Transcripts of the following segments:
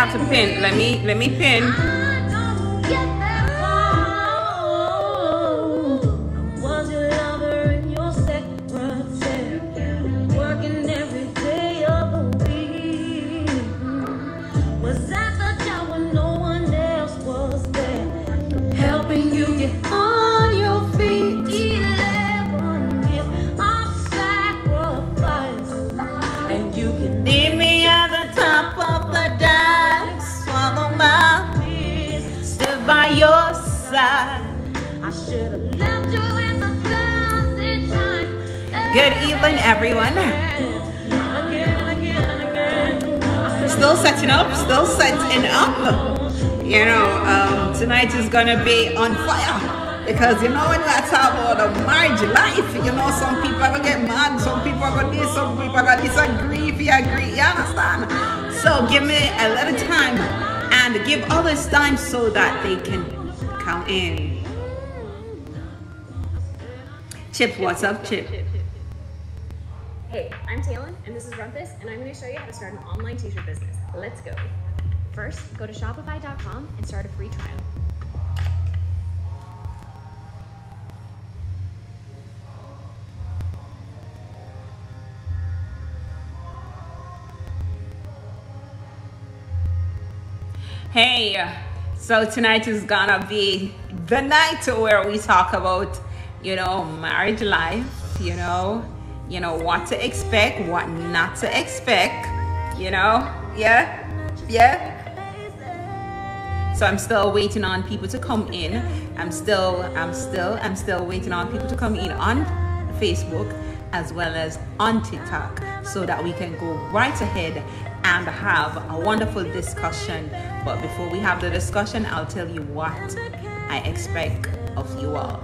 have to pin. Let me let me pin. Everyone. Still setting up, still setting up. You know, um, tonight is gonna be on fire. Because you know when we talk about the marriage life, you know some people are gonna get mad, some people are gonna this, some people are gonna disagree if you agree, you understand? So give me a little time and give others time so that they can come in. Chip, what's up, Chip? Hey, I'm Talon, and this is Rumpus, and I'm going to show you how to start an online t-shirt business. Let's go. First, go to Shopify.com and start a free trial. Hey, so tonight is gonna be the night where we talk about, you know, marriage life, you know, you know what to expect, what not to expect, you know, yeah, yeah. So I'm still waiting on people to come in. I'm still, I'm still, I'm still waiting on people to come in on Facebook as well as on TikTok so that we can go right ahead and have a wonderful discussion. But before we have the discussion, I'll tell you what I expect of you all.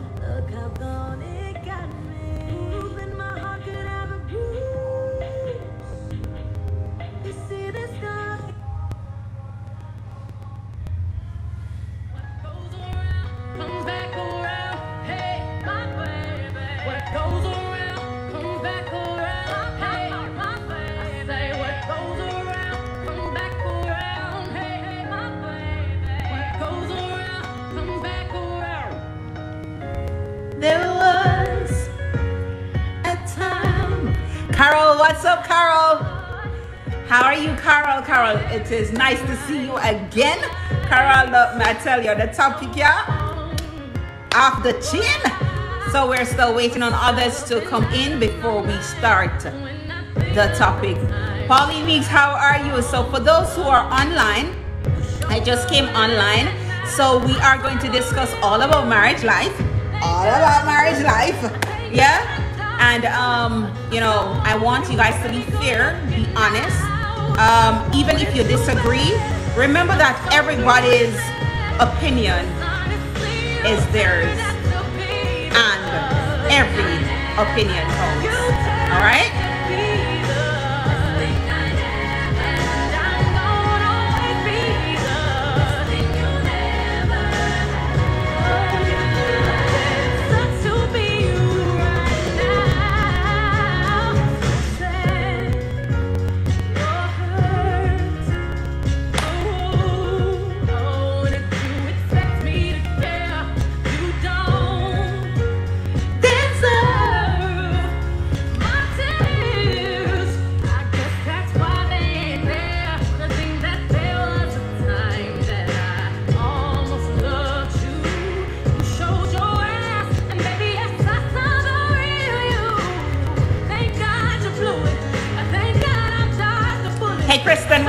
Carol, it is nice to see you again. Carol, I tell you the topic here? Off the chin. So we're still waiting on others to come in before we start the topic. Pauline Weeks, how are you? So for those who are online, I just came online. So we are going to discuss all about marriage life. All about marriage life. Yeah? And um, you know, I want you guys to be fair, be honest. Um, even if you disagree, remember that everybody's opinion is theirs. And every opinion counts. Alright? Hey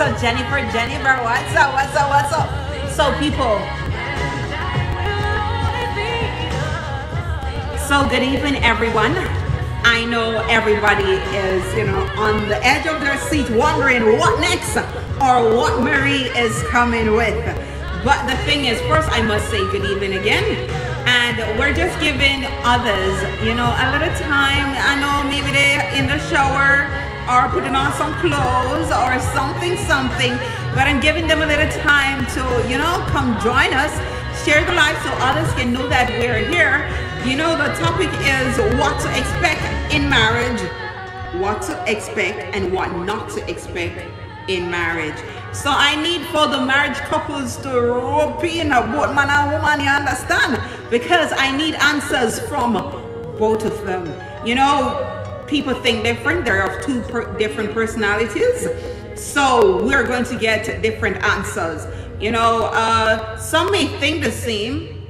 What's up? Jennifer, Jennifer, what's up? What's up? What's up? So, people, so good evening, everyone. I know everybody is, you know, on the edge of their seat wondering what next or what Mary is coming with. But the thing is, first, I must say good evening again. And we're just giving others, you know, a little time. I know maybe they're in the shower or putting on some clothes or something, something. But I'm giving them a little time to, you know, come join us, share the life so others can know that we're here. You know, the topic is what to expect in marriage, what to expect, and what not to expect in marriage. So I need for the marriage couples to rope in both man and woman, you understand? Because I need answers from both of them. You know, people think different. They're of two per- different personalities. So we're going to get different answers. You know, uh, some may think the same,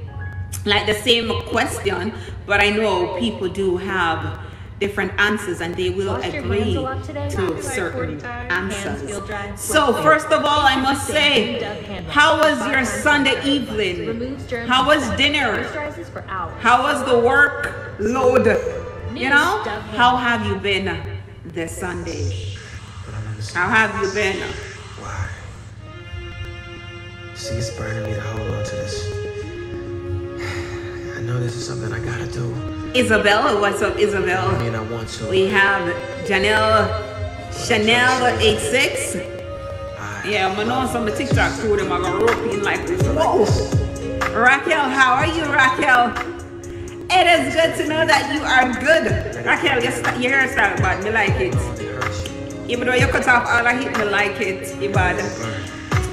like the same question, but I know people do have different answers and they will agree to certain 40 answers. So first of all, I must say, how was your Sunday evening? How was dinner? Moisturizes for hours. How was the work load? You know, how have you been this Sunday? How have you been? Why? See, it's burning me to hold on to this. I know this is something I gotta do. Isabel, what's up, I mean, I want to. We have Janelle, Chanel 86. I, Yeah, I'm gonna know some of the TikTok crew them are gonna rope in like this. Whoa. Raquel, how are you, Raquel? It is good to know that you are good. Raquel, your, st- your hairstyle, but me like it. it hurts you. Even though you cut off all the hit, me like it. Ibad.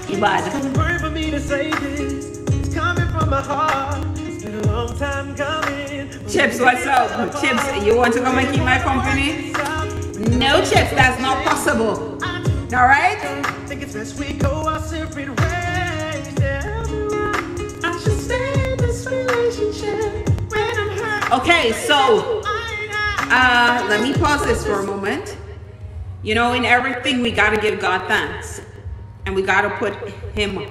Ibad. It's important for me to say this. It's coming from my heart. It's been a long time coming. Chips, what's up? Chips, you want to come and keep my company? No, Chips, that's not possible. All right? Think it's best we go our separate ways. Tell me why I should stay in this relationship when I'm hurt. Okay, so uh, let me pause this for a moment. You know, in everything, we got to give God thanks and we got to put Him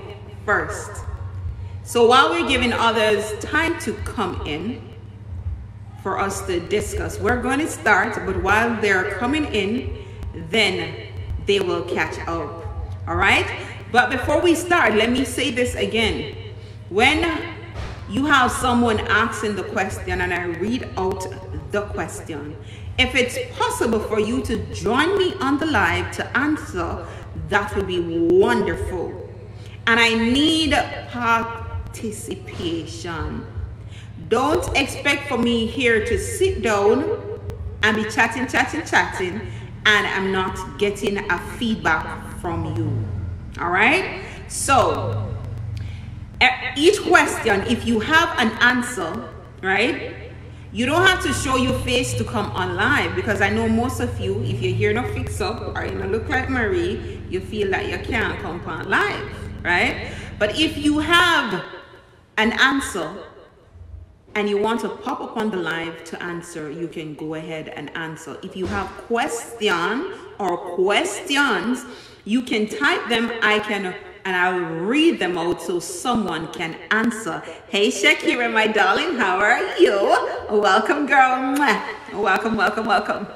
first. So while we're giving others time to come in for us to discuss, we're going to start, but while they're coming in, then they will catch up. All right? But before we start, let me say this again. When you have someone asking the question and I read out the question, if it's possible for you to join me on the live to answer, that would be wonderful. And I need participation. Don't expect for me here to sit down and be chatting, chatting, chatting, and I'm not getting a feedback from you. All right? So, each question, if you have an answer, right? You don't have to show your face to come on live because I know most of you, if you're here to fix up or you know look like Marie, you feel that you can't come on live, right? But if you have an answer and you want to pop up on the live to answer, you can go ahead and answer. If you have question or questions, you can type them. I can and I'll read them out so someone can answer. Hey Shakira, my darling, how are you? Welcome, girl. Welcome, welcome, welcome.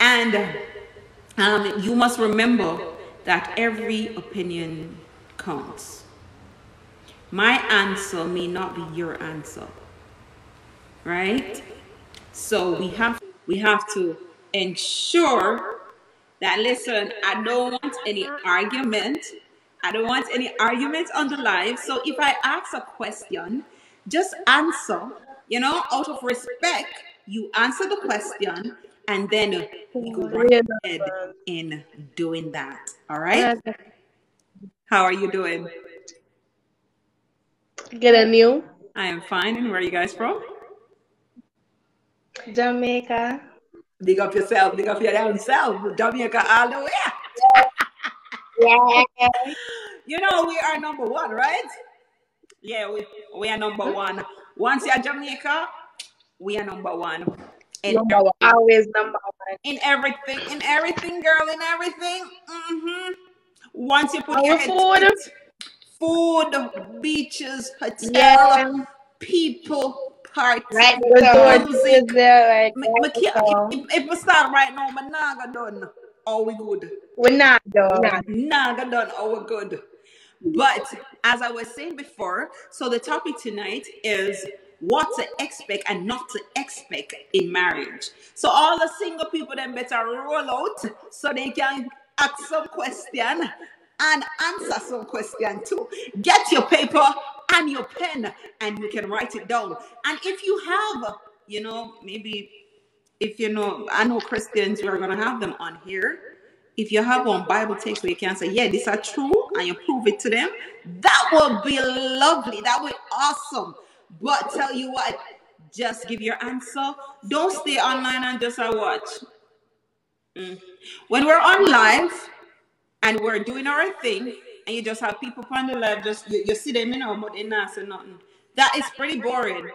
And um, you must remember that every opinion counts. My answer may not be your answer right? So we have we have to ensure that listen, I don't want any argument. I don't want any arguments on the live. So if I ask a question, just answer, you know, out of respect, you answer the question and then we go right ahead in doing that. All right? How are you doing? Get a new I am fine. And where are you guys from? Jamaica. Dig up yourself, dig up your damn self. Jamaica all the way. Yeah. You know we are number one, right? Yeah, we, we are number one. Once you're Jamaica, we are number one. in Number one. Always number one. in everything, in everything, girl, in everything. hmm Once you put your Our head food. it, food, beaches, hotel, Yeah. people, party, Right. Music. there. Like, Me, me can't, if, if, if we start right now, go done. All we good. We're not though. Nah go done. All we good. But as I was saying before, so the topic tonight is what to expect and not to expect in marriage. So all the single people then better roll out so they can ask some question and answer some question too. Get your paper and your pen and you can write it down. And if you have, you know, maybe if you know, I know Christians, we're gonna have them on here. If you have one Bible text where you can say, Yeah, these are true, and you prove it to them, that will be lovely. That would be awesome. But tell you what, just give your answer. Don't stay online and just uh, watch. Mm. When we're on live and we're doing our thing, and you just have people on the live, just you, you see them, you know, but they're not saying nothing. That is pretty boring.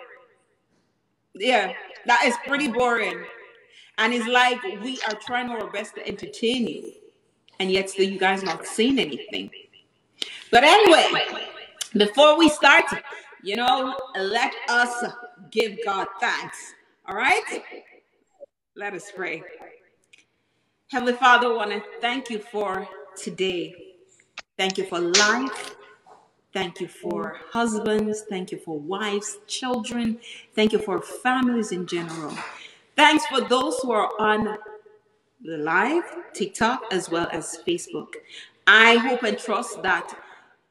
Yeah, that is pretty boring. And it's like we are trying our best to entertain you, and yet still you guys not saying anything. But anyway, before we start, you know, let us give God thanks. All right? Let us pray. Heavenly Father, I want to thank you for today. Thank you for life. Thank you for husbands. Thank you for wives, children. Thank you for families in general. Thanks for those who are on the live, TikTok, as well as Facebook. I hope and trust that,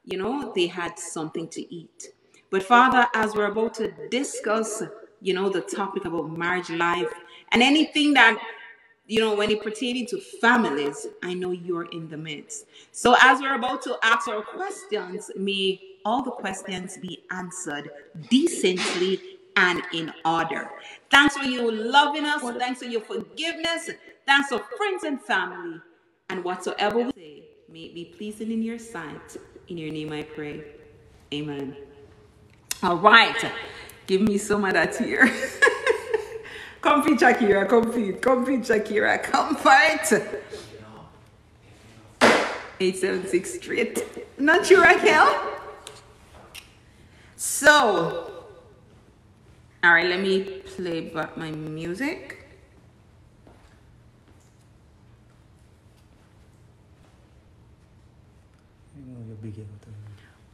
you know, they had something to eat. But Father, as we're about to discuss, you know, the topic about marriage life and anything that you know, when it pertaining to families, I know you're in the midst. So as we're about to ask our questions, may all the questions be answered decently and in order. Thanks for you loving us. Thanks for your forgiveness. Thanks for friends and family. And whatsoever we say, may it be pleasing in your sight. In your name I pray. Amen. All right. Give me some of that here. come feed Shakira, come feed, come feed Shakira, come fight. 876 straight. Not you, Raquel? So, all right, let me play back my music.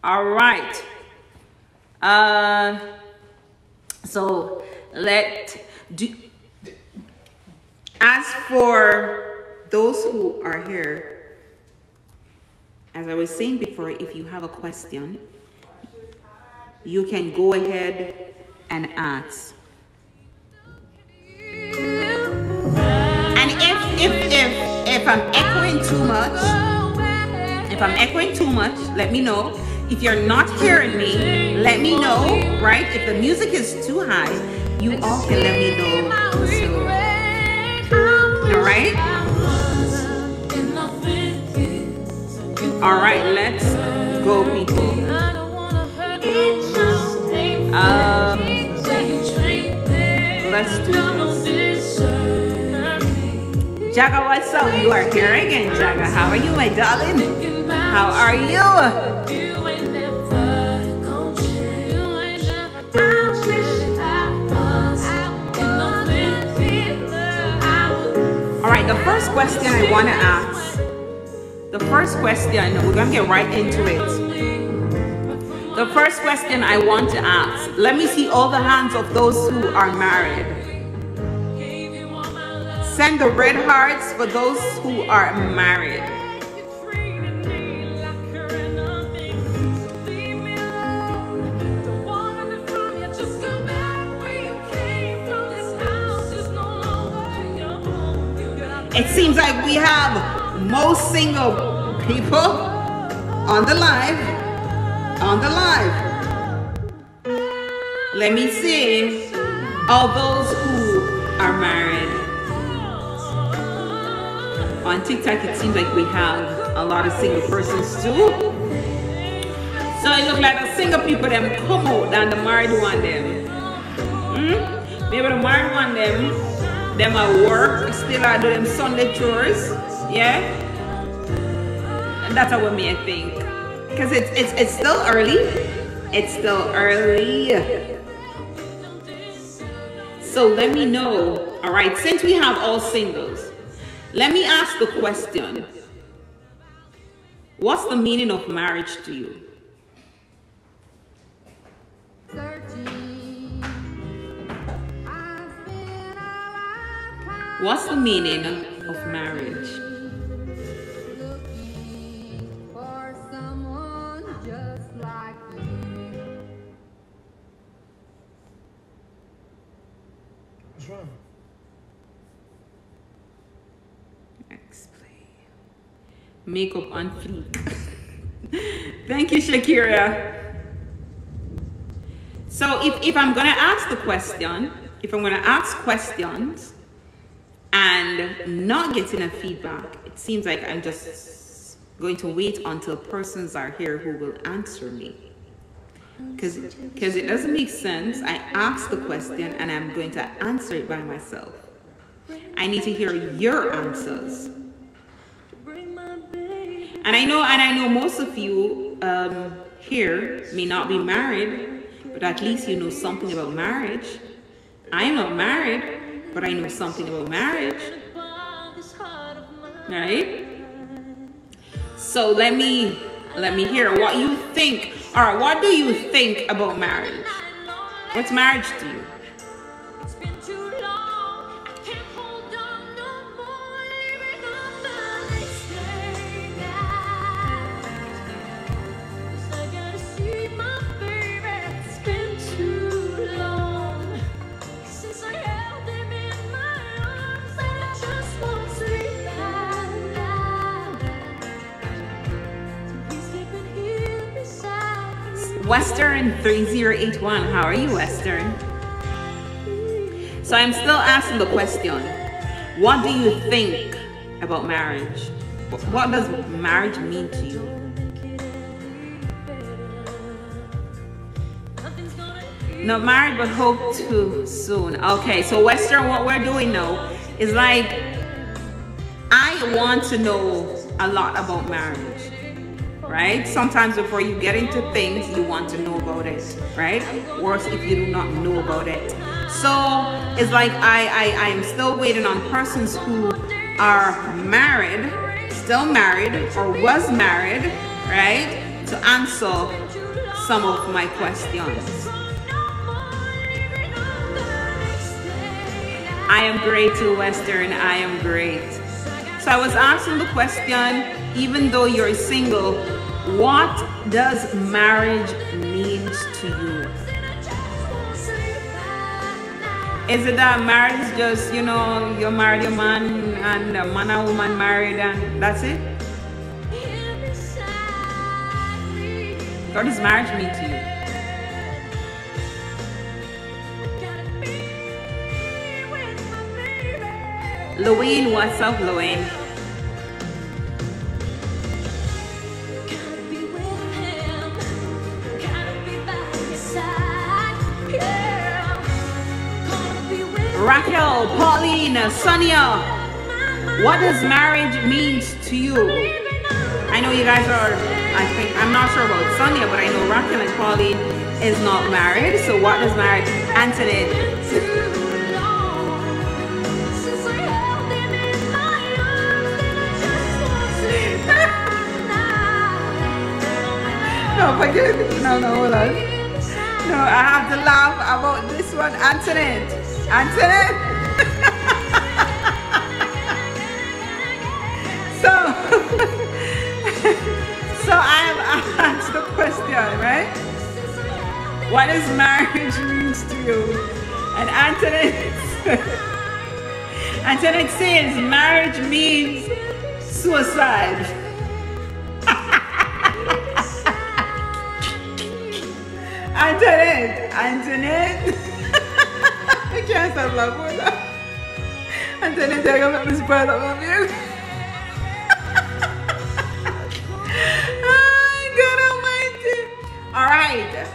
All right. Uh, so let do. As for those who are here, as I was saying before, if you have a question, you can go ahead and ask. And if if if if I'm echoing too much, if I'm echoing too much, let me know. If you're not hearing me, let me know, right? If the music is too high, you all can let me know. So, all right? All right, let's go, people. Um, let's do this. Jaga, what's up? You are here again, Jaga. How are you, my darling? How are you? The first question I want to ask. The first question, we're going to get right into it. The first question I want to ask. Let me see all the hands of those who are married. Send the red hearts for those who are married. It seems like we have most single people on the live. On the live. Let me see all those who are married. On TikTok, it seems like we have a lot of single persons too. So it look like the single people them come out than the married one them. Hmm? Maybe the married one them them at work, still I do them Sunday chores. Yeah. And that's what me I think. Because it's it's it's still early. It's still early. So let me know. All right, since we have all singles, let me ask the question. What's the meaning of marriage to you? What's the meaning of marriage? What's wrong? Explain. Makeup on fleek. Thank you, Shakira. So if, if I'm gonna ask the question, if I'm gonna ask questions and not getting a feedback, it seems like I'm just going to wait until persons are here who will answer me. Because it doesn't make sense. I ask the question and I'm going to answer it by myself. I need to hear your answers. And I know, and I know most of you um, here may not be married, but at least you know something about marriage. I am not married, but I know something about marriage, right? So let me let me hear what you think. All right, what do you think about marriage? What's marriage to you? Western 3081. How are you, Western? So I'm still asking the question What do you think about marriage? What does marriage mean to you? Not married, but hope to soon. Okay, so Western, what we're doing now is like, I want to know a lot about marriage, right? Sometimes before you get into things, you want to know about it, right? Worse if you do not know about it. So it's like I, I, I am still waiting on persons who are married, still married, or was married, right? To answer some of my questions. I am great to Western. I am great. So I was asking the question, even though you're single, what does marriage mean to you? Is it that marriage is just, you know, you're married a man and a man and woman married and that's it? What does marriage mean to you? Louine, what's up, Louine? Raquel, Pauline, Sonia, what does marriage mean to you? I know you guys are, I think, I'm not sure about Sonia, but I know Raquel and Pauline is not married. So what does marriage, Antoinette? No. No, no, hold on. No, I have to laugh about this one, Antoinette. Antoinette. so, so I have asked the question, right? What does marriage means to you? And Antoinette, Antoinette says marriage means suicide. Antoinette, Antoinette. Antoinette, I got my spread up on you. oh, God almighty. All right.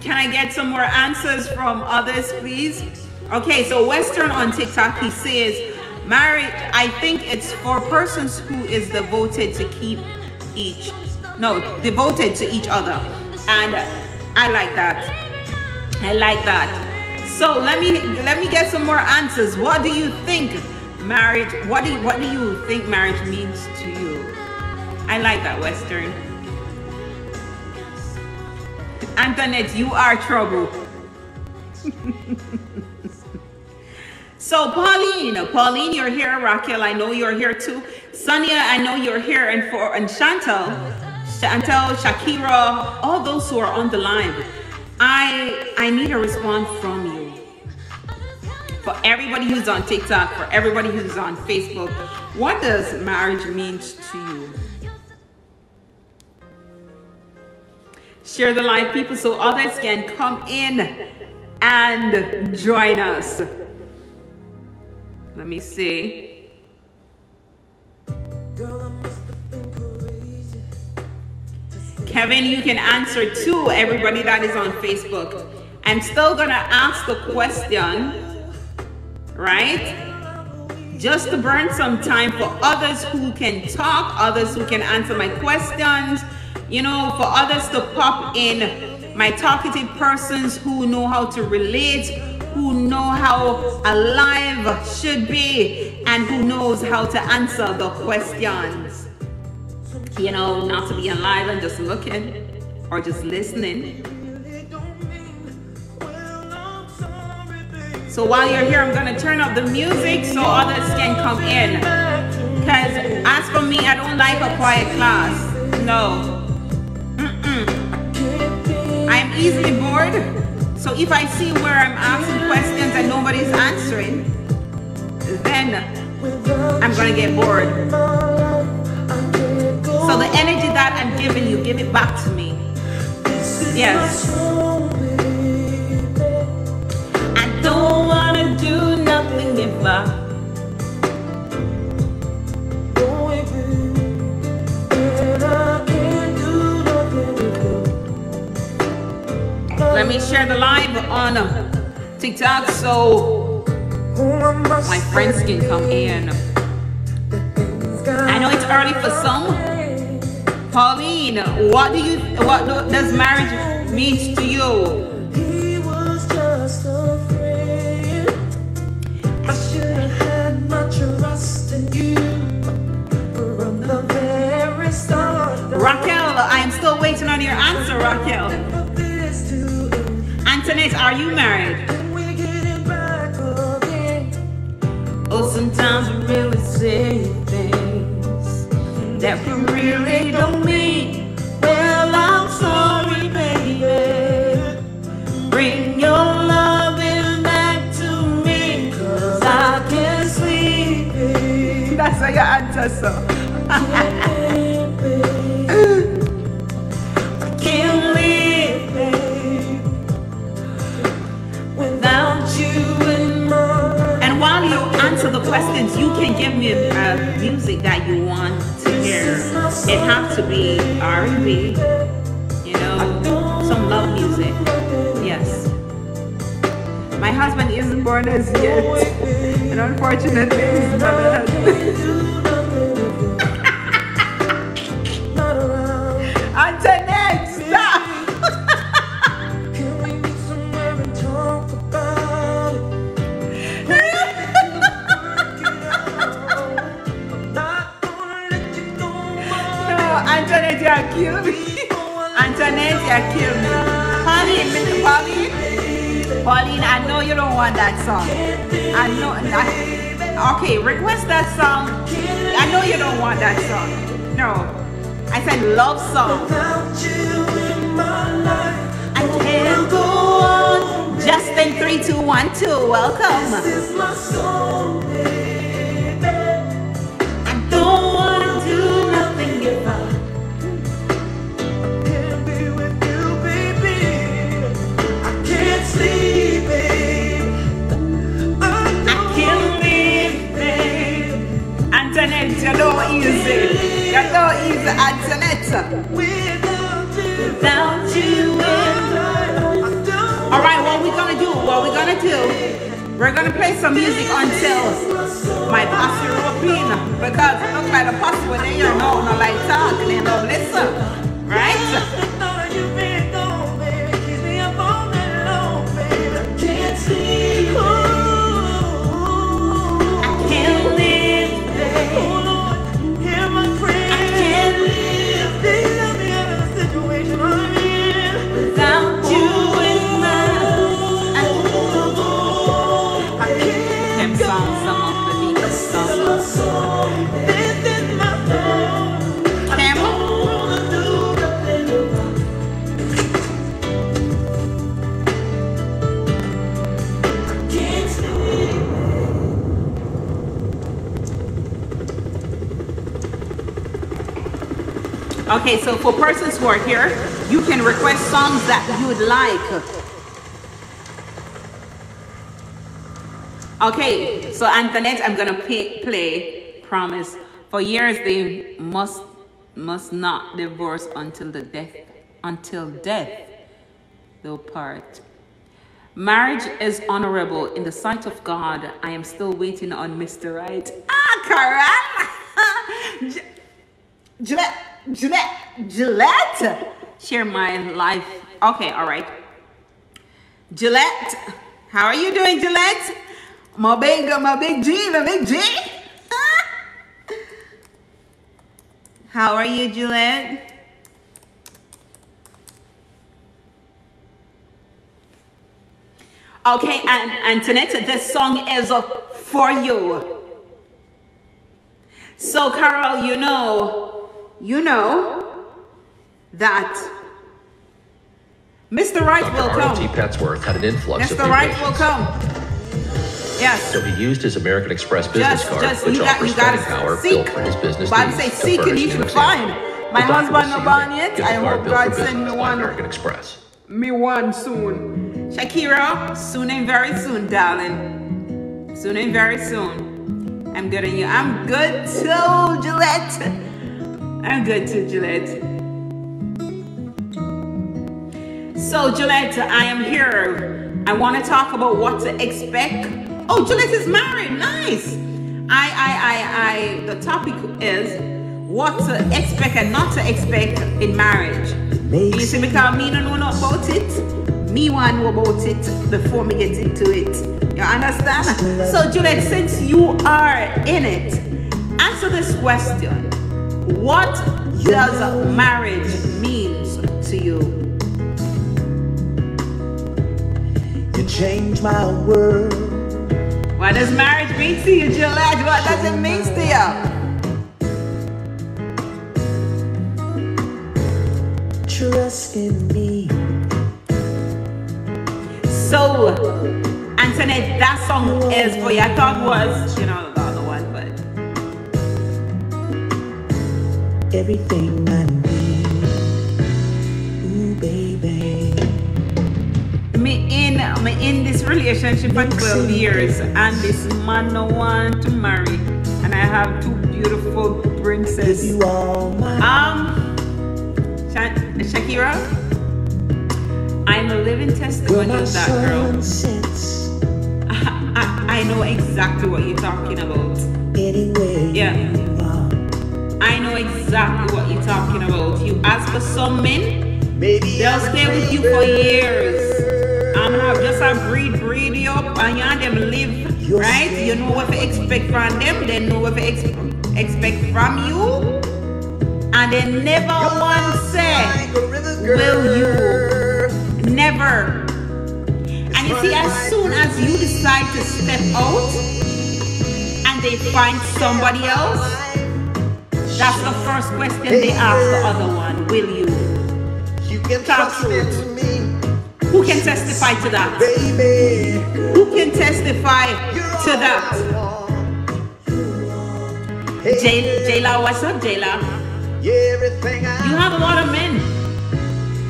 Can I get some more answers from others, please? Okay, so Western on TikTok, he says, marriage, I think it's for persons who is devoted to keep each, no, devoted to each other. And I like that. I like that. So let me let me get some more answers. What do you think marriage? What do you, what do you think marriage means to you? I like that Western. Antoinette, you are trouble. so Pauline, Pauline, you're here. Raquel, I know you're here too. Sonia, I know you're here, and for and Chantal, Chantal, Shakira, all those who are on the line. I I need a response from you. For everybody who's on TikTok, for everybody who's on Facebook, what does marriage mean to you? Share the live, people, so others can come in and join us. Let me see. Kevin, you can answer too, everybody that is on Facebook. I'm still gonna ask the question, right? Just to burn some time for others who can talk, others who can answer my questions, you know, for others to pop in, my talkative persons who know how to relate, who know how a live should be, and who knows how to answer the questions you know, not to be alive and just looking or just listening. So while you're here, I'm gonna turn up the music so others can come in. Cause as for me, I don't like a quiet class. No. Mm-mm. I'm easily bored. So if I see where I'm asking questions and nobody's answering, then I'm gonna get bored. So the energy that I'm giving you, give it back to me. Yes. Wanna do nothing if I Let me share the live on uh, TikTok so my friends can come in. I know it's early for some. Pauline, what do you what do, does marriage mean to you? You from the very start. Raquel, I am still waiting on your answer, Raquel. But this to end, Antoinette, are you married? and we're getting back again. Oh, sometimes we really say things that we really don't mean. Well, I'm sorry, baby. Bring your sleep. That's how you answer, so. I can't live babe, without you in my And while you answer the questions, you can give me uh, music that you want to hear. It has to be R&B, you know, some love music. Yes. Husband isn't born as yet, and unfortunately, he's not a. Antoinette. No, Antoinette, you kill me. Antoinette, you. Pauline, Mr. Pauline. I know you don't want that song. I know that. Okay, request that song. I know you don't want that song. No. I said love song. I can't go on. Justin 3212, welcome. You know easy. You know easy, Antoinette. without you. Without you in I don't All right, what we gonna do? What we gonna do? We're gonna play some music until my posse rope in because it look like the when they hear no, no like talk, and they no listen, right? Okay, so for persons who are here, you can request songs that you would like. Okay, so Antoinette, I'm gonna pay, play Promise. For years they must must not divorce until the death until death they'll part. Marriage is honorable in the sight of God. I am still waiting on Mr. Right. Ah, Karan! Gillette, Gillette. Share my life. Okay, all right. Gillette, how are you doing, Gillette? My big, my big G, my big G. How are you, Gillette? Okay, and Antoinette, this song is uh, for you. So, Carol, you know, you know that Mr. Right will Dr. Arnold T. come. Petsworth had an influx of Mr. new Right patients. will come. Yes. So he used his American Express business Just, card, just which got, offers spending power to built seek. for his business Bible needs. say to seek and you should find. My husband will no born yet. I hope God send me one. American Express. Me one soon. Shakira, soon and very soon, darling. Soon and very soon. I'm good on you. I'm good too, Gillette. I'm good too, Gillette. So, Gillette, I am here. I want to talk about what to expect. Oh, Gillette is married. Nice. I, I, I, I. The topic is what to expect and not to expect in marriage. You see, because me don't know nothing about it. Me want know about it before me get into it. You understand? So, Juliet, since you are in it, answer this question. What does marriage mean to you? You changed my world. What does marriage mean to you, Juliet? What does it mean to you? Trust in me. So, Antoinette, that song is for you. I thought was, you know, Everything I need. Ooh, baby. me in me in this relationship for 12 years and this man no want to marry and I have two beautiful princesses. you all my Um Sha- Shakira, I'm a living testimony of that girl. I, I, I know exactly what you're talking about. Anywhere Yeah. I know exactly what you're talking about. You ask for some men, Maybe They'll I'm stay with you for years. I'm gonna just a breed, breed you up, and you and them live, You're right? You know what to expect from them, they know what to ex- expect from you, and they never once say, Will you? never. And you see, as soon as you decide to step out, and they find somebody else, that's the first question they ask the other one, will you? You can Talk trust to it. in me, Who can testify to that? baby. Who can testify to that? Hey, J- Jayla, what's up, Jayla? everything I You have a lot of men.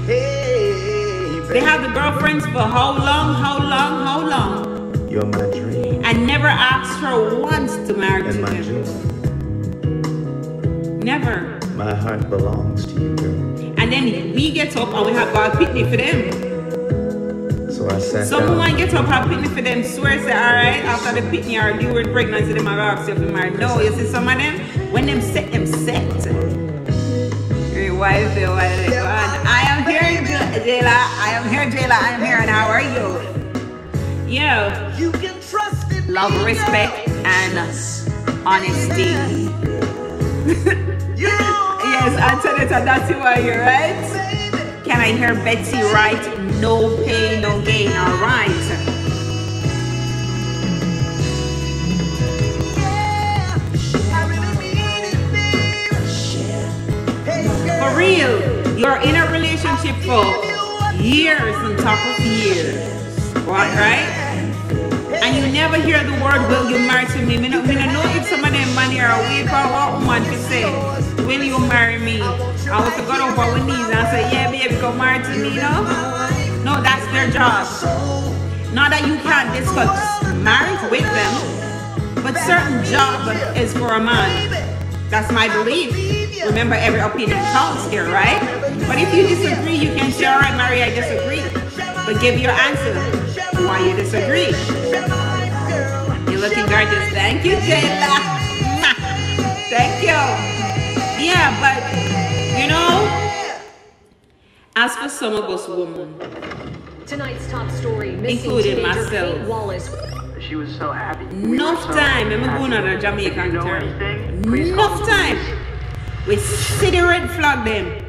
Hey, They have the girlfriends for how long, how long, how long? You're my dream And never asked her once to marry and my him. joy. Never. My heart belongs to you, girl. And then we get up and we have got a picnic for them. So So I sat Someone down. woman get up and pitney for them swear say alright after the pitney or deal with pregnancy them are ask you if you married. No, you see some of them when them set them set. Hey, why is it why is it one? I am here J- Jayla. I am here Jayla. I am here and how are you? Yeah. You can trust in Love, respect, and honesty. Yes, Antoinette, that's are you, right? Can I hear Betsy right? No pain, no gain. Hey, girl. For real, you're in a relationship for years on top of years. Right, right? And you never hear the word, will you marry to me? Me no, me no know if some of them money are wait for what woman to say, will you marry me? I was to go over our knees and say, yeah, baby, come marry to me, no? No, that's their job. Not that you can't discuss marriage with them, but certain job is for a man. That's my belief. Remember, every opinion counts here, right? But if you disagree, you can say, all right, Mary, I disagree. But give your answer why you disagree. You're looking gorgeous. Thank you, Jayla. Thank you. Yeah, but, you know, as for some of us women, Tonight's top story, Including myself. Kate Wallace. She was so happy. enough time, I'm going on a Jamaican term. Enough time. We see the red flag them.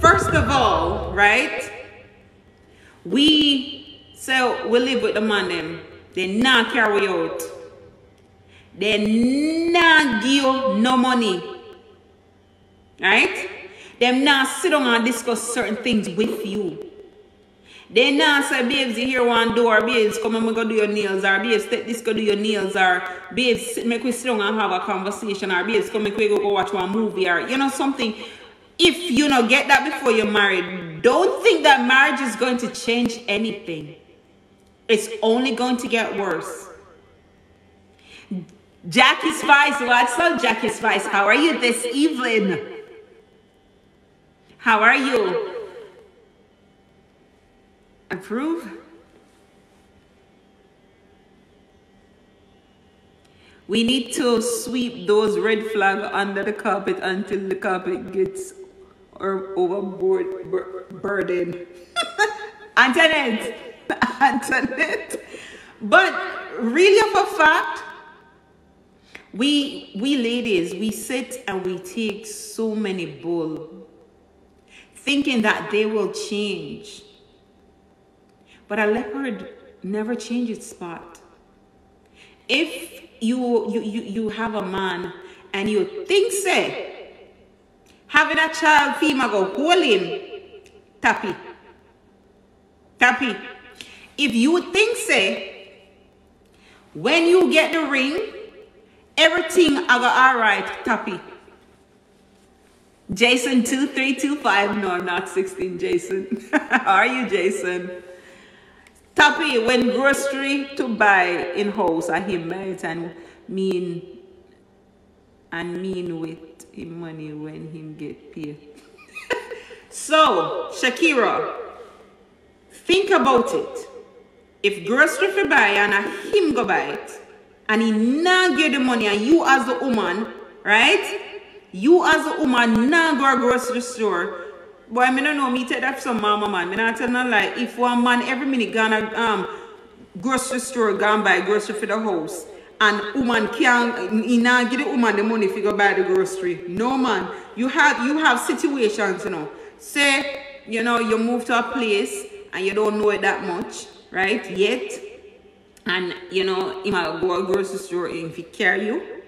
First of all, right? We so we live with the man them. They not carry out. They not give no money. Right? Them not sit down and discuss certain things with you. They not say, babes, you hear one door, babes, come and we go do your nails, or babes, take this, go do your nails, or babes, make we sit down and have a conversation, or babes, come and we go, go watch one movie, or you know something. If you know get that before you're married, don't think that marriage is going to change anything. It's only going to get worse. Jackie Spice, what's up, Jackie Spice? How are you this evening? How are you? Approve? We need to sweep those red flags under the carpet until the carpet gets overboard bur- burdened. Antoinette, Antoinette. But really of a fact, we we ladies, we sit and we take so many bull, thinking that they will change. But a leopard never changes spot. If you you you, you have a man and you think say having a child female go hold him, tappy. Tappy. If you think say when you get the ring, everything I go alright, tappy. Jason 2325. No, I'm not 16, Jason. How are you, Jason? Tappy, when grocery to buy in house, I him it and mean and mean with him money when him get paid. so, Shakira, think about it. If grocery to buy and a him go buy it, and he not get the money, and you as the woman, right? You as a woman not go to grocery store. Boy, I don't know, me take that from mama man. Me not tell no lie. If one man every minute gonna um grocery store gone buy grocery for the house and woman can't he not give the woman the money if you go buy the grocery. No man. You have you have situations, you know. Say, you know, you move to a place and you don't know it that much, right? Yet. And you know, he might go to grocery store if he carry you.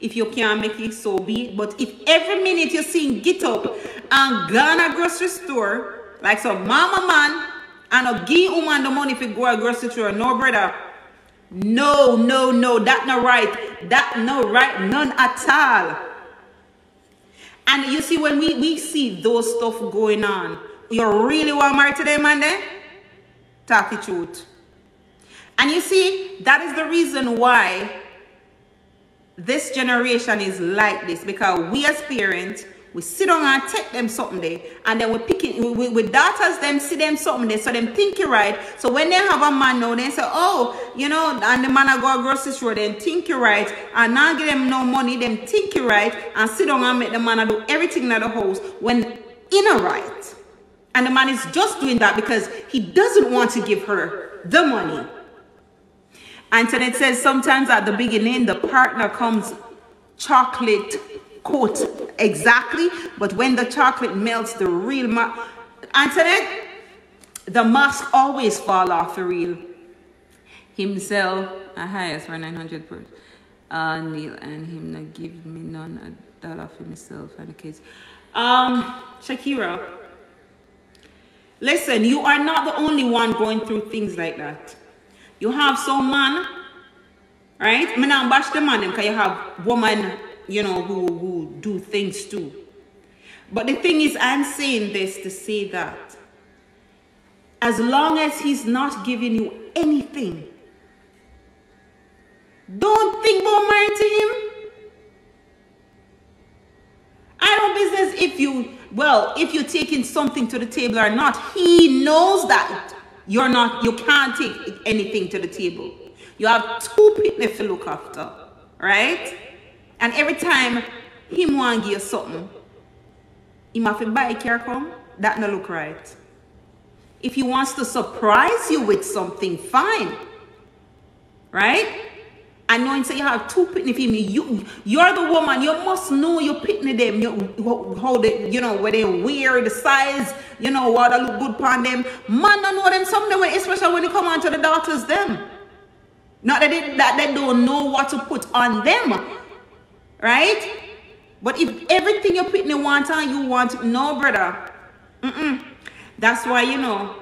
If you can't make it, so be it. But if every minute you're seeing get up and gone a grocery store, like some mama man, and a give woman the money if you go a grocery store, no brother. No, no, no, that not right. That no right, none at all. And you see, when we, we see those stuff going on, you really want marry to them man there? Talk the truth. And you see, that is the reason why this generation is like this because we as parents We sit down and take them something there. And then we pick it, we, we, with daughters, them see them something there. So them think you right. So when they have a man now, they say, oh, you know, and the man I go grocery store, then think you right. And now give them no money, them think you right. And sit down and make the man do everything in the house when in a right. And the man is just doing that because he doesn't want to give her the money. And then it says sometimes at the beginning, the partner comes chocolate coat exactly, but when the chocolate melts, the real ma- Antoinette, the mask always fall off the real himself a highest for 900 per uh Neil and him not give me none a dollar for myself and the kids. Um Shakira. Listen, you are not the only one going through things like that. You have some man, right? Me not bash the man because you have woman, you know, who, who do things too. But the thing is, I'm saying this to say that as long as he's not giving you anything, don't think about marrying to him. I don't business if you, well, if you're taking something to the table or not. He knows that you're not, you can't take anything to the table. You have two people to look after, right? And every time him want give you something, him have buy car come, that no look right. If he wants to surprise you with something, fine. Right? I know say you have two pitney. You you're the woman. You must know your pitney them. You how they you know where they wear the size. You know what I look good upon them. Man, don't know them some way, especially when you come on to the daughters them. Not that they, that they don't know what to put on them, right? But if everything you pitney want on you want, no brother. Mm-mm. That's why you know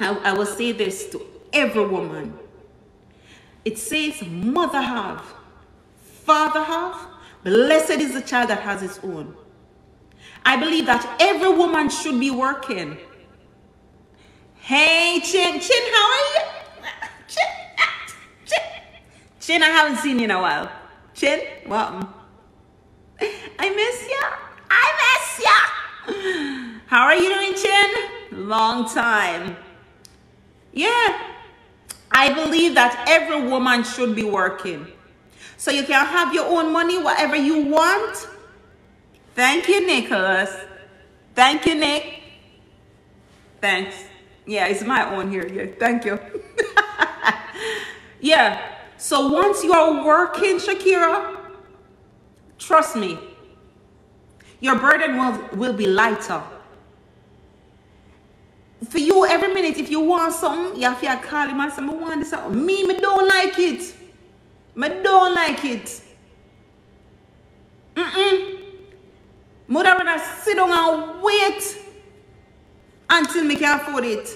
I, I will say this to every woman. It says, Mother have, Father have, blessed is the child that has its own. I believe that every woman should be working. Hey, Chin, Chin, how are you? Chin, Chin, Chin, I haven't seen you in a while. Chin, welcome. I miss you. I miss you. How are you doing, Chin? Long time. Yeah. I believe that every woman should be working. So you can have your own money, whatever you want. Thank you, Nicholas. Thank you, Nick. Thanks. Yeah, it's my own here. Yeah, thank you. yeah. So once you are working, Shakira, trust me, your burden will, will be lighter for you every minute if you want something you have to call him and say I want this me me don't like it. Me don't like it. Mm-mm. Mother rather sit down and wait until me can afford it.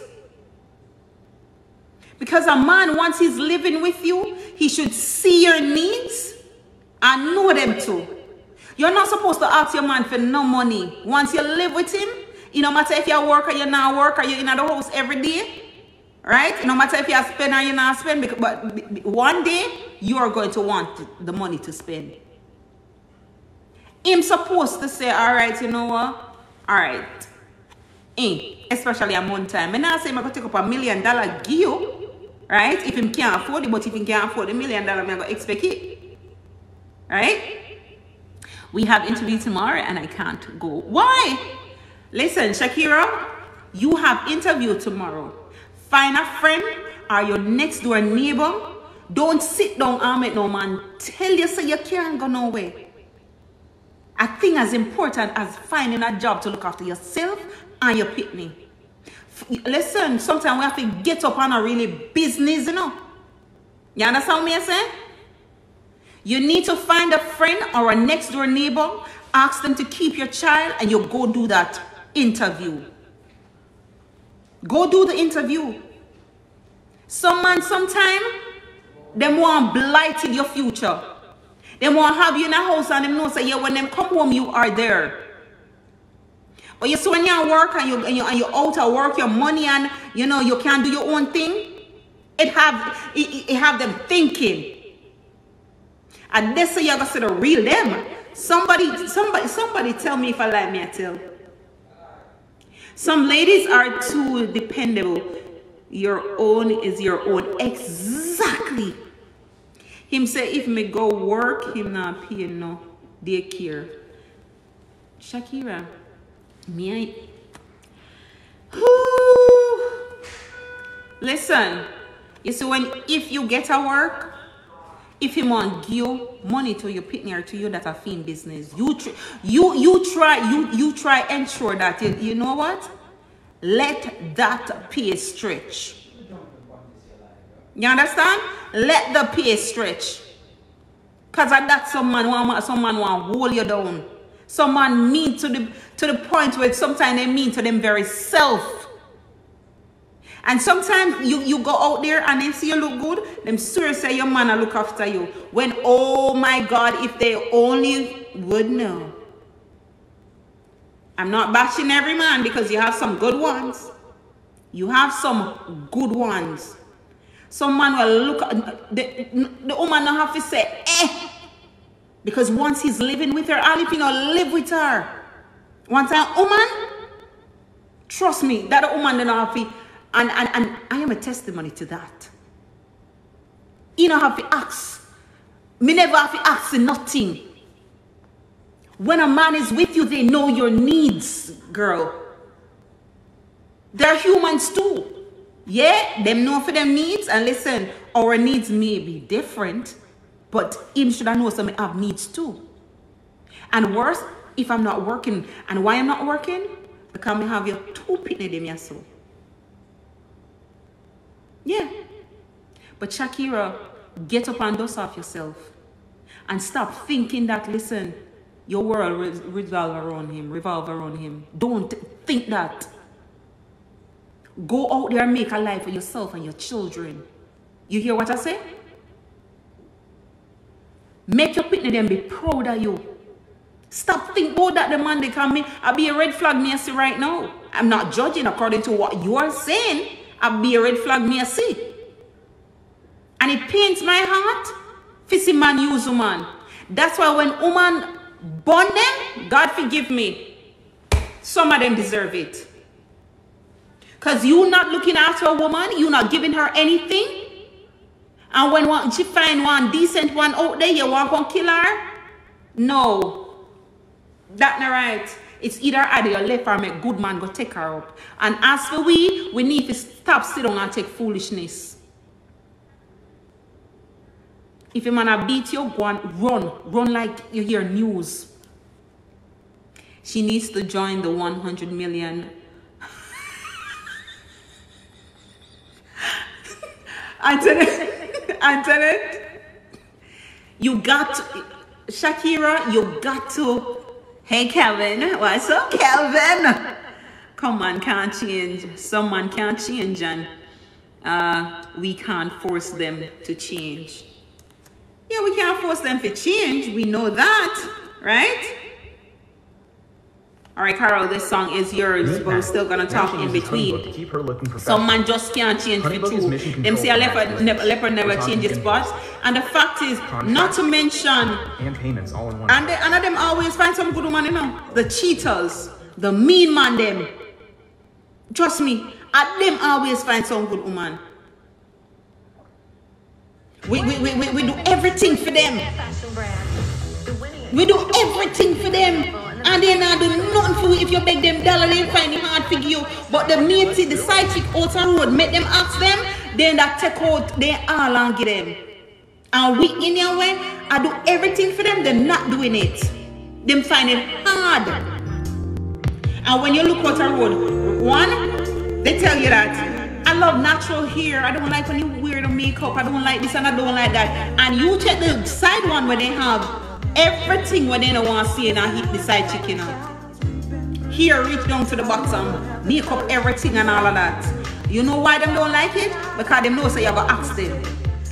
Because a man once he's living with you he should see your needs and know them too. You're not supposed to ask your man for no money. Once you live with him it no matter if you work or you're not work or you're in the house every day. Right? No matter if you spend or you're not spend. But one day, you are going to want the money to spend. Him supposed to say, all right, you know what? All right. Eh, especially a month time. And I say I'm going to take up a million dollar you. Right? If him can't afford it, but if he can't afford a million dollar, I'm going to expect it. Right? We have interview tomorrow and I can't go. Why? Listen, Shakira, you have interview tomorrow. Find a friend or your next door neighbor. Don't sit down and make no man tell you so you can't go nowhere. A thing as important as finding a job to look after yourself and your pitney. Listen, sometimes we have to get up on a really business, you know. You understand what I'm saying? You need to find a friend or a next door neighbor, ask them to keep your child, and you go do that interview. Go do the interview. Some man, sometime, them want blighted your future. They want have you in a house and them know say, yeah, when them come home, you are there. But you see when you work and you and you and you out of work, your money and you know you can't do your own thing. It have it, it have them thinking. And this say you're gonna see the real them. Somebody, somebody, somebody tell me if I like me, I tell. Some ladies are too dependable. Your own is your own. Exactly. Him say if me go work, him not pay no daycare. Shakira, me I. Listen, you see when if you get a work, if you want give money to your partner to you that a fin business, you tr- you you try you you try ensure that you, you know what? Let that pay stretch. You understand? Let the pay stretch. Cause of that some man want some man want hold you down. Some man mean to the to the point where sometimes they mean to them very self. And sometimes you, you go out there and they see you look good, them sure say your man will look after you. When oh my God, if they only would know. I'm not bashing every man because you have some good ones. You have some good ones. Some man will look the, the woman don't have to say eh. Because once he's living with her, all if you know live with her. One time, woman, trust me, that woman don't have to and, and, and I am a testimony to that. You don't have to ask. Me never have to ask nothing. When a man is with you, they know your needs, girl. They're humans too. Yeah, them know for them needs. And listen, our needs may be different, but him should I know some have needs too. And worse, if I'm not working. And why I'm not working? Because I have your two pitney them your soul. Yeah. But Shakira, get up and dust off yourself. And stop thinking that, listen, your world re- revolve around him, revolve around him. Don't think that. Go out there and make a life for yourself and your children. You hear what I say? Make your pitney them be proud of you. Stop think oh that the man they come in. I be a red flag me see right now. I'm not judging according to what you are saying. I be a red flag me a see. And it pains my heart. Fissy man use woman. That's why when woman born them, God forgive me. Some of them deserve it. Because you not looking after a woman, you not giving her anything. And when one, she find one decent one out there, you want to kill her? No. That not right. It's either either you left or make good man go take her up. And as for we, we need to stop sitting and take foolishness. If a man a beat you, go and run. Run like you hear news. She needs to join the 100 million. Antoinette, Antoinette, you got Shakira, you got to, hey Kevin, what's up Kelvin? Come on, can't change, someone can't change and uh, we can't force them to change. Yeah, we can't force them to change, we know that, right? All right, Carol, this song is yours, but we're still gonna talk in between. To keep her looking Some man just can't change the Honeybug is two. Them say a control leopard, for never, leopard never changes influence. spots. And the fact is, not to mention, and payments all in one. and, they, and of them always find some good woman, you know. The cheaters, the mean man, them. Trust me, at them always find some good woman. We, we, we, we, we do everything for them. We do everything for them. And they not do nothing for you. If you beg them dollar, they find it hard for you. But the matey, the side chick out on road, make them ask them, then that take out they all and give them. And we in your way, I do everything for them, they're not doing it. Them find it hard. And when you look out a road, one, they tell you that I love natural hair. I don't like when you wear the makeup. I don't like this and I don't like that. And you check the side one where they have everything where they don't want to see and I hit the side chicken out. Here reach down to the bottom, make up everything and all of that. You know why them don't like it? Because them know say you have to ask them.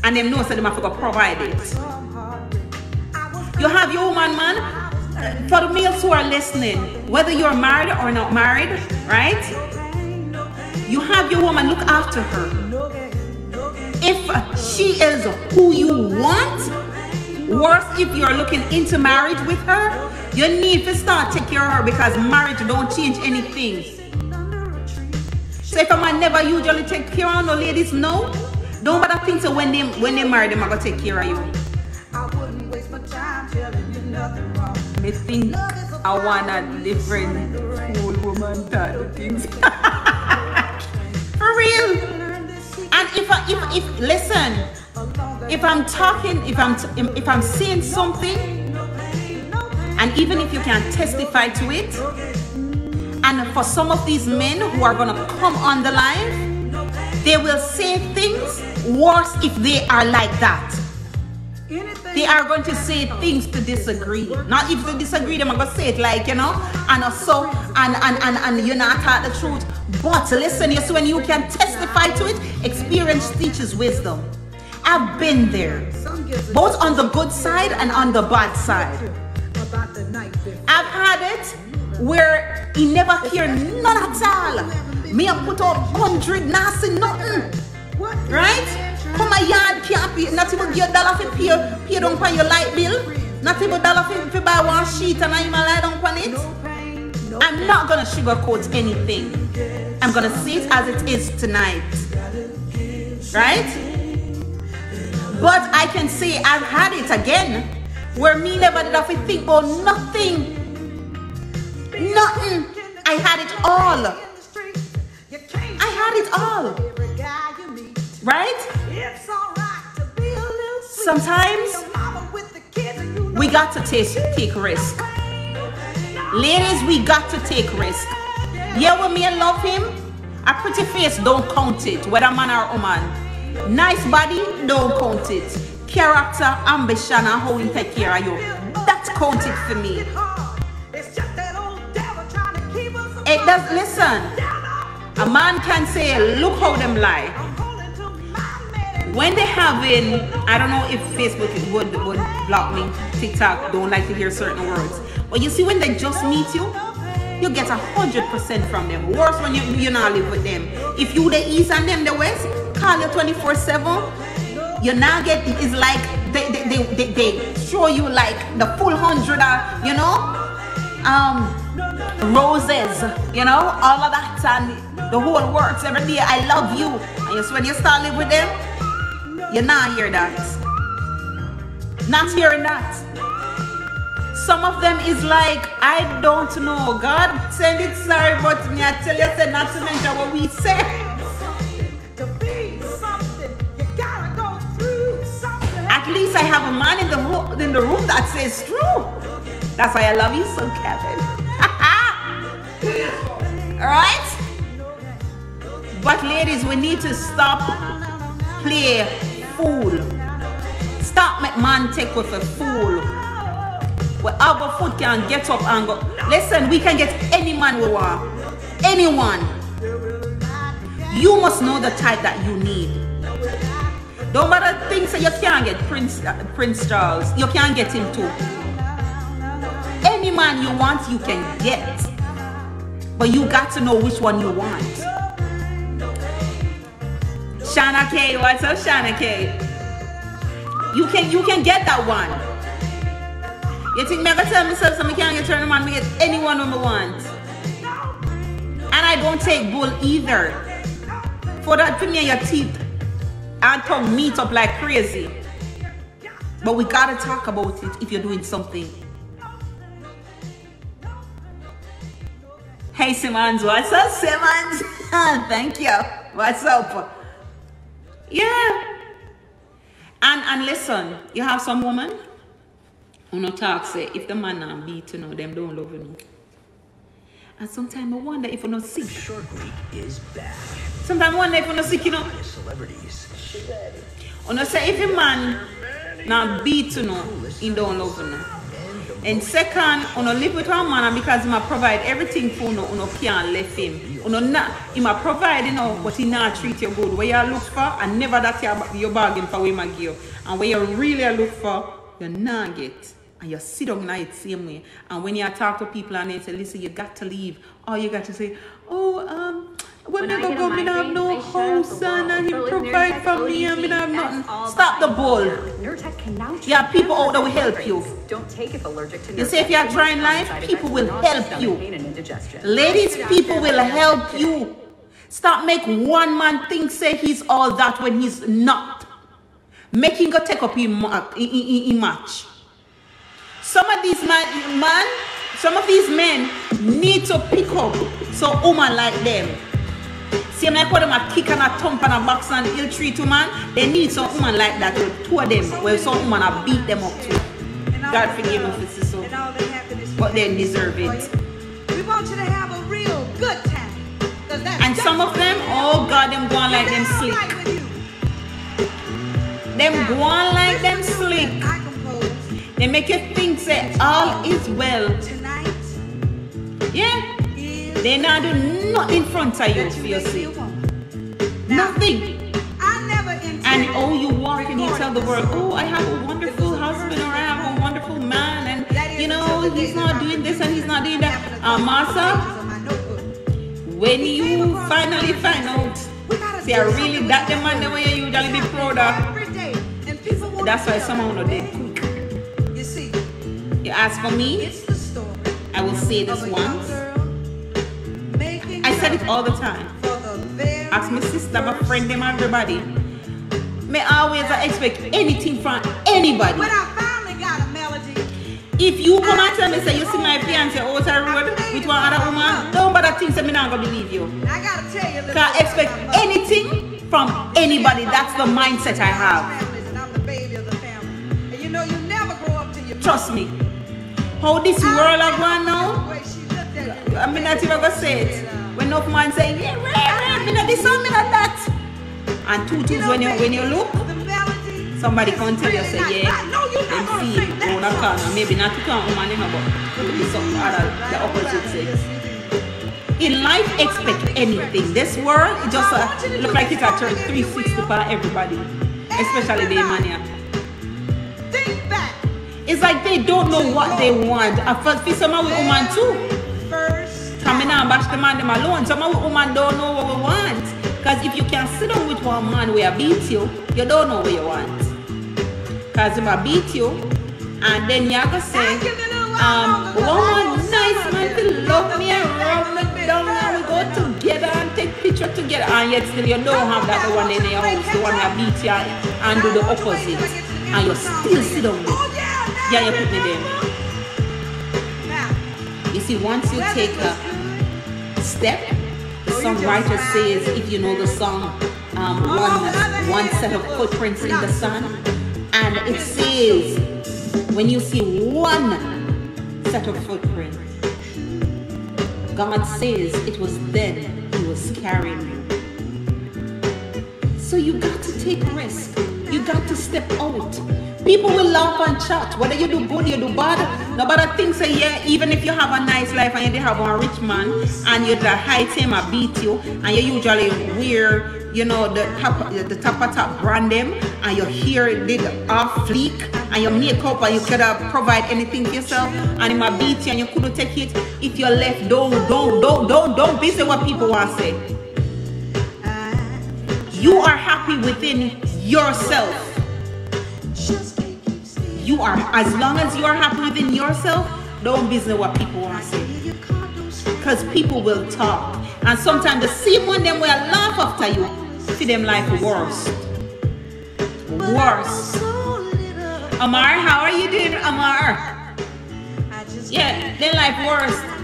And them know say them have to provide it. You have your woman, man. Uh, For the males who are listening, whether you're married or not married, right? You have your woman, look after her. If she is who you want, Worse, if you're looking into marriage with her, you need to start take care of her because marriage don't change anything. So if a man never usually take care of no ladies, no. Don't bother think so when they when they marry them, I gonna take care of you. I wouldn't waste my time telling you nothing wrong. Me think I want a different old woman type of things. For real. And if I if if listen, if I'm talking, if I'm if I'm saying something, and even if you can testify to it, and for some of these men who are gonna come on the line, they will say things worse if they are like that. They are going to say things to disagree. Not if they disagree, them are gonna say it like you know, and so and and and, and you're not taught the truth. But listen, yes, when you can testify to it, experience teaches wisdom. I've been there, both on the good side and on the bad side. I've had it where he never cared none at all. Me I put up hundred nasty nothing. Right? Come my yard can't pay, not even give a dollar for pay, pay down for your light bill. Not even a dollar for, for buy one sheet and I even lie down on it. I'm not gonna sugarcoat anything. I'm gonna see it as it is tonight. Right? But I can say I've had it again where me never did have to think about nothing. Nothing. I had it all. I had it all. Right? Sometimes we got to take, take risk. Ladies, we got to take risk. Yeah, when me and love him, a pretty face don't count it, whether man or woman. Nice body don't count it. Character, ambition, and how he take care of you. That count it for me. It does listen. A man can say, look how them lie. When they having, I don't know if Facebook is would, would block me, TikTok don't like to hear certain words. But you see when they just meet you, you get a hundred percent from them. Worse when you you not live with them. If you the east and them the west, call you 24-7. You now get it's like they they, they, they, they show you like the full hundred you know um roses, you know, all of that and the whole works every day. I love you. And yes, when you start live with them, you not hear that. Not hearing that. Some of them is like, I don't know. God send it sorry, but me I tell you, say not to mention what we say. At least I have a man in the in the room that says true. That's why I love you so, Kevin. Alright? But ladies, we need to stop play fool. Stop make man take with a fool. Where our foot can get up and go. Listen, we can get any man we want. Anyone. You must know the type that you need. Don't matter things so you can't get Prince uh, Prince Charles. You can't get him too. Any man you want, you can get. But you got to know which one you want. Shana K, what's up, Shana K? You can you can get that one. You think me gonna tell myself so can't get turned on me get anyone who me want. And I don't take bull either. For that for me your teeth and tongue meet up like crazy. But we gotta talk about it if you're doing something. Hey Simmons, what's up, Simmons? Thank you. What's up? Yeah. And and listen, you have some woman who no talk say if the man not beat you know, them don't love you. know. And sometimes I wonder if you not sick. Short Week is back. Sometimes I wonder if you not sick, you know. Celebrities. You know say if a man not beat you know, he don't love you. And second, you know, live with a man because he provide everything for you, you know, can't left him. You know, not, he might provide, you know, but he not treat you good. Where you look for, and never that you you bargain for he might give you. And where you really look for, you not get. And you sit down it same way. And when you talk to people and they say, listen, you got to leave. Or you got to say, oh, um, when When I go get go, a me have no I house and world. him provide for me and me not have ODT, nothing. Stop the bull. Nurtec can now Yeah, people out there will help you. Don't take if allergic to You see, if you are trying life, people will help you. pain, and indigestion. Ladies, people will help you. Stop make one man think say he's all that when he's not. Making go take up in, ma- in, in, in match. Some of these man, man, some of these men need to pick up so woman like them. Same like what them a kick and a thump and a box and ill treat to man. They need some woman like that. to Two of them, where some woman a beat them up too. God forgive if it's so. And all that happiness. But they deserve it. We want you to have a real good time. And some of them, oh God, them go on like them slick. right with you. Them go on like them slick. They make you think that all is well. tonight. Yeah. They not do nothing in front of you for you your sake. a woman. Now, Nothing. I never intended And oh, you walk and you tell the world, oh, I have a wonderful husband or I have a wonderful man, and you know he's not doing this and he's not doing that. Uh, Masa, on my notebook. when you finally find out, see, I really that the man the way you usually be proud of. Every day. And people want That's why someone me, know they quick. You see, You ask for me, it's the story I will say this of a young once. I said it all the time. for the very Ask my sister, my friend, them, everybody. Me always I expect anything from anybody. When I finally got a melody, If you come and tell me say you see my fiance out the road with one other woman, don't bother think say me not gonna believe you. I gotta tell you, Can't expect about my mother. anything from anybody. That's the mindset I have. I'm the baby of the family. And you know, you never grow up till you Trust me. How this world are going now, The way she looked at you. I mean not even gonna say it. When enough man say, yeah, right, right, me not this one, me not that. And two twos when you when you look, somebody can tell you say, yeah, I know you're not gonna see on a corner. Maybe not to come woman, you know, but could be something other the opposite sex. In life, expect anything. This world, it just uh, look like it's a turn 360 for everybody, especially the mania. It's like they don't know what they want. At first, for some of we woman too. First. Coming and bash the man them alone. Some of woman don't know what we want. Because if you can sit down with one man where beat you, you don't know what you want. Because he might beat you, and then you're gonna say, um, one nice man to love me and rub me down and we go together and take picture together and yet still you don't have that the one in your house, the one that beat you and do the opposite. And you still sit down with. Yeah, Yeah, you put me there. You see, once you take a step, the songwriter says, if you know the song, um, one, one set of footprints in the sun, and it says, when you see one set of footprints, God says it was then He was carrying you. So you got to take risk. You got to step out. People will laugh and chat. Whether you do good, you do bad. Nobody thinks say yeah, even if you have a nice life and you have a rich man and you the high him or beat you and you usually wear, you know, the top the top of top brand them and your hair did off fleek and your makeup and you could have provide anything yourself and it might beat you and you couldn't take it. If you're left, don't don't don't don't don't be what people want to say. You are happy within yourself. You are, as long as you are happy within yourself, don't business what people want to say. Because people will talk. And sometimes the same one them will laugh after you. See them like worse. Worse. Amar, how are you doing, Amar? Yeah, they like worse.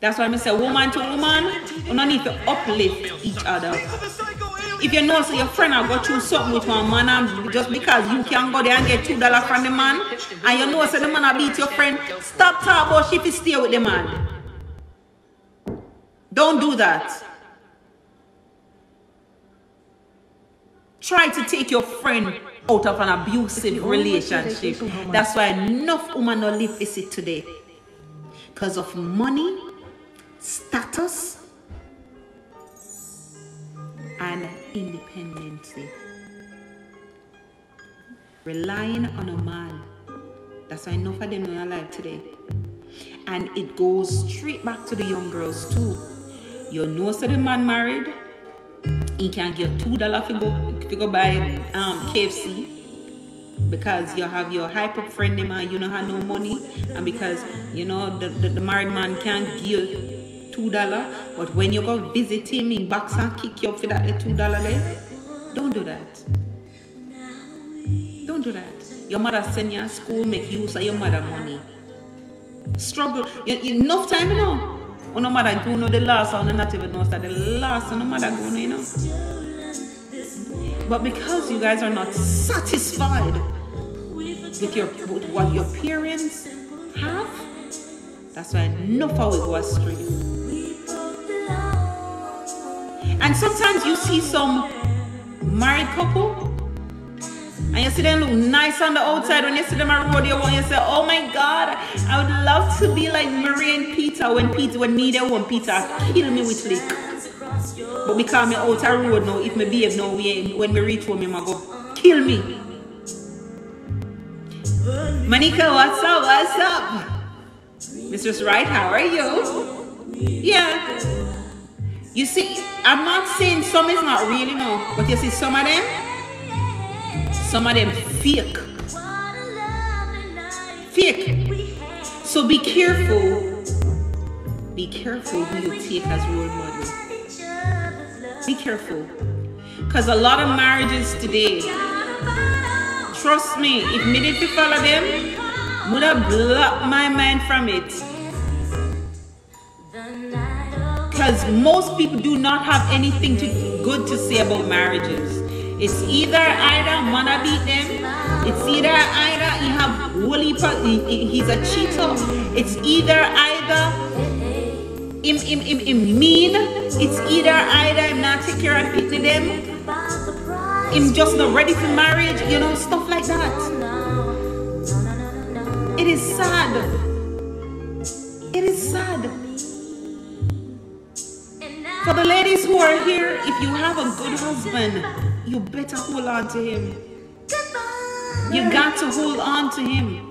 That's why I say woman to woman, you don't need to uplift each other. If you know so your friend will go through something with one man and just because you can go there and get two dollars from the man and you know so the man will beat your friend, stop talking about shit if you stay with the man. Don't do that. Try to take your friend out of an abusive relationship. That's why enough women don't live is it today. Because of money, status, and independency. Relying on a man. That's why enough of them are alive today. And it goes straight back to the young girls too. You know, so the man married, he can get two dollar to go to go buy um KFC because you have your hyper friend them and you don't have no money and because you know the, the, the married man can't give two dollar but when you go visit him in box and kick you up for that two dollar there. Don't do that. Don't do that. Your mother send you to school make use of your mother money. Struggle. You, you, enough time you know. When no mother go know the last one not even know that the last one no mother go you know. But because you guys are not satisfied with your with what your parents have, that's why enough of it go astray. And sometimes you see some married couple and you see them look nice on the outside when you see them on rodeo and you say, Oh my god, I would love to be like Marie and Peter when Peter when me there one Peter kill me with lick. But because me out a road now, if me behave we- when we reach home, me go kill me. Monica, what's up? What's up? Mistress Wright, how are you? Yeah. You see, I'm not saying some is not real, you know, but you see some of them, some of them fake. Fake. So be careful. Be careful who you take as role model. Be careful. Because a lot of marriages today, trust me, if me did follow them, would have blocked my mind from it. Because most people do not have anything to, good to say about marriages. It's either either wanna beat them, it's either either he have woolly he, he- he's a cheater, it's either either him, him, him, him mean, it's either either him not take care of pity them, him just not ready for marriage, you know, stuff like that. It is sad. It is sad. For the ladies who are here, if you have a good husband, you better hold on to him. You got to hold on to him.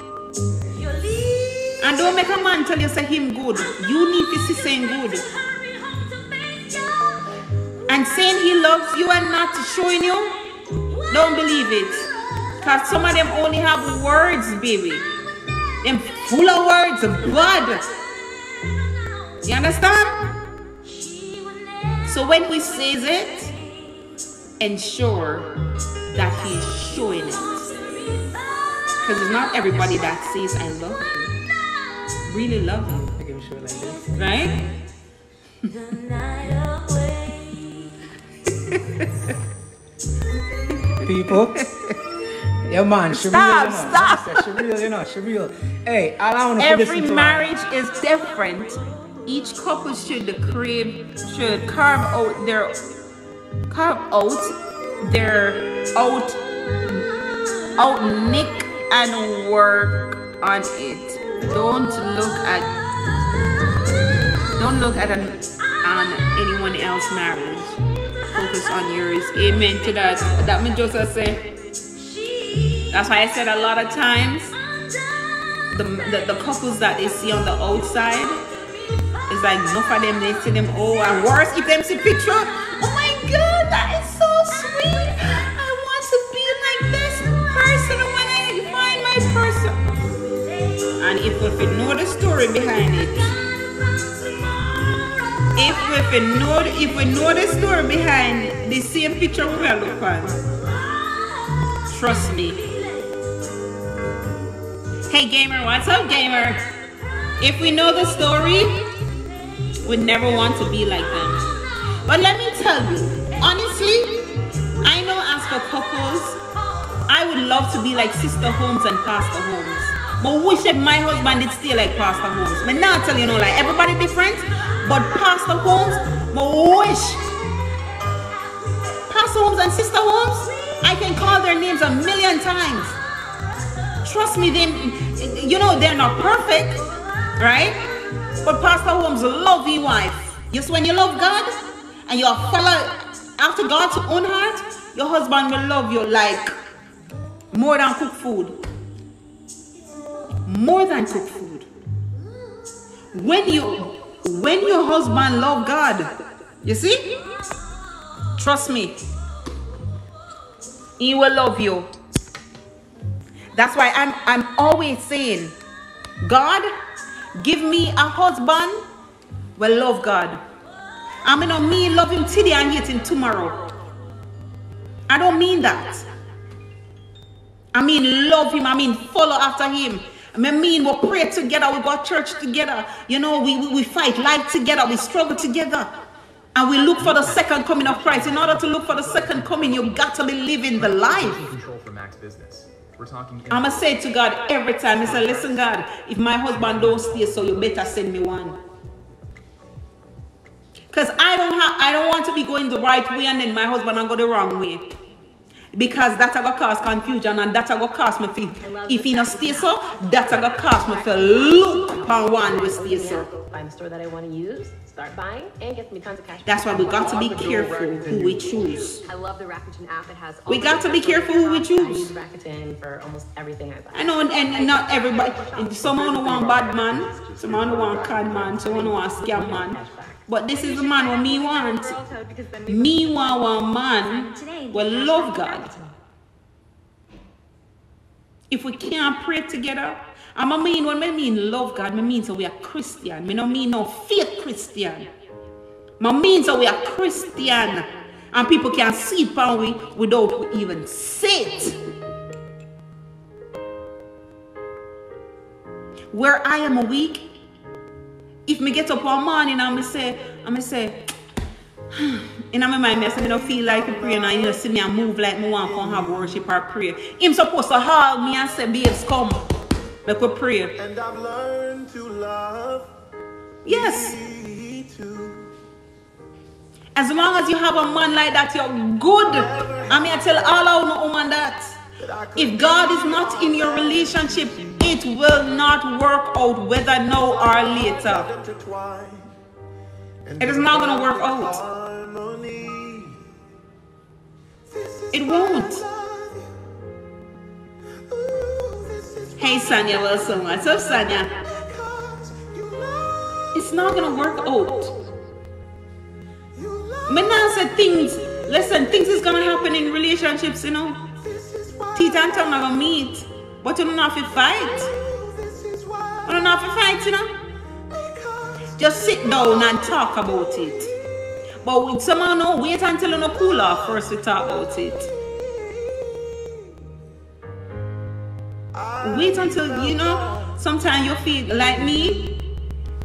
And don't make a man tell you say him good. You need to see saying good. And saying he loves you and not showing you, don't believe it. Cause some of them only have words, baby. Them full of words, blood. You understand? So when he says it, ensure that he's showing it. Because it's not everybody that says I love you. Really love you. I can show it like this. Right? People. Yeah, man, she Stop, real, you know. stop. She real, you know, she real. Hey, all I want to Every marriage is different. Each couple should crave should carve out their carve out their out out nick and work on it. Don't look at don't look at an on anyone else's marriage. Focus on yours. Amen to that. That me just say. That's why I said a lot of times the, the, the couples that they see on the outside is like enough of them they see them oh and worse if them see picture. Oh my god that is so sweet. I want to be like this person. When I find my person. And if we know the story behind it. If we know if we know the story behind the same picture we are look on trust me. Hey gamer, what's up gamer? If we know the story, we never want to be like them. But let me tell you, honestly, I know as for couples, I would love to be like Sister Holmes and Pastor Holmes. But wish my husband did stay like Pastor Holmes. But now I tell you, you know, like everybody different, but Pastor Holmes, but wish Pastor Holmes and Sister Holmes, I can call their names a million times. Trust me, them, you know, they're not perfect, right? But Pastor Holmes, love your wife. Just when you love God and you're follow after God's own heart, your husband will love you like more than cook food. More than cook food. when you when your husband love God, you see? Trust me. He will love you. That's why I'm I'm always saying, God, give me a husband will love God. I mean not me love him today and hate him tomorrow. I don't mean that. I mean love him. I mean follow after him. I mean we pray together, we go to church together. You know, we, we, we fight life together, we struggle together. And we look for the second coming of Christ. In order to look for the second coming, you've got to be living the life. control for Max business. We're talking. I'm gonna say to God every time, I say, listen, God, if my husband don't stay, so you better send me one. Cause I don't have I don't want to be going the right way and then my husband and go the wrong way. Because that's gonna cause confusion and that's gonna cause me feel if he not stay so, that's gonna cause me feel look upon one will stay so. Find the store that I want to use, start buying, and get me tons of cash. That's why we got to be careful who we choose. I love the Rakuten app. It has. We got to be careful who we choose. I use Rakuten for almost everything I buy. I know, and, and not everybody. Someone want bad man, someone want con man, someone want scam man. But this is the man what me want. Me want one man will love God. If we can't pray together, A mean when I mean love God, I mean so we are Christian. Me no mean no faith Christian. I mean so we are Christian. And people can see it we without we even say it. where I am weak, if me get up one morning and me say, and me say, in my mind, I say, me don't feel like prayer and you know, see me and move like me want to have worship or prayer. Him supposed to haul me and say, babes, come, we pray. And I've learned to love Yes. As long as you have a man like that, you're good. I mean, I tell all our women that. If God is not in your relationship, it will not work out whether now or later. It is not going to work out. It won't. Hey, Sanya Wilson. What's up, Sanya? It's not to work out. Now say things, listen, things is to happen in relationships, you know. Teeth and tongue are to meet. But you don't have to fight. You don't have to fight, you know. Just sit down and talk about it. But with someone, no, wait until you know cool off first to talk about it. Wait until you know. Sometimes you feel like me.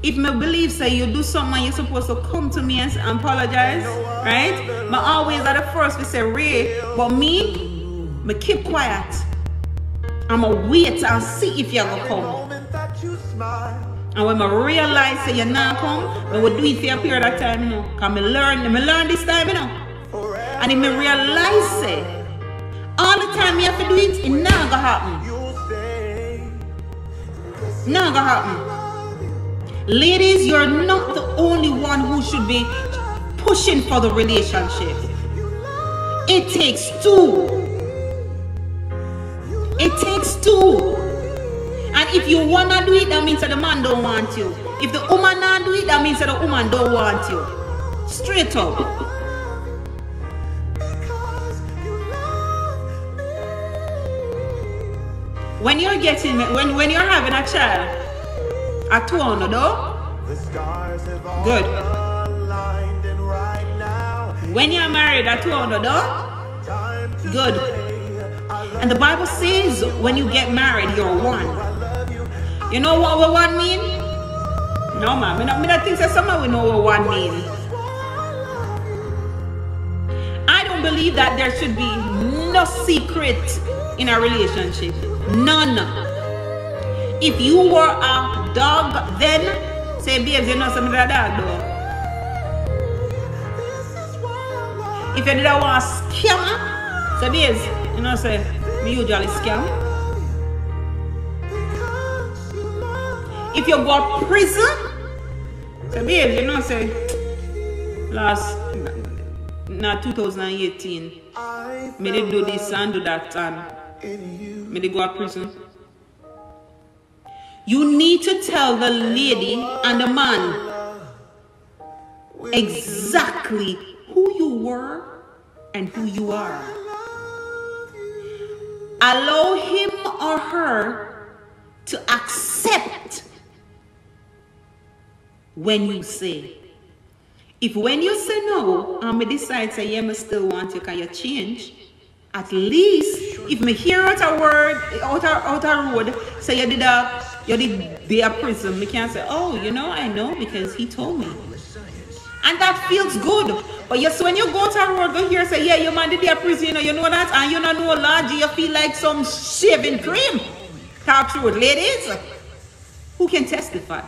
If my believe say you do something, you're supposed to come to me and apologize, right? But always at the first we say Ray, but me, me keep quiet. I'ma wait and see if you're gonna come. And when I realize that you're not come, I will do it for a period of time, you know. Cause me learn, me learn this time, you know. And if me realize it, all the time you have to do it, it's not gonna happen. Not gonna happen. Ladies, you're not the only one who should be pushing for the relationship. It takes two. It takes two. And if you wanna do it, that means that the man don't want you. If the woman not do it, that means that the woman don't want you. Straight up. When you're getting when when you're having a child, a two on the door, good. When you're married, a two on the door, good. And the Bible says when you get married, you're one. You know what we one mean? No, man. Me not, me not think that someone we know what one mean. I don't believe that there should be no secret in a relationship. None. If you were a dog, then say, babes, you know something a dog though. If you did to scam, say, babes, you know, say, me usually scam. If you go to prison, say, babes, you know, say, last, not 2018, me did do this and do that and me did go to prison. You need to tell the lady and the man exactly who you were and who you are. Allow him or her to accept when you say. If when you say no, and me decide say yeah, me still want you, can you change? At least if me hear out a word out a, out a road, say you did a you did be a prison, me can say, oh, you know, I know because he told me. And that feels good. But yes, when you go to a road, go here say, yeah, your man did a prison, you know, you know that, and you don't know Lord, you feel like some shaving cream. Talk through it, ladies. Who can testify?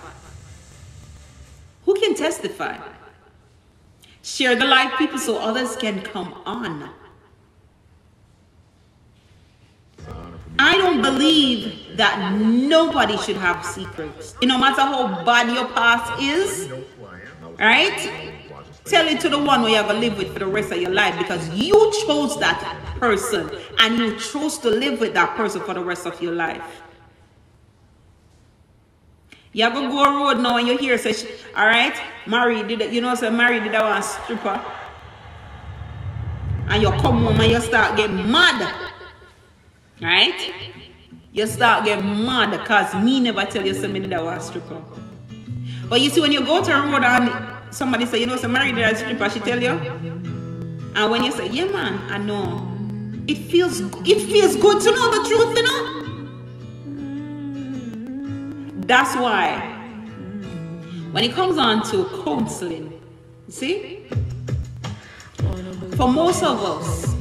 Who can testify? Share the light, people, so others can come on. I don't believe that nobody should have secrets. You no matter how bad your past is, right? Tell it to the one where you're gonna live with for the rest of your life because you chose that person and you chose to live with that person for the rest of your life. You're gonna go a road now and you hear say, all right, Mary did you know, say Mary did that one stripper. And you come home and you start getting mad. Right? You start getting mad because me never tell you something that was stripper. But you see, when you go to a road and somebody say, you know, some married a stripper, she tell you. And when you say, yeah, man, I know. It feels it feels good to know the truth, you know. That's why when it comes on to counseling, see, for most of us,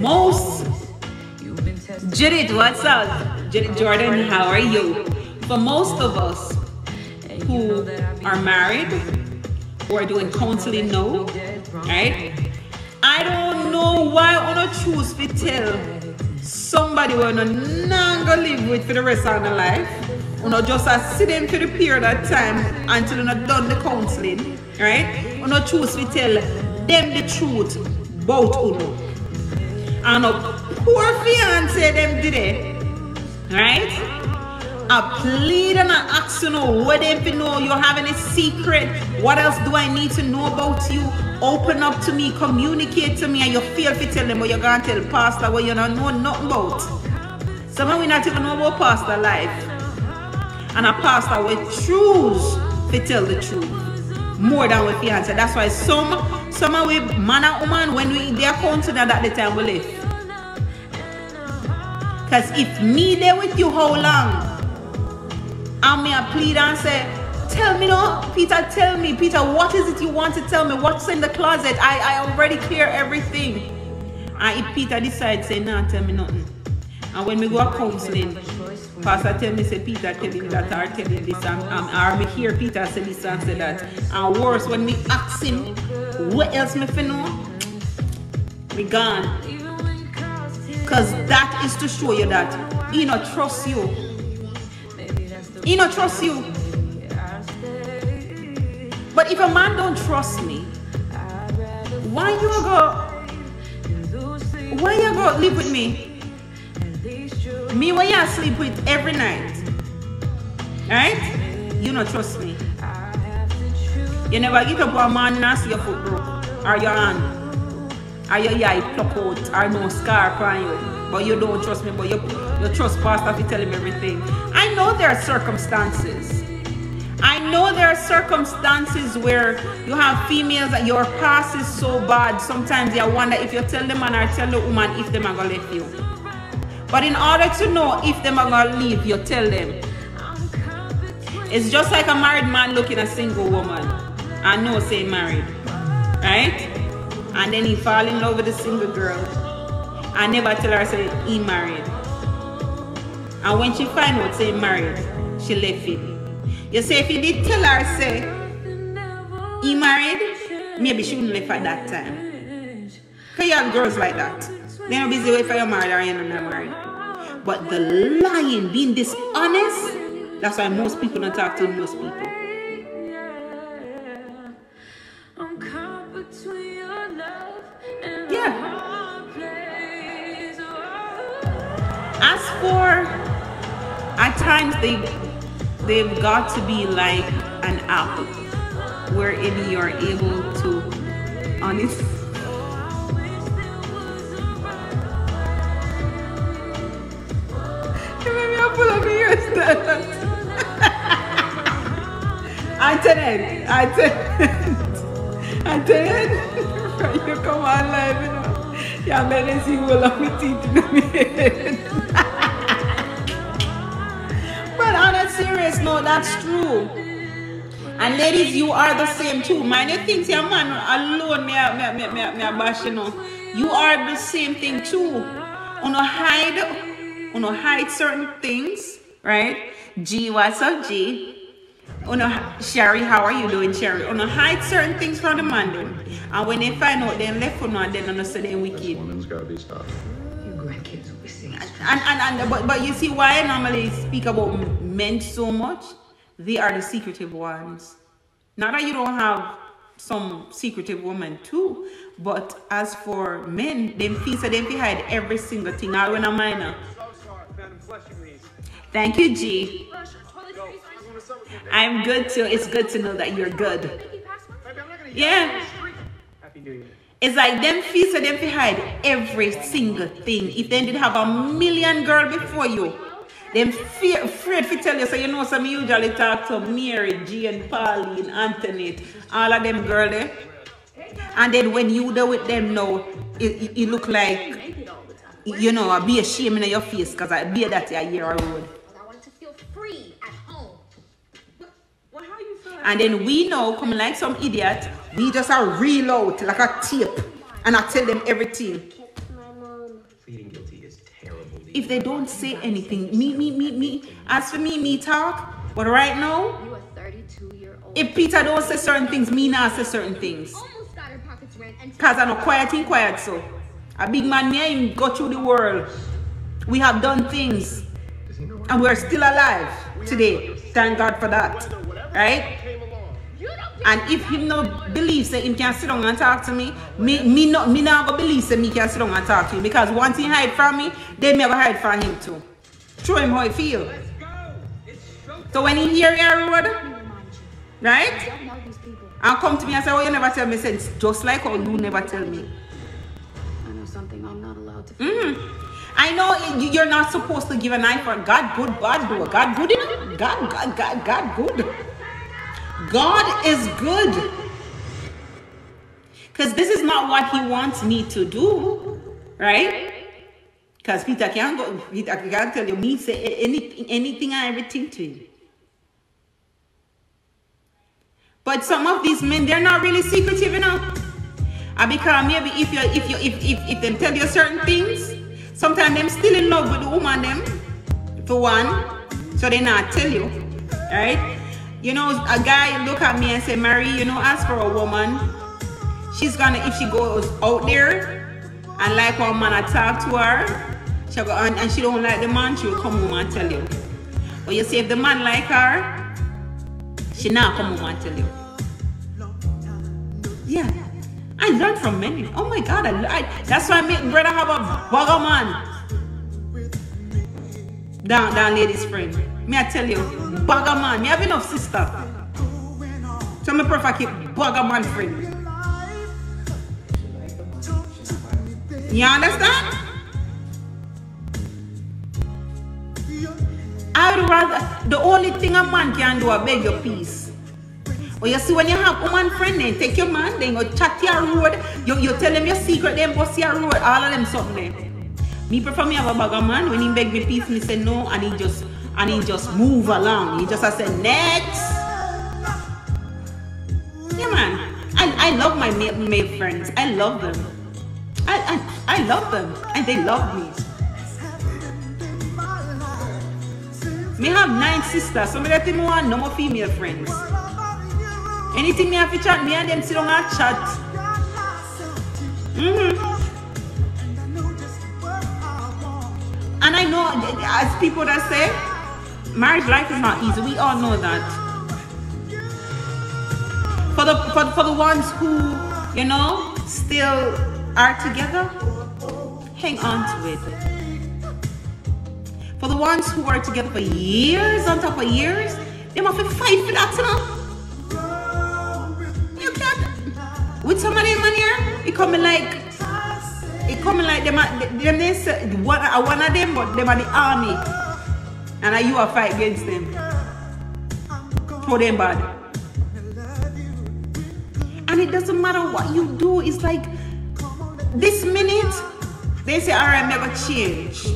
most Judith, what's up? Judith Jordan, how are you? For most of us who are married are doing counseling now, right? I don't know why I don't choose to tell somebody we're not gonna live with for the rest of their life. You know, just a sit them for the period of time until you not done the counseling, right? Not choose to tell them the truth about Uno. And a poor fiance them did it, right? I plead and I ask you know what if you know you're having a secret. What else do I need to know about you? Open up to me, communicate to me, and you feel if you tell them what you're gonna tell pastor what you don't know nothing about. Some we not even know about pastor life. And a pastor will choose to tell the truth more than with fiance. That's why some some of we man and woman when we they are considered at the time we live. Cause if me there with you how long? And me a plead and say, tell me no, Peter, tell me, Peter, what is it you want to tell me? What's in the closet? I, I already clear everything. And if Peter decides say, nah, tell me nothing. And when we go counseling, Pastor tell me, say, Peter tell him that, or tell him this, and, um, or me hear Peter say this and say that. And worse, when me ask him, what else me fi know? We gone. Because that is to show you that he not trust you. He not trust you. But if a man don't trust me, why you go? Why you go live with me? Me when you sleep with every night, right? You don't trust me. You never get up one morning and see your foot broke or your hand. Or your eye pluck out or no scar on you. But you don't trust me, but you, you trust pastor if you tell him everything. I know there are circumstances. I know there are circumstances where you have females that your past is so bad. Sometimes you wonder if you tell the man or tell the woman if them are gonna leave you. But in order to know if them are gonna leave, you tell them. It's just like a married man looking a single woman. I know say married. Right? And then he fall in love with a single girl. I never tell her say he married. And when she find out say married, she left him. You say if you did tell her say he married, maybe she wouldn't left at that time. Cause you have girls like that. They are busy waiting for your married or you're not married. But the lying, being dishonest, that's why most people don't talk to most people. Yeah. As for at times they they've got to be like an app wherein you're able to honest You me pull up your stand. Antoinette, Antoinette, Antoinette, you come on live, you know. Yeah, man, I see all of me teeth in my. But on a serious note, that's true. And ladies, you are the same too. Mind your things, your man alone, me, me, me, me, me, bash, you know. You are the same thing too. On a hide, uno hide certain things, right? G, what's up, G? Uno, Sherry, how are you doing, Sherry? Uno hide certain things from the man them. And when they find out them left uno and then uno say they wicked. Woman's gotta be stopped. And, and, and but, but you see why I normally speak about men so much? They are the secretive ones. Not that you don't have some secretive women too, but as for men, them feel so them fi hide every single thing. All when a minor. Thank you, G. I'm good too. It's good to know that you're good. Yeah. It's like them feel so them fi hide every single thing. If they did have a million girl before you, them fear afraid to tell you. So you know, some usually talk to Mary, Jane, Pauline, Antoinette, all of them girl. And then when you there with them now, it, it, it look like you know, I be ashamed in your face because I be that a year old. And then we know, coming like some idiot, we just are reload like a tape and I tell them everything. Pleading guilty is terrible. If they don't say anything, me, me, me, me, as for me, me talk. But right now, You a 32 year old. if Peter don't say certain things, me not say certain things. Almost got her pockets rent and Cause I know quiet in quiet so. A big man me him go through the world. We have done things. And we're still alive today. Thank God for that. Right? And if him no believe say him can sit down and talk to me, me me not me not go believe say me can sit down and talk to you. Because once he hide from me, then me ever hide from him too. Show him how he feel. So when he hear your road, right? And come to me and say, Oh, you never tell me sense. Just like how you never tell me. I know something I'm not allowed to. Mm. I know you- you're not supposed to give an eye for God good, God do. God good enough? God, God, God, God good. God is good. Because this is not what he wants me to do, right? Because Peter can't go, Peter can't tell you me say anything, anything and everything to you. But some of these men, they're not really secretive enough. And because maybe if you if you if if, if them tell you certain things, sometimes them still in love with the woman them, for one, so they not tell you, right? You know, a guy look at me and say, Mary, you know, as for a woman, she's gonna if she goes out there and like one man I talk to her, she'll go and, and she don't like the man, she will come home and tell you. But you see, if the man like her, she not come home and tell you. Yeah. I learned from many. Oh my God, I, I that's why I make brother have a bugger man. Down, down, ladies friend. Me I tell you, bugger man. Me have enough sister. So me prefer keep bugger man friend. You understand? I would rather the only thing a man can do I beg your peace. But you see when you have woman friend then take your man, then go chat your road, you, you tell them your secret, then bust your road, all of them something. Me prefer me have a bag of man when he beg me peace, me say no, and he just and he just move along. He just a say next. Yeah man. I, I love my male, male friends. I love them. I, I I love them and they love me. Me have nine sisters, so me let him want no more female friends. Anything me have to chat, me and them sit down and chat. hmm And I know, as people that say, marriage life is not easy. We all know that. For the for, for the ones who, you know, still are together, hang on to it. For the ones who are together for years on top of years, they must fight for that, you know. You can't. With some of them man here, it coming like, it coming like them, them they say, one, one of them, but them are the army. And are you a fight against them. For them bad. And it doesn't matter what you do, it's like, this minute, they say, all right, never change.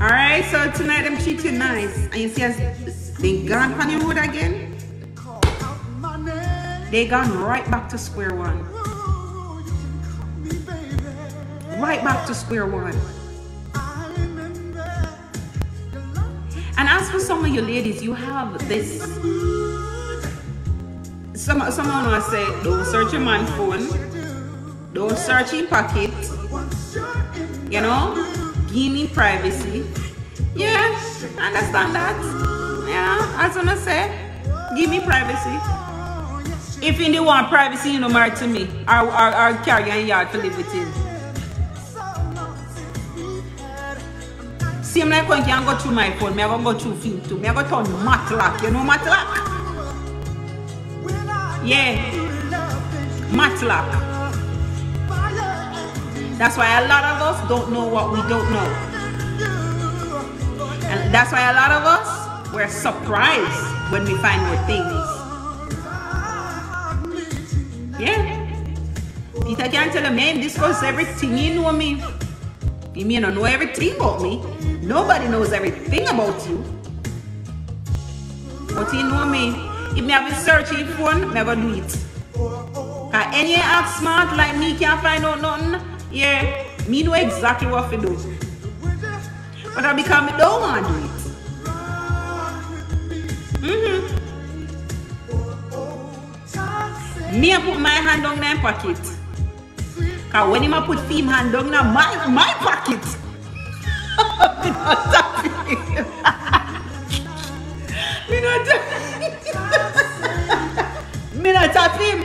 All right, so tonight I'm you nice, and you see as they gone on the road again, they gone right back to square one. Right back to square one. And as for some of you ladies, you have this. Some someone will say, don't search your man phone, don't search in pocket, you know, give me privacy. Yeah, understand that. Yeah, as I say, give me privacy. If you want privacy, you know, marry to me. Or carry on yard to live with. Same like when you can go through my phone, me I go go through film too. Me I go turn matlock. You know matlock? Yeah. Matlock. That's why a lot of us don't know what we don't know. And that's why a lot of us, we're surprised when we find more things. Yeah. Peter can tell a man discuss everything you know me. You mean I know everything about me. Nobody knows everything about you. But you know me. If me have a search in phone, go do it. Cause any act smart like me can't find out nothing. Yeah, me know exactly what to do. But I become me don't want to do it. Mm-hmm. Me I put my hand on my pocket. Cause when a put him hand on my my pocket. Me not tap him.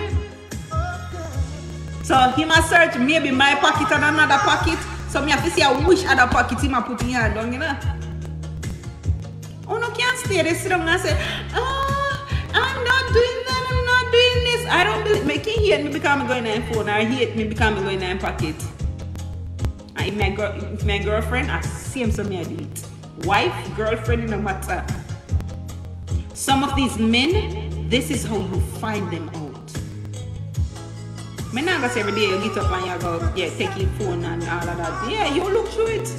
So him a search maybe my pocket and another pocket. So me have to see which other pocket him a put in hand on, you know. Oh no can't stay there sit down and say, oh, I'm not doing that, I'm not doing this. I don't believe make him hate me because I'm going in phone or hate me because I'm going in pocket. And if my girl if my girlfriend, I see so me I do. Wife, girlfriend, no matter. Some of these men, this is how you find them out. Me not say every day you get up and you go, yeah, take your phone and all of that. Yeah, you look through it.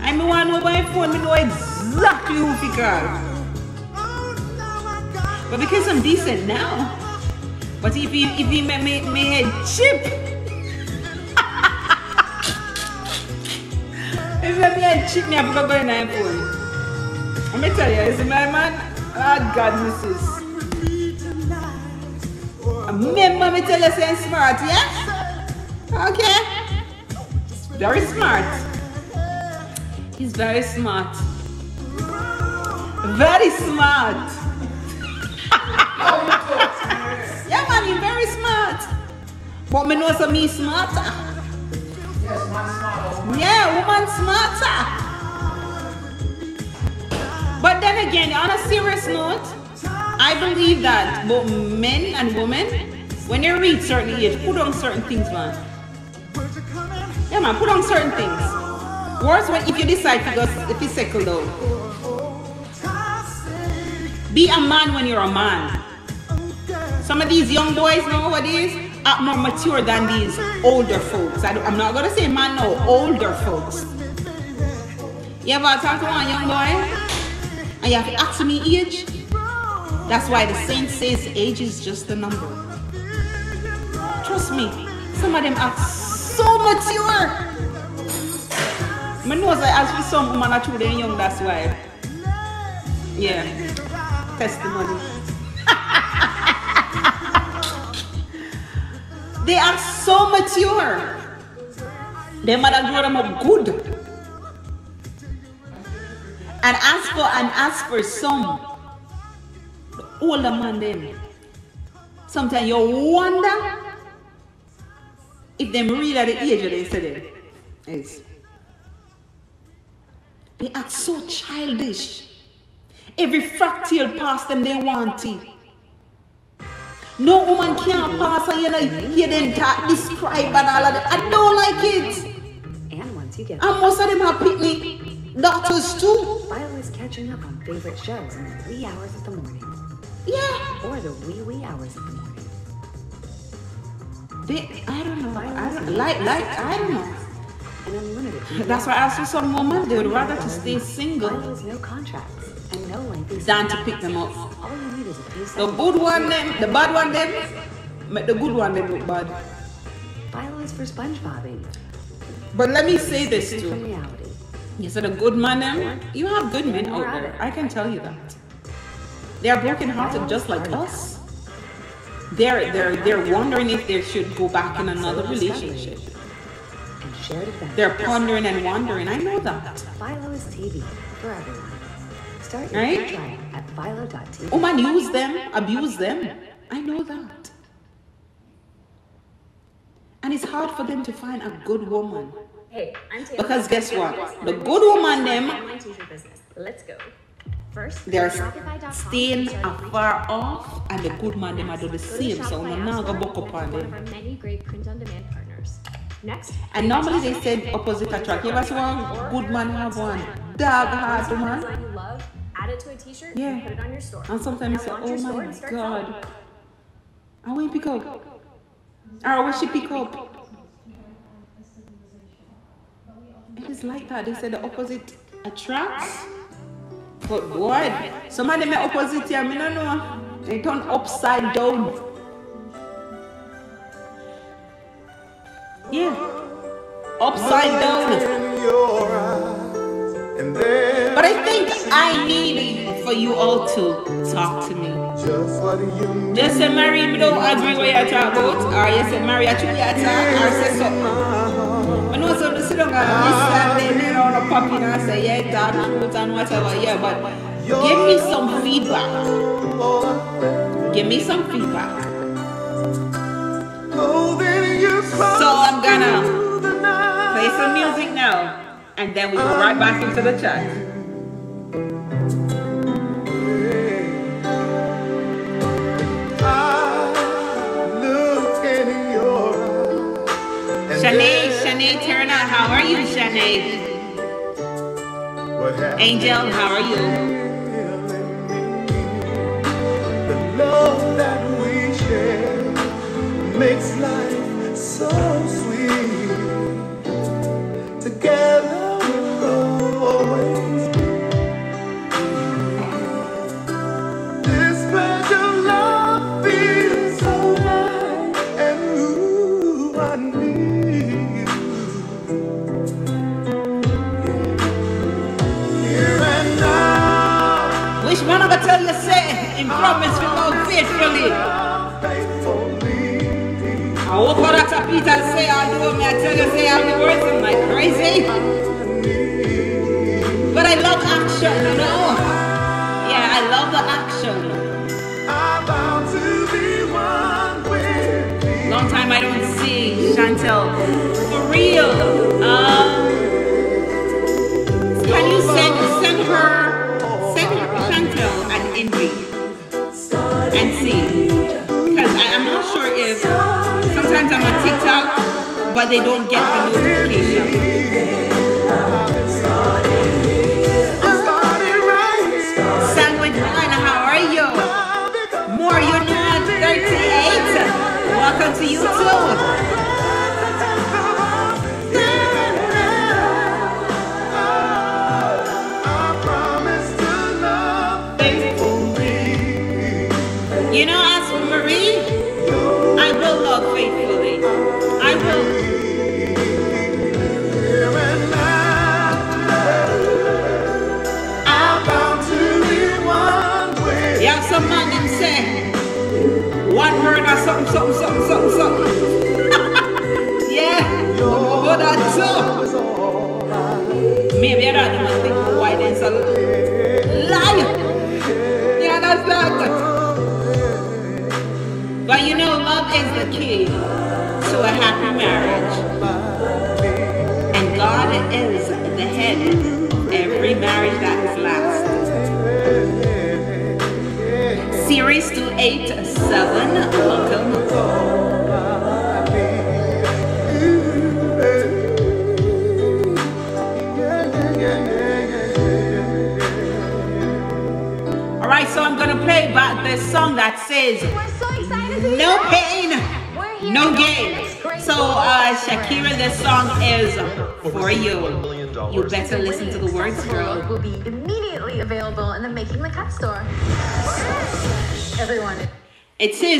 I me want to know my phone, me know exactly who to call. But because I'm decent now, but if you if you make me, me head chip, make me head chip, me have to go in my phone. Let me tell you, is my man, oh God, missus. Remember me tell you saying smart, yeah? Okay. Very smart. He's very smart. Very smart. yeah, man, he's very smart. But me know some me smarter. Yeah, woman smarter. But then again, on a serious note, I believe that both men and women, when they reach certain age, put on certain things, man. Yeah, man, put on certain things. Worse when if you decide to go if you settle down. Be a man when you're a man. Some of these young boys know nowadays are more mature than these older folks. I am not gonna say man no, older folks. You ever talk to one young boy and you have to ask me age? That's why the saint says age is just a number. Trust me, some of them are so mature. I know I as for some women are young, that's why. Yeah. Testimony. They are so mature. Their mother grew them up good. And as for and as for some, the older man them, sometimes you wonder if them really at the age of they them is. They act so childish. Every fractal past them, they want it. No woman can't pass and you know, hear them talk, describe and all of that. I don't like it. And once you get And most of them have picnic doctors too. Philo is catching up on favorite shows in the wee hours of the morning. Yeah. Or the wee wee hours of the morning. They, I don't know. I don't like, like, I don't know. An unlimited That's why I see some women, they would rather to stay single no contracts and no than to pick them up. All you need is a few The good one them, the bad one them, make the good one them look bad. Philo is for sponge bobbing. But let me say this too. reality. You said a good man eh? them, you have good men out there. I can tell you that. They are broken hearted just like us. They're they're they're wondering if they should go back in another relationship. And shared adventure. They're pondering and wondering. I know that. Philo is TV for everyone. Start your Right? trial at philo.tv. Oh, woman use them, abuse them. I know that. And it's hard for them to find a good woman. Hey, I'm Taylor. Because guess what? The good woman them, Online t-shirt business. Let's go. First, they're go to Shopify.com staying and start a free afar off, and the good man them are do the same. So I'm App now go Store book upon one of them. our many great print-on-demand partners. Next, And normally they said opposite attract. You ever see one good man have one dog heart love, add it to a t-shirt, Yeah. and put it on your store. And sometimes you say, Now oh your store my and start selling. god. I want pick up. Or will she pick up? It is like that. They say the opposite attracts. But boy, some of them are opposite here, I don't know. They turn upside down. Yeah. Upside down. But I think I need for you all to talk to me. Just say Mary, me don't agree what you talk about. Or you say uh, Mary, I truly attack. Or say something. I know some sit down and listen, then you know, no pop in and say, yeah, dark truth and whatever. Yeah, but give me some feedback. Give me some feedback. So I'm gonna play some music now, and then we go right back into the chat. Shanae, Shanae Turner, how are you, Shanae? Angel, how are you?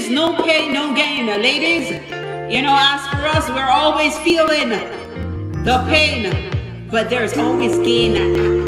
is no pain, no gain. Ladies, you know, as for us, we're always feeling the pain, but there's always gain.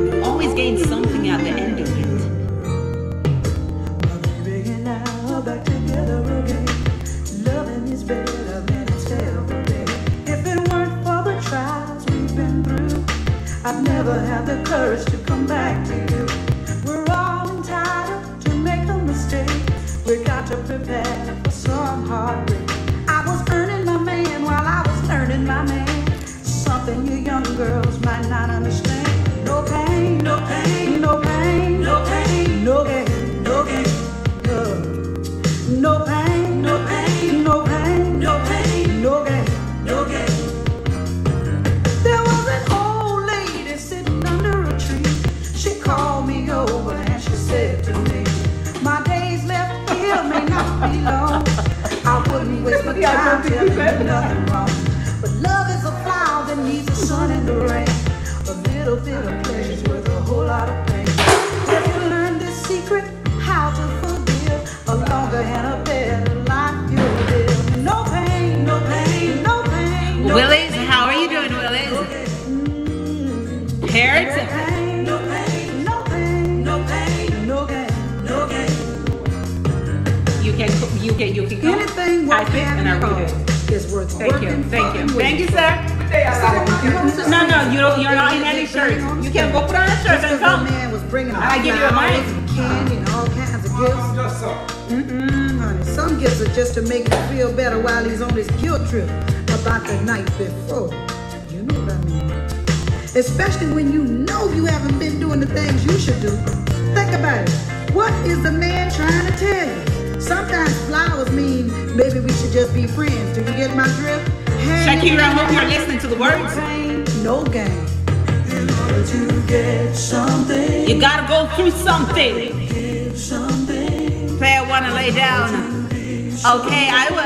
Okay, I will.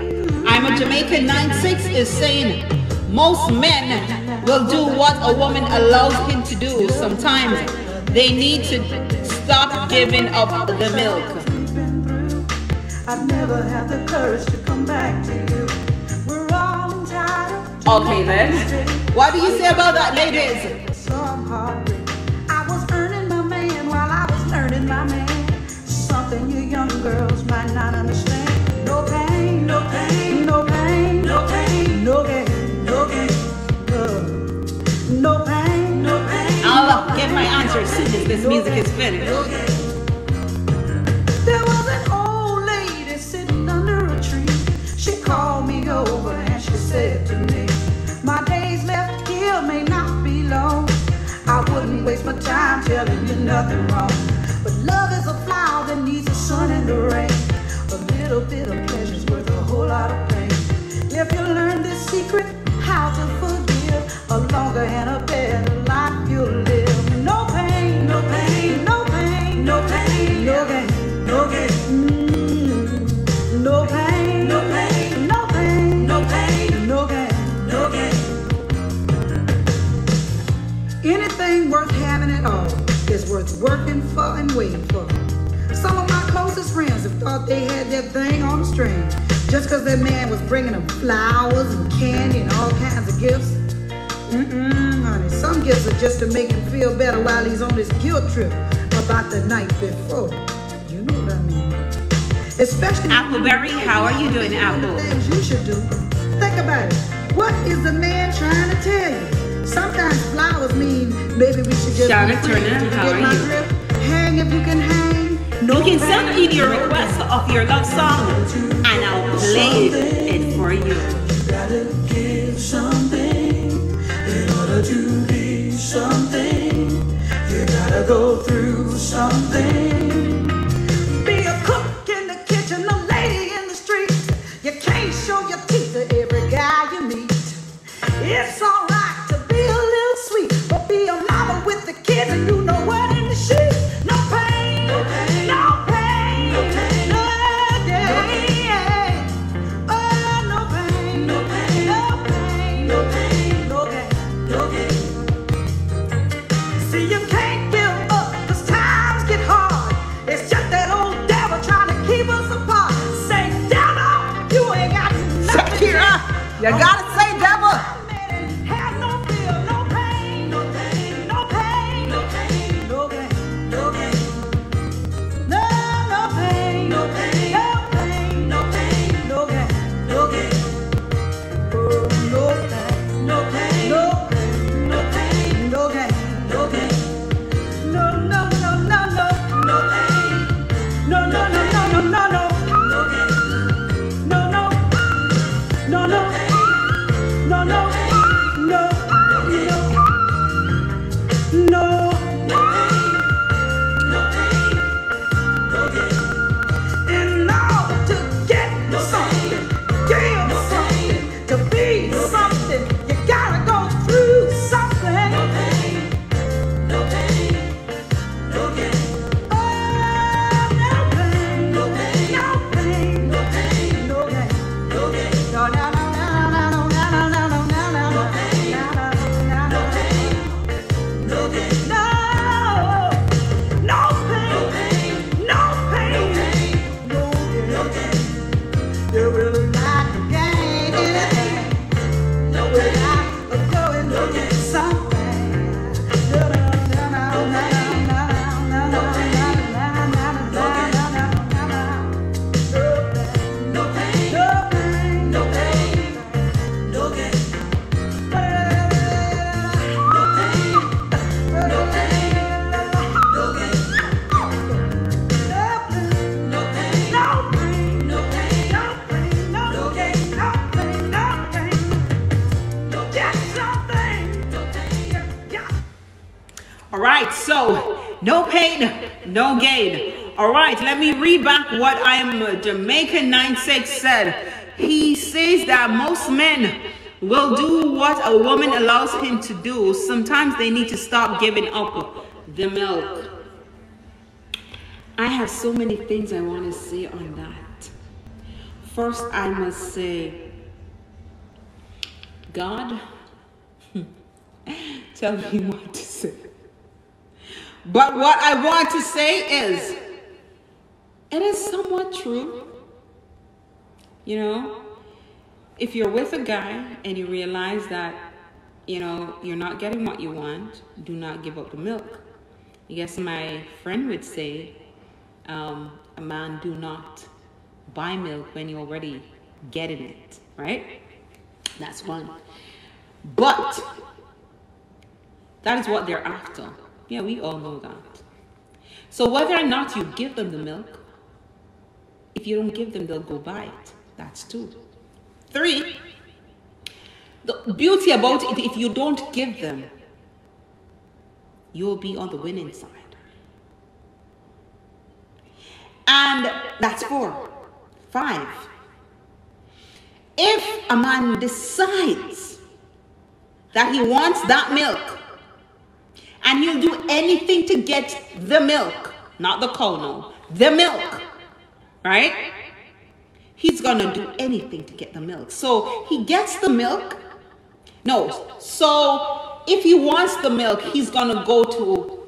I'm a Jamaican 9-6 is saying most men will do what a woman allows him to do. Sometimes they need to stop giving up the milk. I've never had the courage to come back to you. We're all entitled. Okay then. What do you say about that, ladies? Some heartbreak. I was earning my man while I was learning my man. Something you young girls. as your soon as this music is finished. waste my time telling you nothing wrong. But love is a flower that needs the sun and the rain. A little bit of pleasure's worth a whole lot of pain. If you learn this secret, how to forgive, a longer and a better. Working for and waiting for. Some of my closest friends have thought they had their thing on the string just because their man was bringing them flowers and candy and all kinds of gifts. Mm-mm, honey. Some gifts are just to make him feel better while he's on this guilt trip about the night before. You know what I mean? Especially Appleberry, how are you doing, Apple? things you should do. Think about it. What is the man trying to tell you? Sometimes flowers mean maybe we should just Shauna be friends. Turner, how are you? drift? Hang if you can hang. No you can send pain, in your no request of your love song and I'll play it for you. gotta give something in order to be something. You gotta go through something. Be a cook in the kitchen, a lady in the street. You can't show your teeth to every guy you meet. It's alright you gotta no gain. All right, let me read back what I'm uh, Jamaican 96 said. He says that most men will do what a woman allows him to do. Sometimes they need to stop giving up the milk. I have so many things I want to say on that. First, I must say, God, tell me what to say. But what I want to say is, it is somewhat true. You know, if you're with a guy and you realize that, you know, you're not getting what you want, do not give up the milk. I guess my friend would say, um, a man do not buy milk when you're already getting it, right? That's one. But that is what they're after. Yeah, we all know that. So whether or not you give them the milk, if you don't give them, they'll go buy it. That's two. Three, the beauty about it, if you don't give them, you'll be on the winning side. And that's four. Five. If a man decides that he wants that milk, and he'll do anything to get the milk, not the cow, the milk, right? He's gonna do anything to get the milk. So he gets the milk. No, so if he wants the milk, he's gonna go to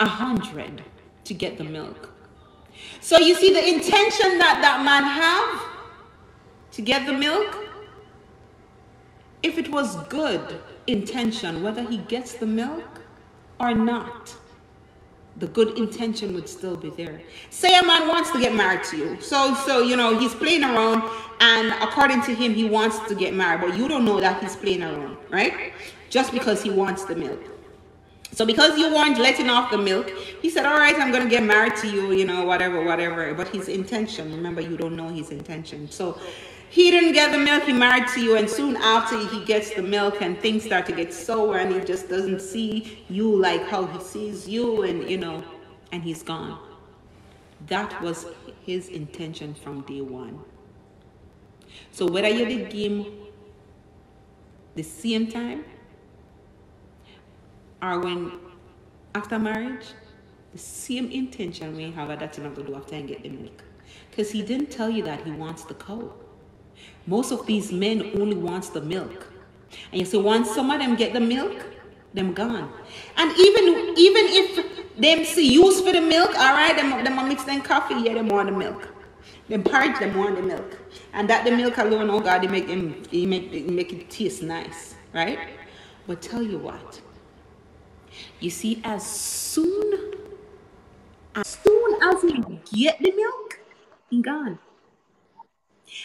a hundred to get the milk. So you see the intention that that man have to get the milk. If it was good intention, whether he gets the milk or not, the good intention would still be there. Say a man wants to get married to you. So so you know he's playing around and according to him he wants to get married, but you don't know that he's playing around, right? Just because he wants the milk. So because you weren't letting off the milk, he said, All right, I'm gonna get married to you, you know, whatever, whatever. But his intention, remember, you don't know his intention. So he didn't get the milk, he married to you, and soon after he gets the milk and things start to get sour and he just doesn't see you like how he sees you, and you know, and he's gone. That was his intention from day one. So whether you did him the same time or when after marriage, the same intention we have that you have to do after and get the milk. Because he didn't tell you that he wants the cow. Most of these men only wants the milk. And you say once some of them get the milk, them gone. And even even if them see use for the milk, all right, them them mix them coffee, yeah, them want the milk. Them porridge, them want the milk. And that the milk alone, oh God, they make them they make they make it taste nice, right? But tell you what, you see, as soon as soon as he get the milk, he gone.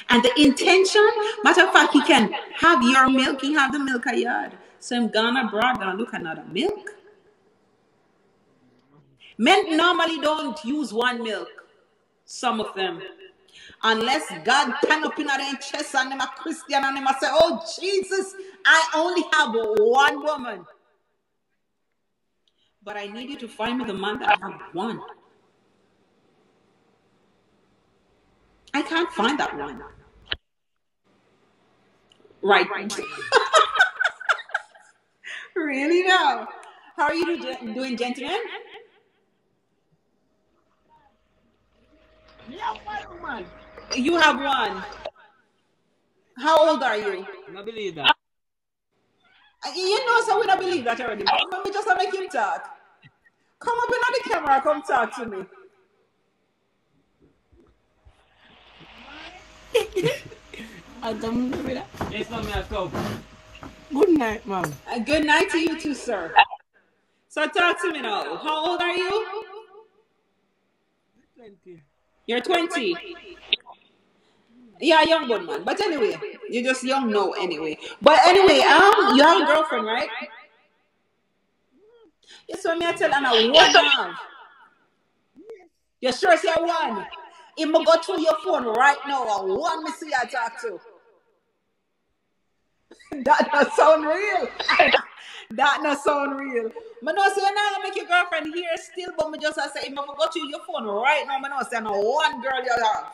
And the intention, matter of fact, he can have your milk, he have the milk a yard. So I'm gonna abroad, gonna look another milk. Men normally don't use one milk, some of them. Unless God turn up in their chest and them a Christian and them a say, Oh Jesus, I only have one woman. But I need you to find me the man that have one. I can't find that one. Right. right. really now. How are you do- doing, gentlemen? You have one. How old are you? I believe that. Uh, You know, so we don't believe that already. But let me just make him talk. Come up in on the camera, come talk to me. Adam, Yes, ma'am, I come. Good night, ma'am. Uh, good night to you too, sir. So talk to me now. How old are you? 20. You're 20. Yeah, young good man. But anyway, you're just young now anyway. But anyway, um, you have a girlfriend, right? Yes, what me I tell Anna, what have? You sure say one? If I go through your phone right now, I one me see I talk to. that not sound real. that not sound real. Me know say you're not gonna make your girlfriend hear still, but me just I say if I go through your phone right now, me know say no one girl you have.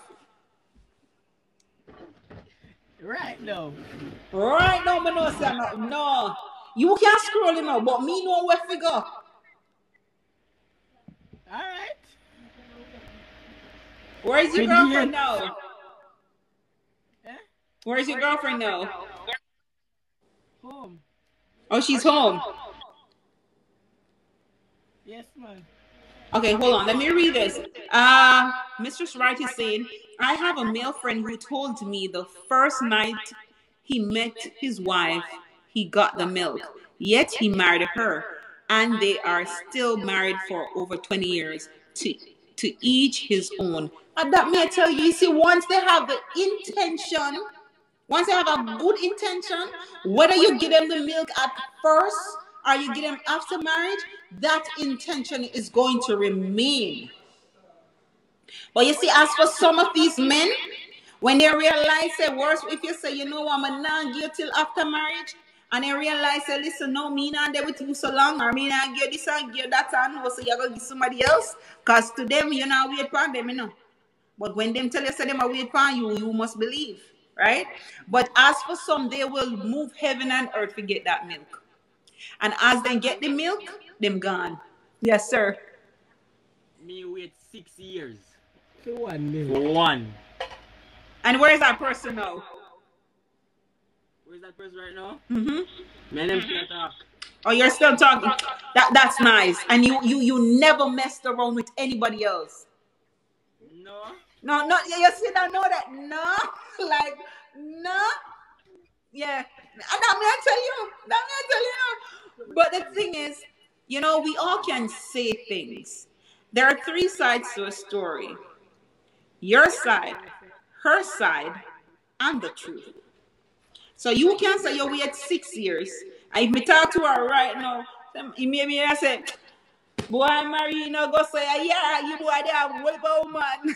Right now. Right now, me know say no. No. You can't scroll him out, but me know where to go. Alright. Where is your girlfriend you. now? Where is your girlfriend now? Home. Oh, she's home. Yes, ma'am. Okay, hold on. Let me read this. Uh, Mistress Wright is saying, I have a male friend who told me the first night he met his wife, he got the milk. Yet he married her, and they are still married for over 20 years. To to each his own. And that may I tell you, you see, once they have the intention, once they have a good intention, whether you give them the milk at first or you give them after marriage, that intention is going to remain. But you see, as for some of these men, when they realize say worse, if you say, you know I'm not give till after marriage, and they realize say, listen, no, me not there with you so long, or me not give this and give that and no, so you're gonna give somebody else. Cause to them, you know, wait for them, you know. But when them tell you say them a wait for you, you must believe, right? But as for some, they will move heaven and earth to get that milk. And as they get the milk, them gone. Yes, sir. Me wait six years. For one milk. For one. And where is that person now? Where's that person right now? Mm-hmm. Man, them still talk. Oh, you're still talking. That that's nice. And you you you never messed around with anybody else. No. No, no. You see, I know that. No, like no. Yeah. And I'm gonna tell you. I'm gonna tell you. But the thing is, you know, we all can say things. There are three sides to a story. Your side, her side, and the truth. So you can say you had six years. If me talk to her right now, you may me say, boy, Marie, no go say, ah, yeah, you boy, have whip a woman.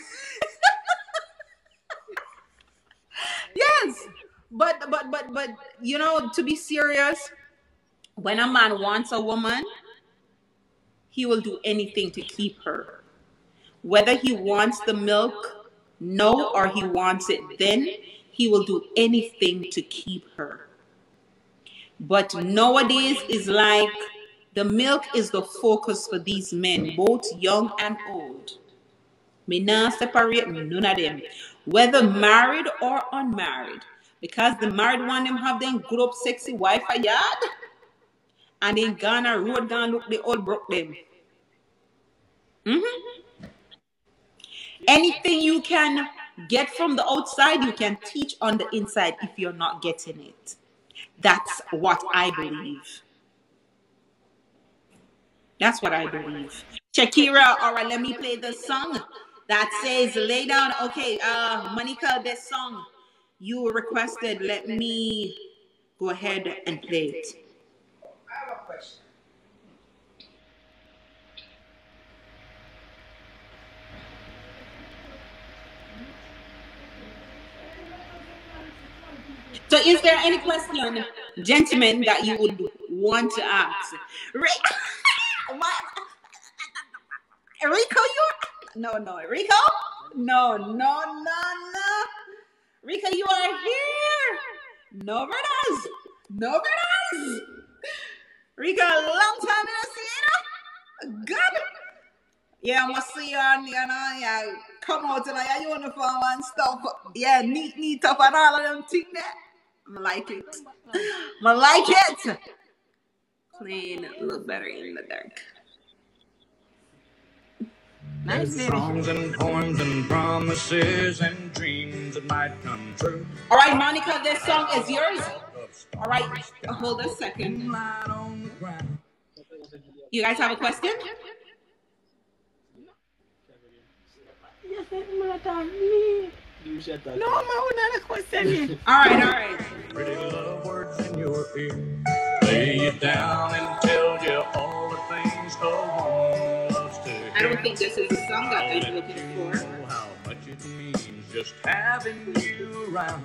yes. But but but but you know, to be serious, when a man wants a woman, he will do anything to keep her. Whether he wants the milk, no, or he wants it then, he will do anything to keep her. But nowadays is like the milk is the focus for these men, both young and old. Me not separate none of them, whether married or unmarried, because the married one them have them good up sexy wife a yard, and in Ghana road down look they all broke them. Mhm. Anything you can get from the outside, you can teach on the inside if you're not getting it. That's what I believe. That's what I believe. Shakira, all right, let me play the song that says lay down. Okay, uh, Monica, this song you requested, let me go ahead and play it. I have a question. So, is there any question, gentlemen, that you would want to ask? Rick, what? Rico, you? No, no, Rico? No, no, no, no. Rico, you are here. No brothers. No brothers. Rico, a long time no see you. know? Good. Yeah, I'm gonna see you on, you know, yeah, come out in your uniform and stuff. Yeah, neat, neat up and all of them things there. I like it. I like it. Clean, look better in the dark. Nice lady. Songs and poems and promises and dreams that might come true. All right, Monica, this song is yours. All right, hold a second. You guys have a question? Yes, I'm me. You shut up. No, I'm not question. All right, all right. Pretty love words in your ear. Lay you down and tell you all the things a woman loves to hear. I don't think this is the song that I'm looking for. How much it means just having you around.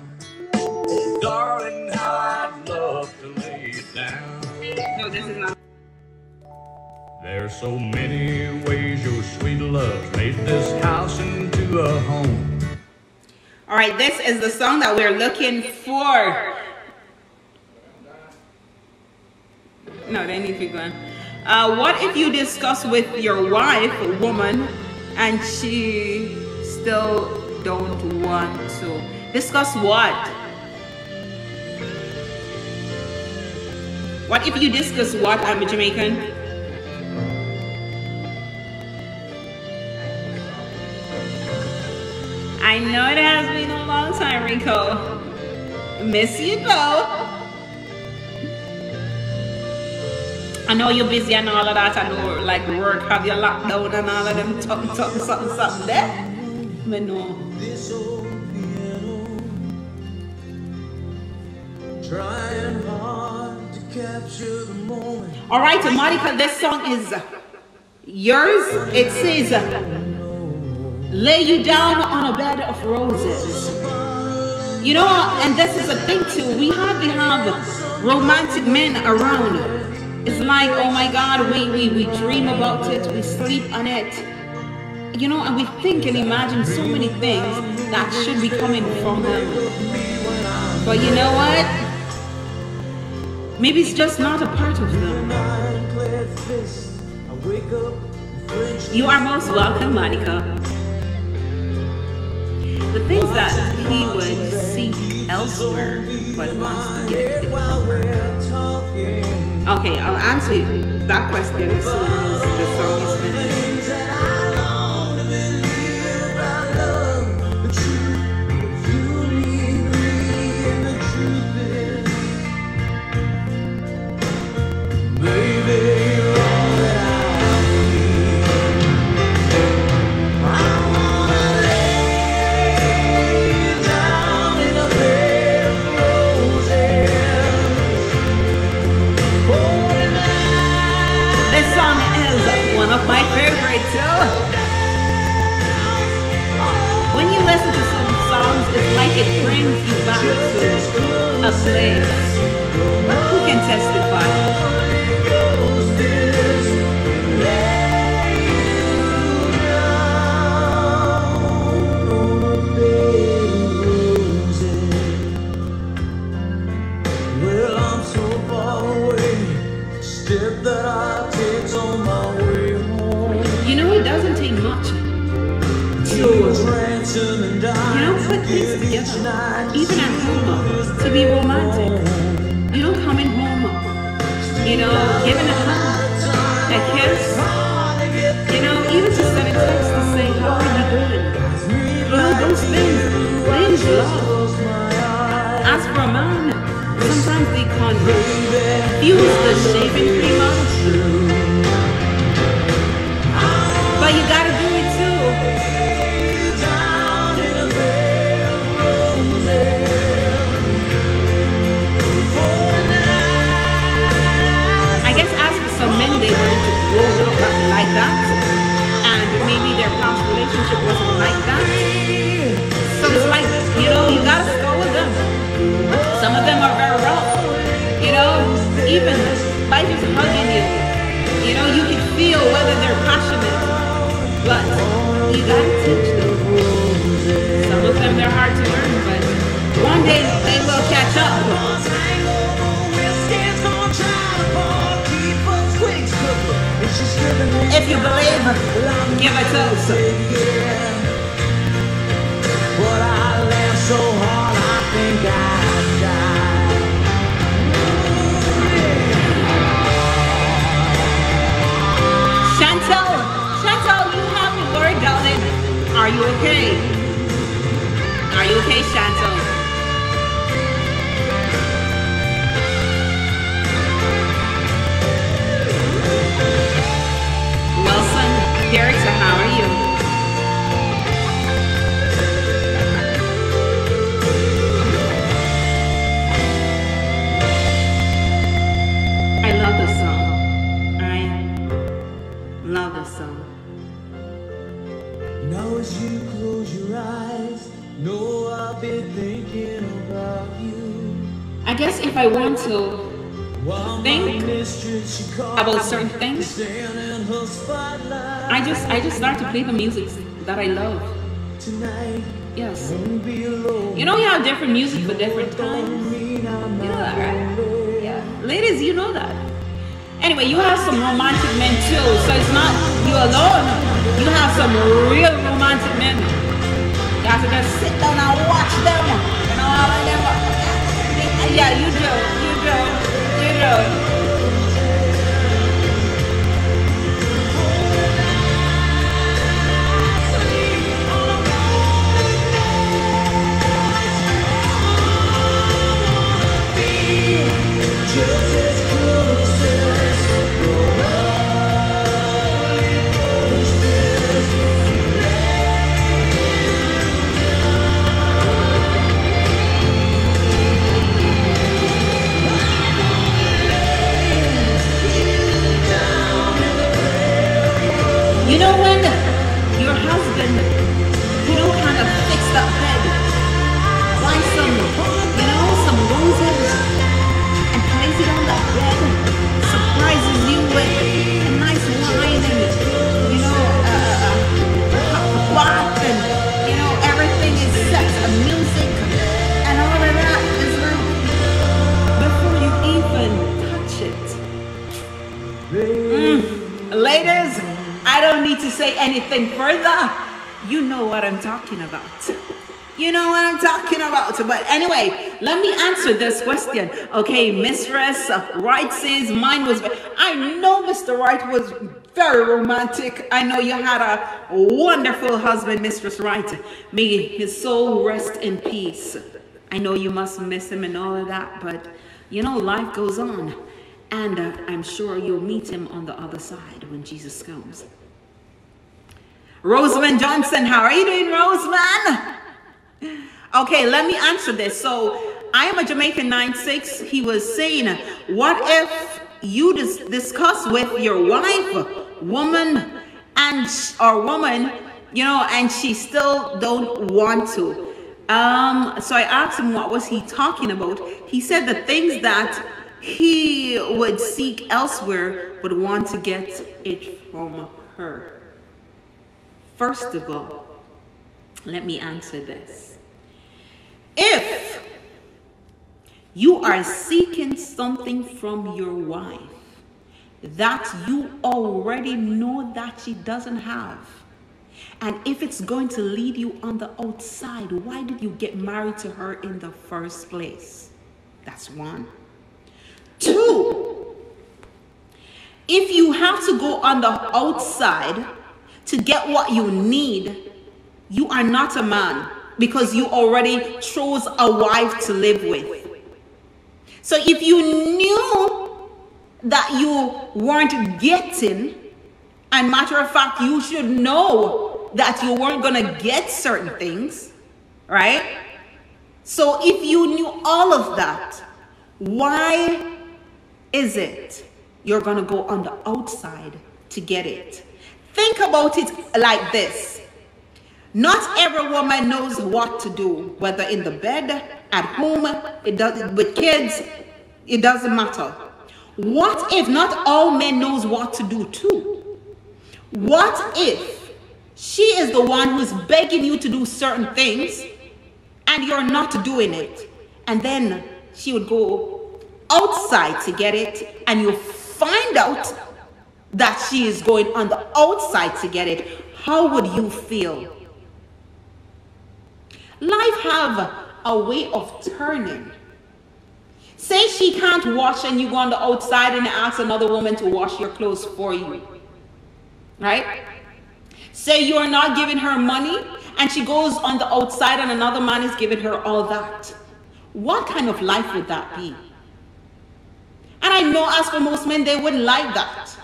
Oh, darling, I'd love to lay it down. No, this is not. There's so many ways your sweet love made this house into a home. All right, this is the song that we're looking for. No, they need to be going. Uh, what if you discuss with your wife, woman, and she still don't want to? Discuss what? What if you discuss what? I'm a Jamaican. I know it has been a long time, Rico. Miss you though. I know you're busy and all of that. I know like work have you locked down and all of them something, something, something, something there. But no. Trying hard to capture the moment. All right, Monica, this song is yours. It says, lay you down on a bed of roses. You know, and this is a thing too. We hardly have romantic men around. It's like, oh my God, we, we, we dream about it, we sleep on it. You know, and we think and imagine so many things that should be coming from him. But you know what? Maybe it's just not a part of them. You are most welcome, Monica. the things that he would seek elsewhere, but wants to get it. Okay, I'll answer that question as soon as the song is finished. It brings you back to a place. Who can testify? Together, even at home, to be romantic. You know, coming home, you know, giving a hug, a kiss, you know, even just send a text to say, how are you doing? You know, those things, things love. As for a man, sometimes they can't use the shaving cream relationship wasn't like that. So it's like, you know, you gotta go with them. Some of them are very rough, you know, even by just hugging you, you know, you can feel whether they're passionate, but you gotta teach them. Some of them, they're hard to learn, but one day they will catch up. If you believe, give a toast. But I laughed so hard, I think I died. Chantel, Chantel, you have the word, darling. Are you okay? Are you okay, Chantel? To think about certain things, I just I just start to play the music that I love. Yes. You know you have different music for different times. You know that, right? Yeah. Ladies, you know that. Anyway, you have some romantic men too, so it's not you alone. You have some real romantic men. You have to just sit down and watch them. You know, all of them. Yeah, you do. You do. You do. You know when your husband, say anything further. You know what I'm talking about. You know what I'm talking about. But anyway, let me answer this question. Okay, Mistress Wright says mine was. I know Mr. Wright was very romantic. I know you had a wonderful husband, Mistress Wright. May his soul rest in peace. I know you must miss him and all of that, but you know, life goes on. And uh, I'm sure you'll meet him on the other side when Jesus comes. Rosamond Johnson, how are you doing, Roseman? Okay, let me answer this. So, I am a Jamaican 9-6. He was saying, what if you dis- discuss with your wife, woman, and or woman, you know, and she still don't want to? Um, so I asked him what was he talking about. He said the things that he would seek elsewhere would want to get it from her. First of all, let me answer this. If you are seeking something from your wife that you already know that she doesn't have, and if it's going to lead you on the outside, why did you get married to her in the first place? That's one. Two, if you have to go on the outside to get what you need, you are not a man because you already chose a wife to live with. So if you knew that you weren't getting, and matter of fact, you should know that you weren't going to get certain things, right? So if you knew all of that, why is it you're going to go on the outside to get it? Think about it like this. Not every woman knows what to do, whether in the bed, at home, it does with kids, it doesn't matter. What if not all men knows what to do too? What if she is the one who's begging you to do certain things and you're not doing it? And then she would go outside to get it and you find out that she is going on the outside to get it. How would you feel? Life have a way of turning. Say she can't wash and you go on the outside and ask another woman to wash your clothes for you. Right? Say you're not giving her money and she goes on the outside and another man is giving her all that. What kind of life would that be? And I know as for most men, they wouldn't like that.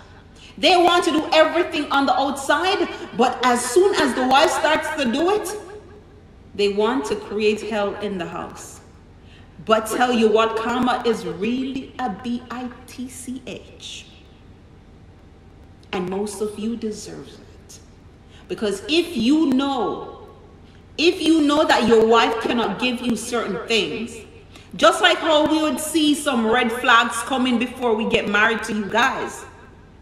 They want to do everything on the outside, but as soon as the wife starts to do it, they want to create hell in the house. But tell you what, karma is really a B I T C H. And most of you deserve it. Because if you know, if you know that your wife cannot give you certain things, just like how we would see some red flags coming before we get married to you guys,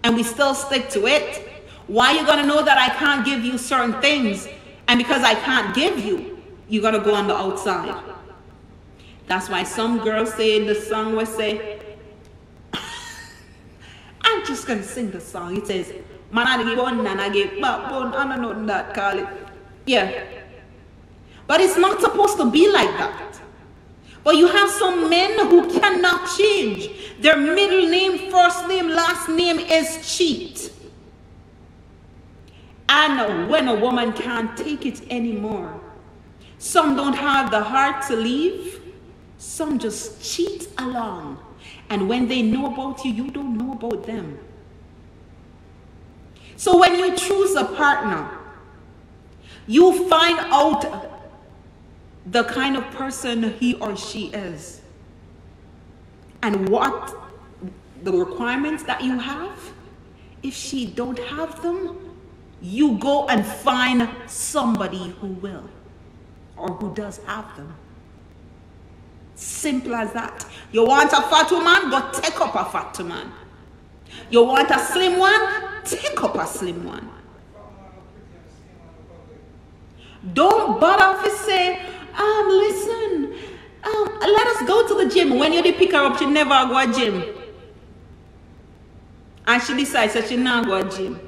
and we still stick to it, why you gonna know that I can't give you certain things? And because I can't give you, you gotta go on the outside. That's why some girls say in the song we say, I'm just gonna sing the song. It says. Yeah. But it's not supposed to be like that. But you have some men who cannot change. Their middle name, first name, last name is cheat. And when a woman can't take it anymore, some don't have the heart to leave, some just cheat along. And when they know about you, you don't know about them. So when you choose a partner, you find out the kind of person he or she is and what the requirements that you have. If she don't have them, you go and find somebody who will or who does have them. Simple as that. You want a fat woman? Go take up a fat woman. You want a slim one? Take up a slim one. Don't bother to say, um, listen, um, let us go to the gym. When you dey pick her up, she never go to gym. And she decides that she not go to gym.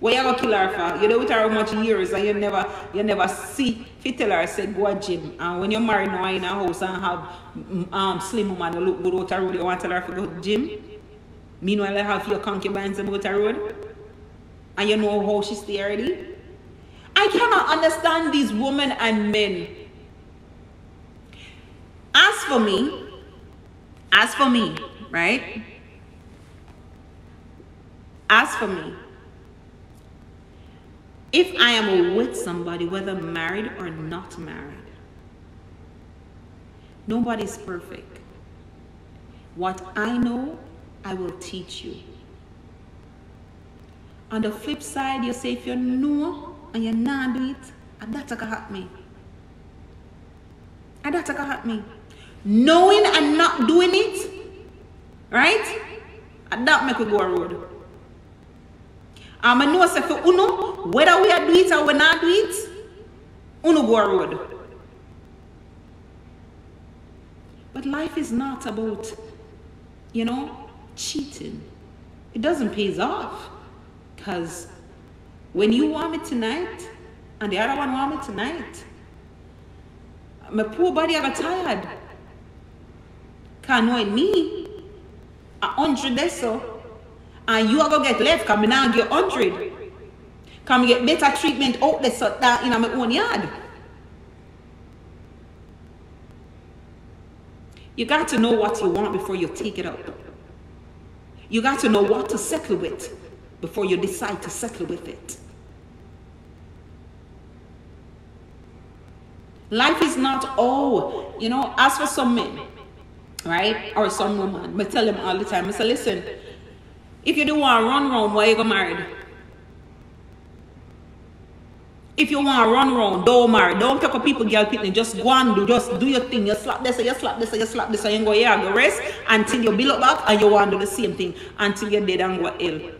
What you gonna kill her for? You know with her how much years and you never you never see if tell her say go a gym and when you're married now in a house and have um slim woman look good out a road you want to tell her to go to gym? Meanwhile I have your concubines and out a road and you know how she stay already? I cannot understand these women and men. As for me, as for me, right? As for me, if I am with somebody, whether married or not married, nobody's perfect. What I know, I will teach you. On the flip side, you say if you know and you not do it, and that's gonna hurt me. And that's gonna hurt me. Knowing and not doing it, right? And that make we go a road. Um, I know say for uno, whether we are do it or we not do it, uno go a road. But life is not about, you know, cheating. It doesn't pays off. Because when you want me tonight and the other one want me tonight, my poor body I got tired. Knowing me, a hundred there so, and you are gonna get left, come now get hundred. Come get better treatment out there so that in my own yard. You got to know what you want before you take it up. You got to know what to settle with before you decide to settle with it. Life is not all, you know, as for some men, right? Or some woman, I tell them all the time, I say, listen, if you don't want to run round, why you go married? If you want to run round, don't marry. Don't pick up people, girl, picnic. Just go and do, just do your thing. You slap this, you slap this, you slap this, and you go here, go rest until you build up back and you want to do the same thing until you're dead and go ill.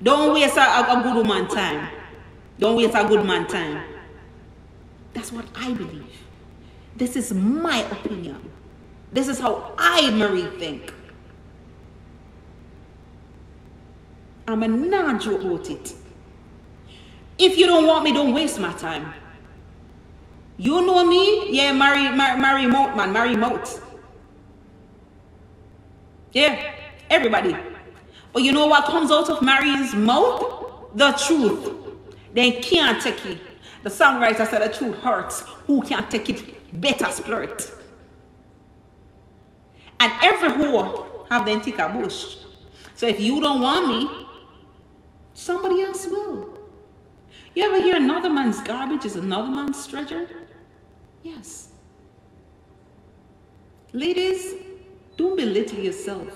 Don't waste a, a, a good woman time. Don't waste a good man time. That's what I believe. This is my opinion. This is how I, Marie, think. I'm a joke about it. If you don't want me, don't waste my time. You know me? Yeah, marry, marry, marry man. Marry Moat. Yeah, everybody. But you know what comes out of Mary's mouth? The truth. They can't take it. The songwriter said the truth hurts. Who can't take it? Better spirit. And every whore have take a bush. So if you don't want me, somebody else will. You ever hear another man's garbage is another man's treasure? Yes. Ladies, don't belittle yourself.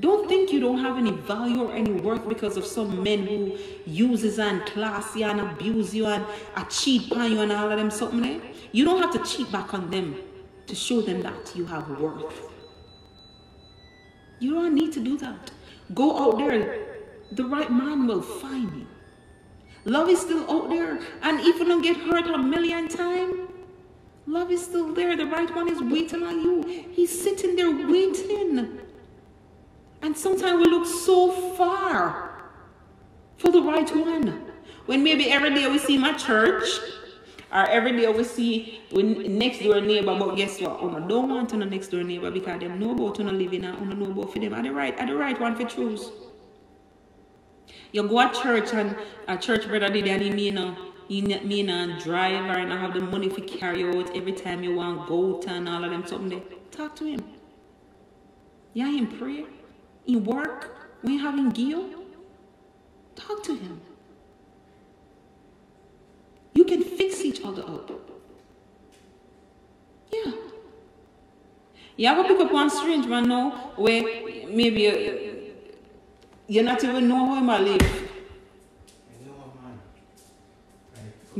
Don't think you don't have any value or any worth because of some men who uses and class you and abuse you and cheat on you and all of them something there. You don't have to cheat back on them to show them that you have worth. You don't need to do that. Go out there. The right man will find you. Love is still out there. And if you don't get hurt a million times, love is still there. The right one is waiting on you. He's sitting there waiting. And sometimes we look so far for the right one. When maybe every day we see my church, or every day we see when next door neighbor, but guess what? Una don't want to know next door neighbor because them know about una living and una know about for them. Are the right, are the right one for choose. You go to church and a church brother did and he mean uh, mean a driver and I have the money for carry out every time you want go to and all of them something. Talk to him. Yeah, in prayer, in work, when having guilt, talk to him. You can fix each other up. Yeah. You ever pick up one strange man now where maybe uh, you, you not even know where I live.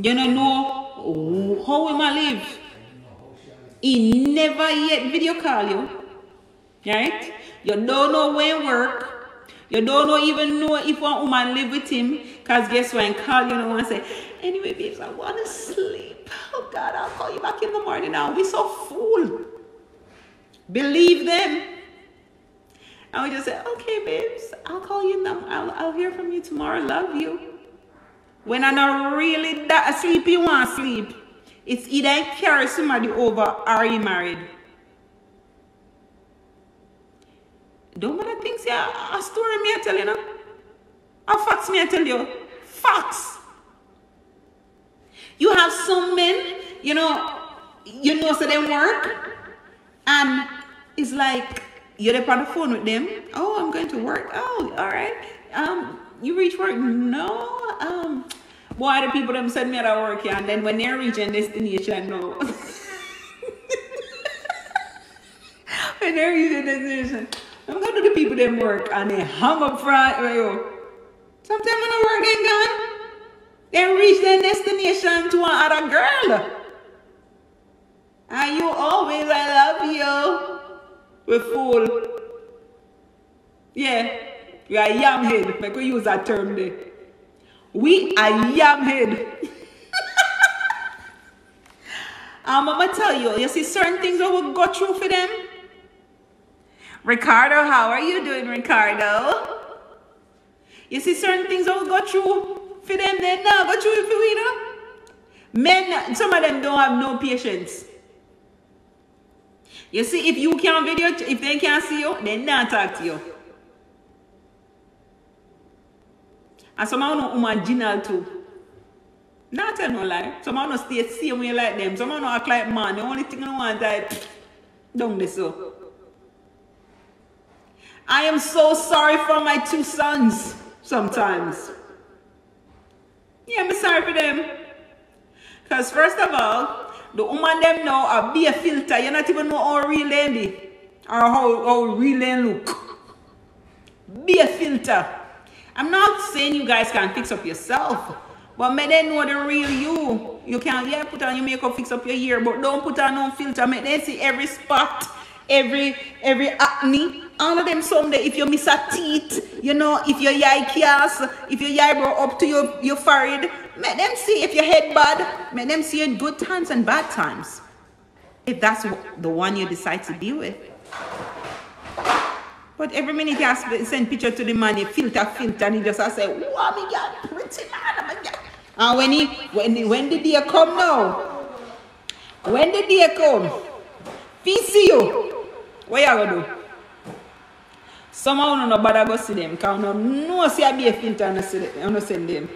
You don't know how him I live. He never yet video call you. Right? You don't know where he work. You don't know even know if one woman live with him. Cause guess what? And call you know and say, anyway, babes, I wanna sleep. Oh God, I'll call you back in the morning. I'll be so full. Believe them. And we just say, okay, babes, I'll call you now. I'll, I'll hear from you tomorrow. Love you. When I'm not really that sleepy, you want sleep. It's either carry somebody over or you married. Don't wanna think say a, story me I tell you now. A facts me I tell you. Facts. You have some men, you know, you know so they work, and it's like you're there on the phone with them. Oh, I'm going to work. Oh, all right. Um, you reach work? No. Um, boy, the people them send me out of work, yeah, and then when they're reaching destination, no. when they're reaching destination, I'm going to the people them work, and they hung up front. Sometimes when the work ain't gone, they reach their destination to another girl. And you always, I love you. We fool. Yeah, we are yam head. Make we use that term there. We are yam head. I'm gonna tell you, you see certain things that will go through for them. Ricardo, how are you doing, Ricardo? You see certain things that will go through for them, they now go through for we, you know? Men, some of them don't have no patience. You see, if you can't video, if they can't see you, they not talk to you. And some of them are marginal too. Not tell no lie. Some of them stay same way like them. Some of them act like man. The only thing they want is don't this so. I am so sorry for my two sons sometimes. Yeah, I'm sorry for them. Because first of all, the woman them know a be a filter. You're not even know how real they be. Or how, how real they look. Be a filter. I'm not saying you guys can fix up yourself. But make them know the real you. You can yeah, put on your makeup, fix up your hair, but don't put on no filter. Make them see every spot, every every acne. All of them someday, if you miss a teeth, you know, if your cast, if your eyebrow up to your, your forehead, make them see if your head bad, make them see in good times and bad times. If that's the one you decide to deal with. But every minute you ask, send picture to the man, he filter, filter, and he just say, wow, me God, pretty man, my God. And when he, when, the- when the day come now, when the day come, he see you, what you gonna do? Some of you no bother go see them, because you know see a a filter and no send them.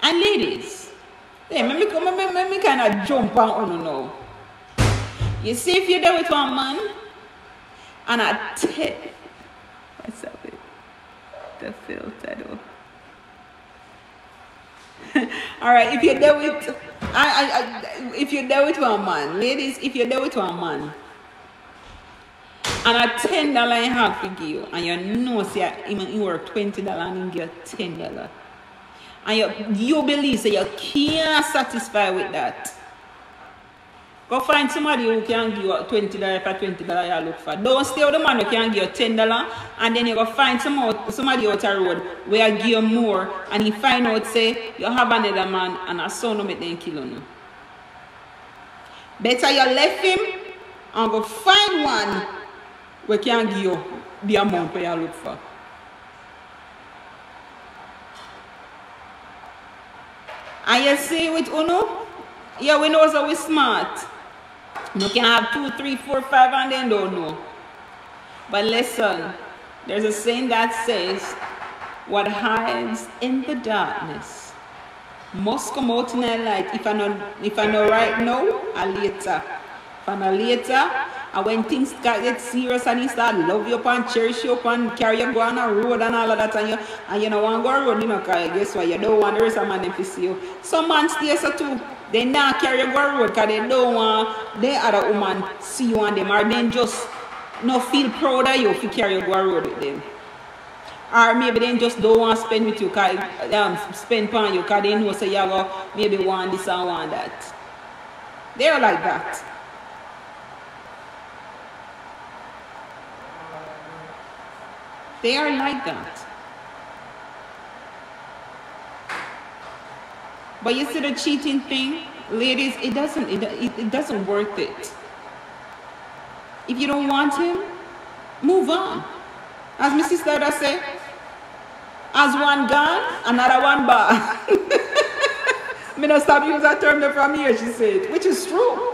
And ladies, hey, let me, let me, let me kind of jump on you. You see, if you're there with one man, and I tell, what's up with the filter though? All right, if you're there with, I, I, I, if you're there with one man, ladies, if you're there with one man, and a ten dollar and half to give you, and you know say him he work twenty dollar and he get ten dollar, and you you believe say you can't satisfy with that. Go find somebody who can give you twenty dollar for twenty dollar you look for. Don't stay with the man who can give you ten dollar and then you go find some out, somebody out the road where give you more and he find out say you have another man and a son who make them kill you. Better you left him and go find one where can give you the amount where look for. And you see with Uno, yeah, we know so we smart. You can have two, three, four, five, and then don't know. But listen, there's a saying that says, what hides in the darkness must come out in the light. If I know, if I know right now, I later. Know later, and when things get serious and he start love you up and cherish you up and carry you go on a road and all of that and you and you don't want to go on road, you know, cause guess what? You don't want the rest of man to see you. Some man stay so too. They not carry you go on road because they don't want the other woman see you and them or then just not feel proud of you if you carry you go on road with them. Or maybe they just don't want to spend with you, cause, um, spend upon you because they know say you go maybe want this and want that. They're like that. They are like that. But you see the cheating thing, ladies, it doesn't it, it, doesn't worth it. If you don't want him, move on. As my sister does say, as one gone, another one bar. Me not stop use that term from here, she said, which is true.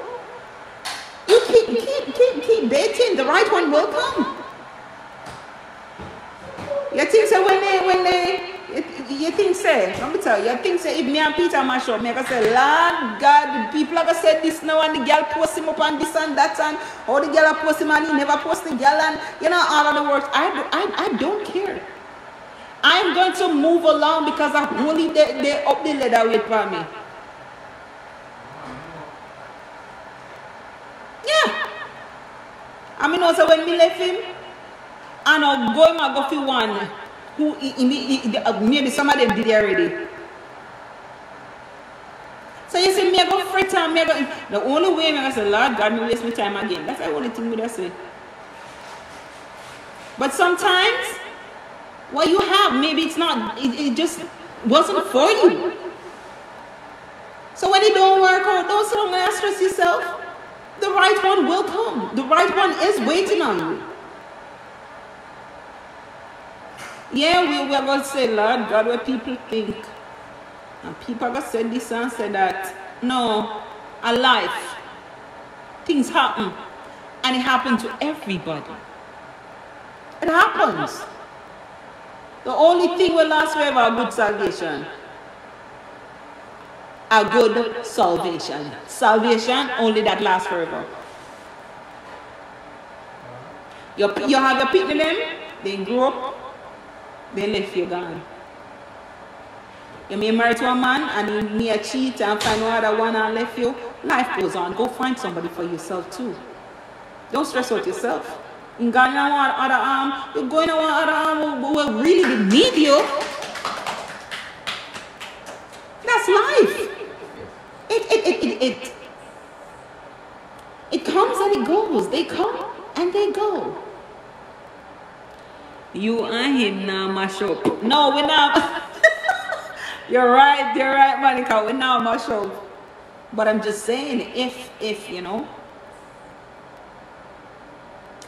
You keep, keep, keep, keep dating, the right one will come. You think so when they, when they, you, you think say, let me tell you, you think say if me and Peter mash up, me I say, Lord God, people gonna say this now and the girl post him up on this and that and all the girl post him and he never post the girl and you know all of the words. I, I, I don't care. I'm going to move along because I only they, they up the ladder with for me. Yeah. I mean also when me left him, and I'll go him and go for one who maybe some of them did already. So you see me go fret and me go the only way me I say, Lord God, me waste my time again. That's the only thing me I say. But sometimes what you have, maybe it's not, it, it just wasn't for you. So when it don't work out, don't sit and stress yourself. The right one will come. The right one is waiting on you. Yeah, we were going to say, Lord God, what people think. And people are going to say this and say that. No, a life. Things happen. And it happens to everybody. It happens. The only thing will last forever a good salvation. A good salvation. Salvation, only that lasts forever. You, you have your people them, they grow up, they left you gone. You may marry to a man and he may cheat and find another one and left you. Life goes on. Go find somebody for yourself too. Don't stress out yourself. In Ghana, one other arm, you're going to one other arm who will really need you. That's life. It, it, it, it, it, it comes and it goes. They come and they go. You and him now mash up. No, we're not. you're right, you're right, Monica. We're now mash up. But I'm just saying, if, if, you know,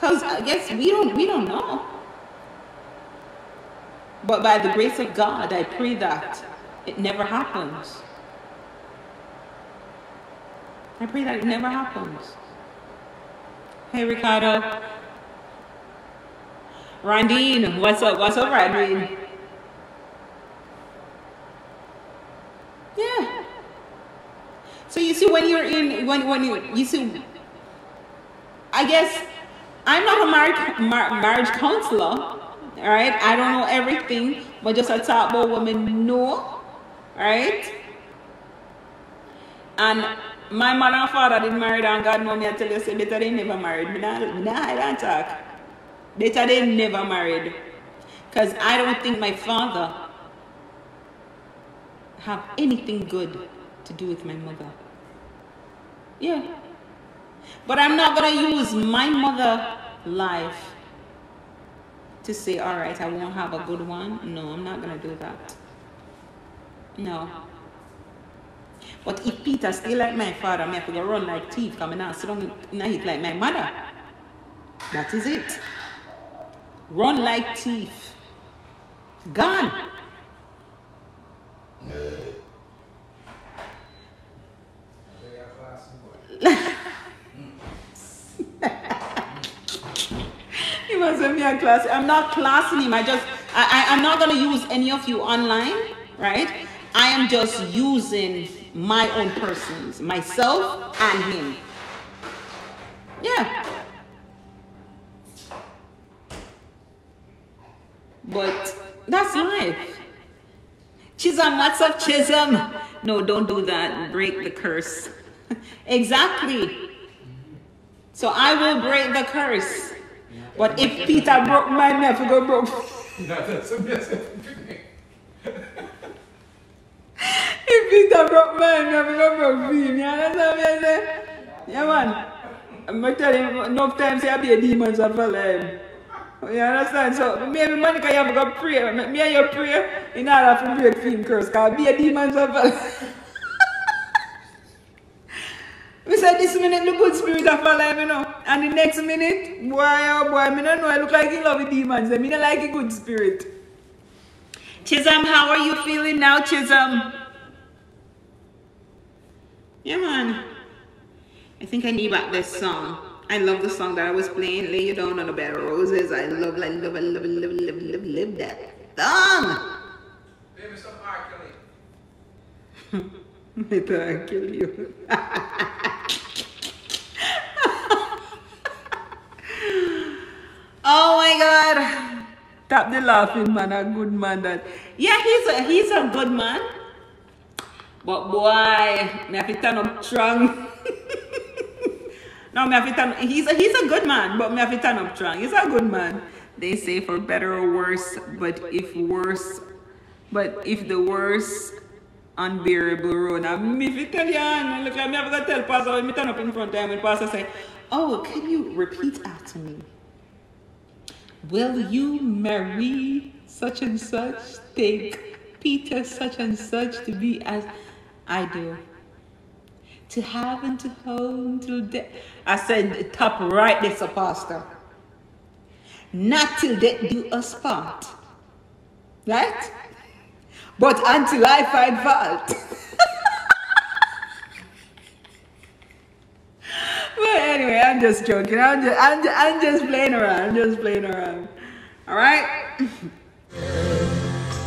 because I guess we don't we don't know. But by the grace of God, I pray that it never happens. I pray that it never happens. Hey Ricardo. Randine, what's up? What's up, Randine? Yeah. So you see when you're in when when you you see I guess I'm not a marriage, mar- marriage counselor, all right? I don't know everything, but just I talk about women know, right? And my mother and father didn't marry and God know me, I tell you, say, better they never married. Me nah, nah, I don't talk. Better they never married. Because I don't think my father have anything good to do with my mother. Yeah. But I'm not going to use my mother life to say, all right, I won't have a good one. No, I'm not going to do that. No. But if Peter still like my father, I have to run like thief, coming out, sit a heat like my mother. That is it. Run like thief. Gone. he was me a class. I'm not classing him. I just, I, I, I'm not going to use any of you online, right? I am just using my own persons, myself and him. Yeah. But that's life. Chisholm, what's up, Chisholm? No, don't do that. Break the curse. exactly. So I will break the curse. But if Peter broke mine, I have to go broke. if Peter broke mine, I have to go broke. You understand what I say? Yeah, man. I'm going to tell you, enough times I be a demon so follow him. You understand? So maybe Monica, you have go pray. Me and you pray in order to break film curse. Because be a demon so We said this minute the good spirit of follow you know. And the next minute, boy, oh boy, me don't know. I look like he love eh? the demons. I mean, I like a good spirit. Chisholm, how are you feeling now, Chisholm? Yeah, man. I think I need back this song. I love the song that I was playing, Lay You Down on a Bed of Roses. I love, I love, I love, I love, I love, love, love that song. Baby, some R. Kelly. I thought I'd kill you. oh my god. Stop the laughing man, a good man that. Yeah, he's a he's a good man. But boy, me have to turn up strong. no, me have turn he's a he's a good man, but me have turn up strong. He's a good man. They say for better or worse, but if worse but if the worst unbearable road, and me if you tell you, and look me have to tell Pastor me turn up in front of him and Pastor say, Oh, can you repeat after me? Will you marry such and such? Take Peter such and such to be as I do. To have and to hold till death. I said top right this pastor. Not till death do us part. Right? But until I find fault. but anyway, I'm just joking. I'm just, I'm, just, I'm just playing around. I'm just playing around. All right?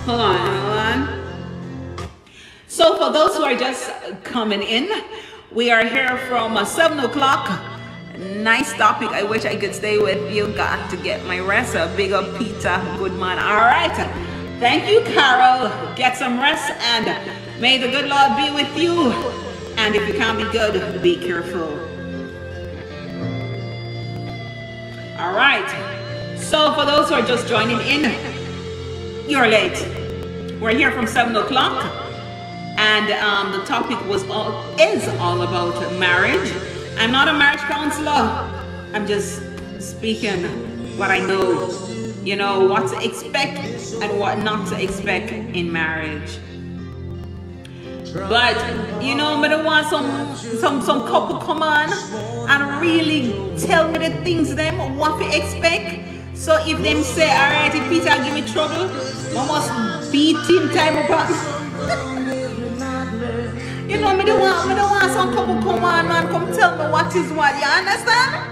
hold on, hold on. So for those who are just coming in, we are here from uh, 7 o'clock. Nice topic. I wish I could stay with you. Got to get my rest. A big up Peter Goodman. All right. Thank you, Carol. Get some rest and may the good Lord be with you. And if you can't be good, be careful. All right. So for those who are just joining in, you're late. We're here from 7 o'clock. And um, the topic was all is all about marriage. I'm not a marriage counselor. I'm just speaking what I know. You know, what to expect and what not to expect in marriage. But you know, I don't want some some some couple come on and really tell me the things them what to expect. So if them say, alright, if Peter give me trouble, I must beat him time apart. you know, me don't want me don't want some couple come on man come tell me what is what, you understand?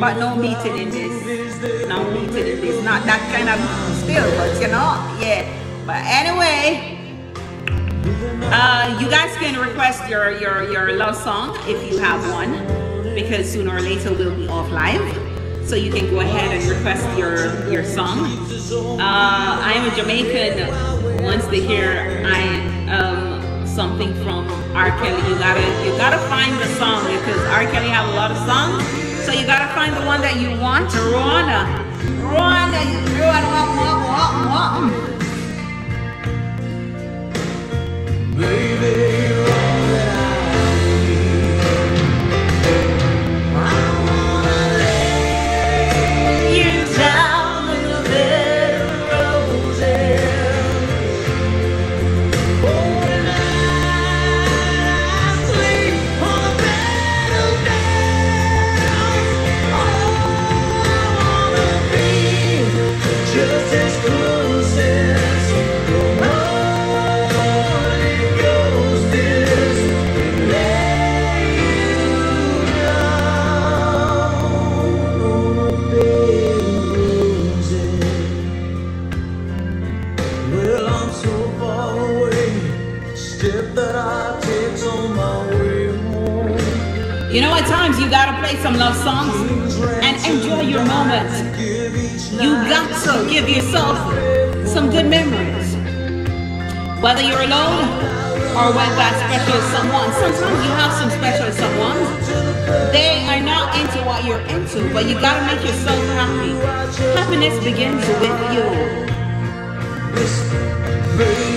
But no meeting in this. No meeting in this. Not that kind of still, but you know, yeah. But anyway, uh, you guys can request your, your, your love song if you have one, because sooner or later we'll be off live. So you can go ahead and request your, your song. Uh, I am a Jamaican. Once they hear I um, something from R. Kelly, you gotta you gotta find the song because R. Kelly have a lot of songs. So you gotta find the one that you want. Rwanda, Rwanda, Rwanda. Baby, some love songs and enjoy your moment. You got to give yourself some good memories. Whether you're alone or with that special someone. Sometimes you have some special someone. They are not into what you're into, but you gotta make yourself happy. Happiness begins with you. Baby,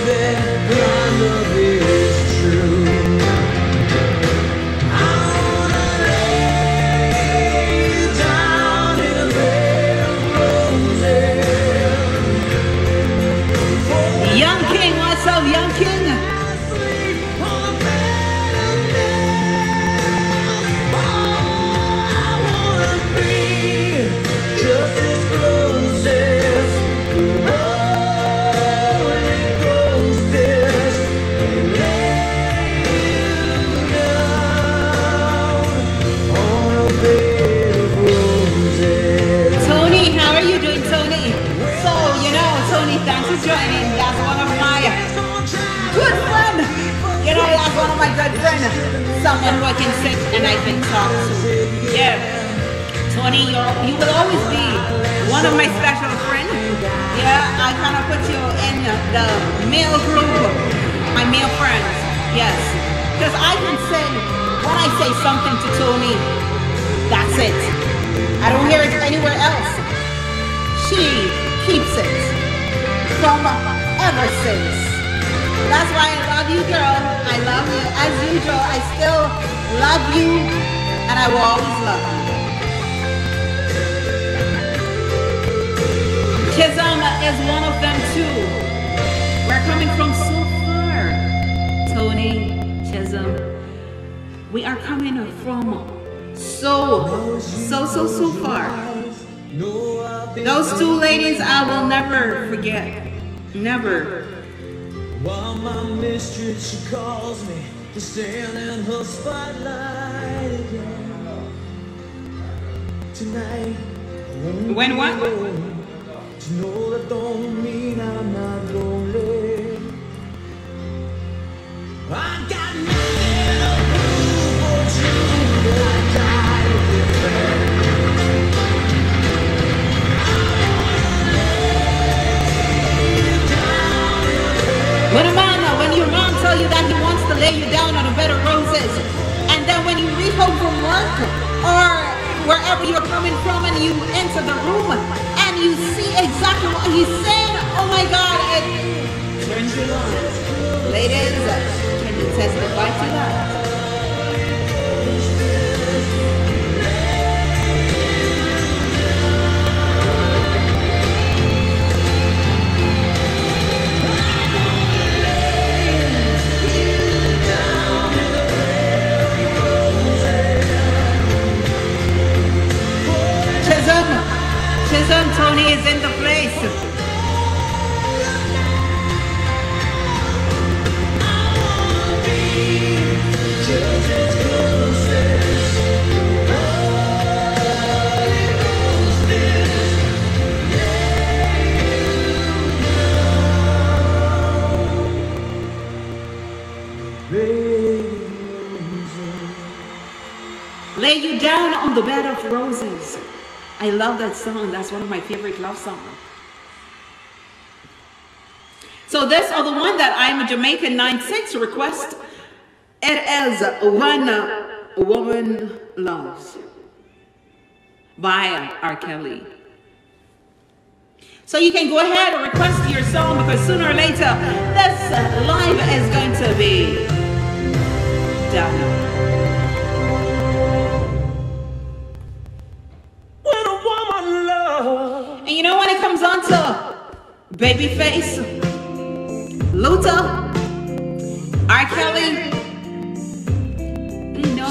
someone who I can sit and I can talk to. Yeah. Tony, you're, you will always be one of my special friends. Yeah, I kind of put you in the male group, my male friends. Yes. Because I can say, when I say something to Tony, that's it. I don't hear it anywhere else. She keeps it from ever since. That's why I love you, girl. I love you as usual. I still love you, and I will always love you. Chisholm is one of them too. We're coming from so far. Tony, Chisholm, we are coming from so, so, so, so far. Those two ladies I will never forget. Never. Mistress, she calls me to stand in her spotlight again. Tonight, When what? To know that don't mean I'm not lonely. Wherever you're coming from and you enter the room and you see exactly what he's saying, oh my God, it turns you on. Ladies, can you testify to that? Chisholm, Tony is in the place. Lay you down on the bed of roses. I love that song. That's one of my favorite love songs. So this other one that I'm a Jamaican 9-6 request. It is When a Woman Loves by R. Kelly. So you can go ahead and request your song because sooner or later this live is going to be done. You know when it comes on to Babyface, Luther, R. Kelly, they know.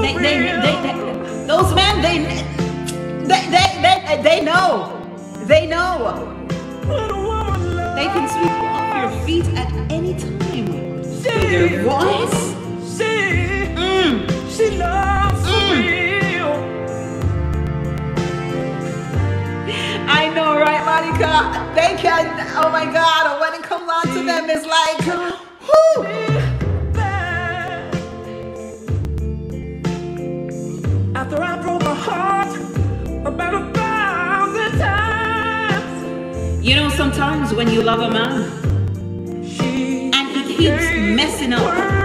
They, they, they, those men, they, they, they, they, they know. They know. They can sweep you off your feet at any time with their voice. Mm. She loves I know, right, Monica? They can, oh my God, when it comes on to them, it's like, whoo. After I broke my heart about a thousand times. You know, sometimes when you love a man and he keeps messing up,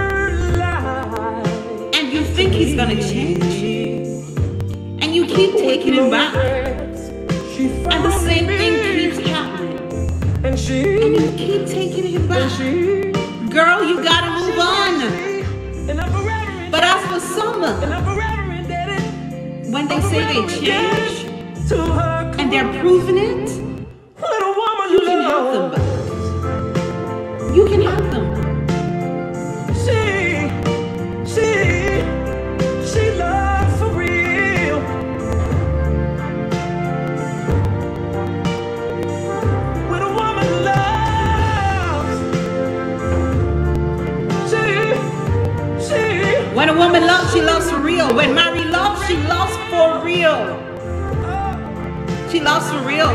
and you think he's gonna change, and you keep taking him back, and the same thing keeps happening, and you keep taking him back. Girl, you gotta move on. But as for some, when they say they change and they're proving it, little woman, you can help them woman loves, she loves for real. When Mary loves, she loves for real. She loves for real.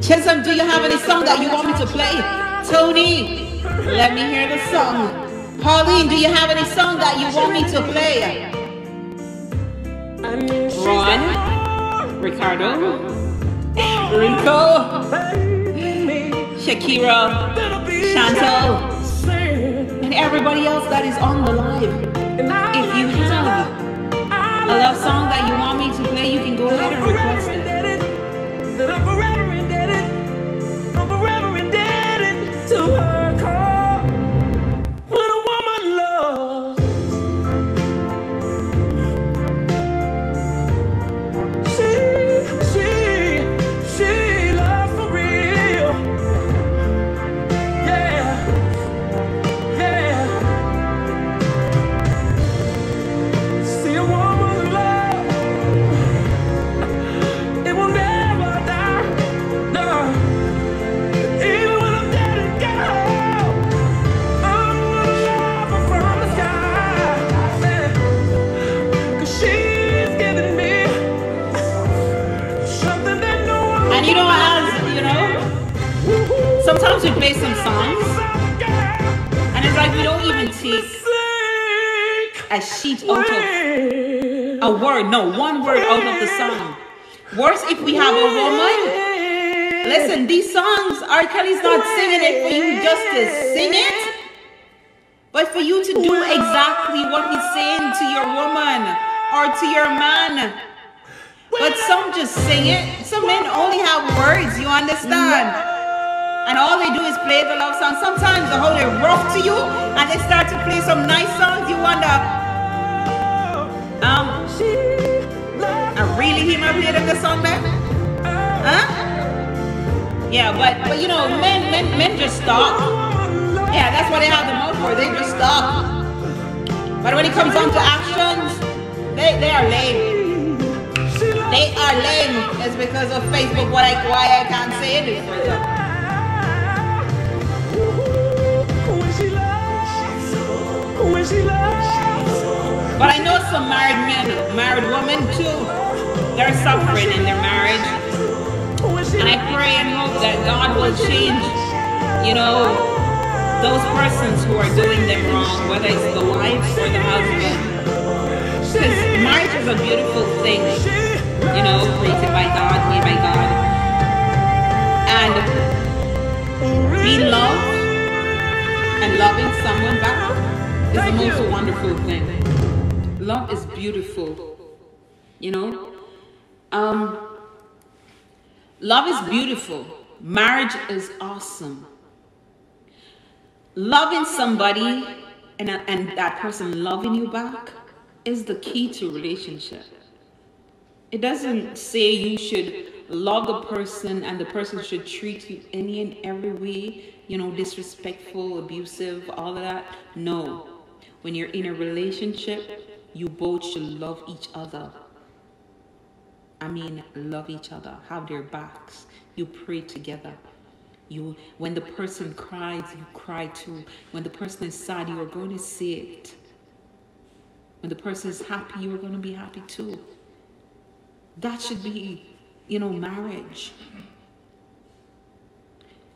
Chisholm, do you have any song that you want me to play? Tony, let me hear the song. Pauline, do you have any song that you want me to play? Ron, Ricardo, Rico, Shakira, Chantal, and everybody else that is on the live. If you have a love song that you want me to play, you can go ahead and request it. Play some songs, and it's like we don't even take a sheet out of a word, no, one word out of the song. Worse if we have a woman. Listen, these songs, R. Kelly's not singing it for you just to sing it, but for you to do exactly what he's saying to your woman or to your man. But some just sing it. Some men only have words, you understand? And all they do is play the love song. Sometimes they hold it rough to you and they start to play some nice songs. You wonder, um, I really hear my play them the song there? Huh? Yeah, but but you know, men men men just stop. Yeah, that's what they have the mouth for. They just stop. But when it comes down to actions, they they are lame. They are lame. It's because of Facebook. What I why I can't say it But I know some married men, married women too. They're suffering in their marriage. And I pray and hope that God will change, you know, those persons who are doing them wrong, whether it's the wife or the husband. Because marriage is a beautiful thing, you know, created by God, made by God. And being loved and loving someone back is the most wonderful thing. Love is beautiful, you know. Um, love is beautiful. Marriage is awesome. Loving somebody and, and that person loving you back is the key to relationship. It doesn't say you should love the person and the person should treat you any and every way, you know, disrespectful, abusive, all of that. No. When you're in a relationship, you both should love each other. I mean, love each other, have their backs. You pray together. You, when the person cries, you cry too. When the person is sad, you are going to see it. When the person is happy, you are going to be happy too. That should be, you know, marriage.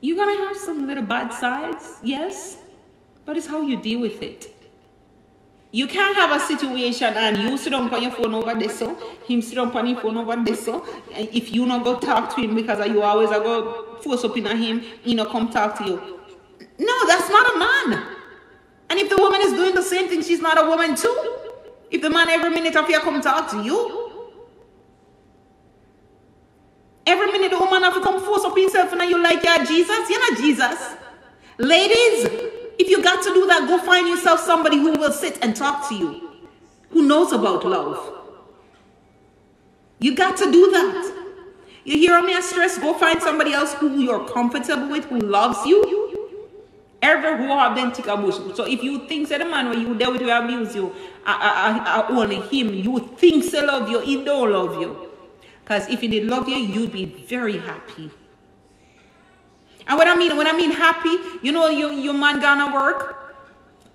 You're going to have some little bad sides, yes, but it's how you deal with it. You can't have a situation and you sit down on your phone over this, so him sit down on your phone over this, so eh, if you not go talk to him because you always go force up in him, he not come talk to you. No, that's not a man. And if the woman is doing the same thing, she's not a woman too. If the man every minute of you come talk to you, every minute the woman have to come force up himself and you like you're Jesus, you're not Jesus. Ladies, if you got to do that, go find yourself somebody who will sit and talk to you, who knows about love. You got to do that. You hear me? Stress. Go find somebody else who you're comfortable with, who loves you. Ever who have been take a. So if you think that the man when you there with you abuse you, I, I, I, only him, you think he love you, he don't love you. Because if he did love you, you'd be very happy. And what I mean, when I mean happy, you know, you, your man gonna work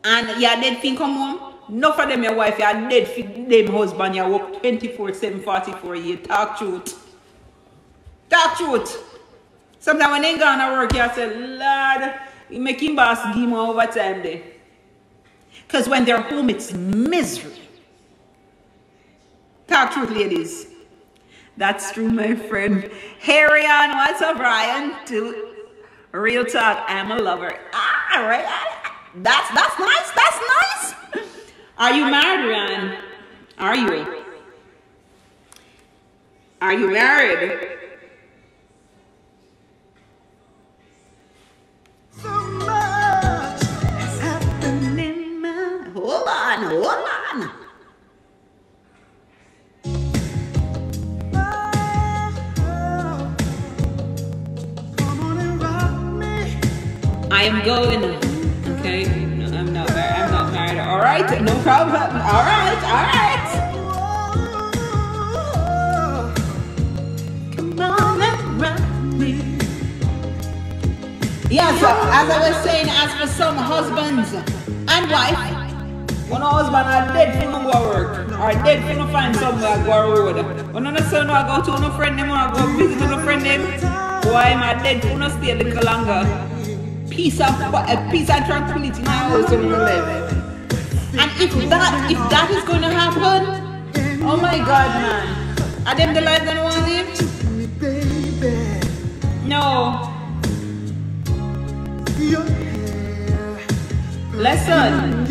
and your dead thing come home. Enough of them, your wife, your dead fin, them husband, you work 24, 7, 44 years. Talk truth. Talk truth. Sometimes when they gonna work, you say, Lord, you make him boss give more overtime there. Because when they're home, it's misery. Talk truth, ladies. That's true, my friend. Harry on, what's up, Ryan? To real talk, I'm a lover. Ah, right. That's that's nice. That's nice. Are you married, Ryan? Are you? Are you married? Hold on, hold on. I am going. Okay, no, I'm not married. I'm not married. All right, no problem. All right, all right. Come on and me. Yeah, so as I was saying, as for some husbands and wife, when a husband are dead for no go work, or dead for no find somewhere go road. When no son no go to no friend them or go visit no friend them, why am I dead for no stay a little longer? Peace uh, peace and tranquility in my house when you live. And if that if that is going to happen, oh my God, man, are them the life gonna want live? No. Listen,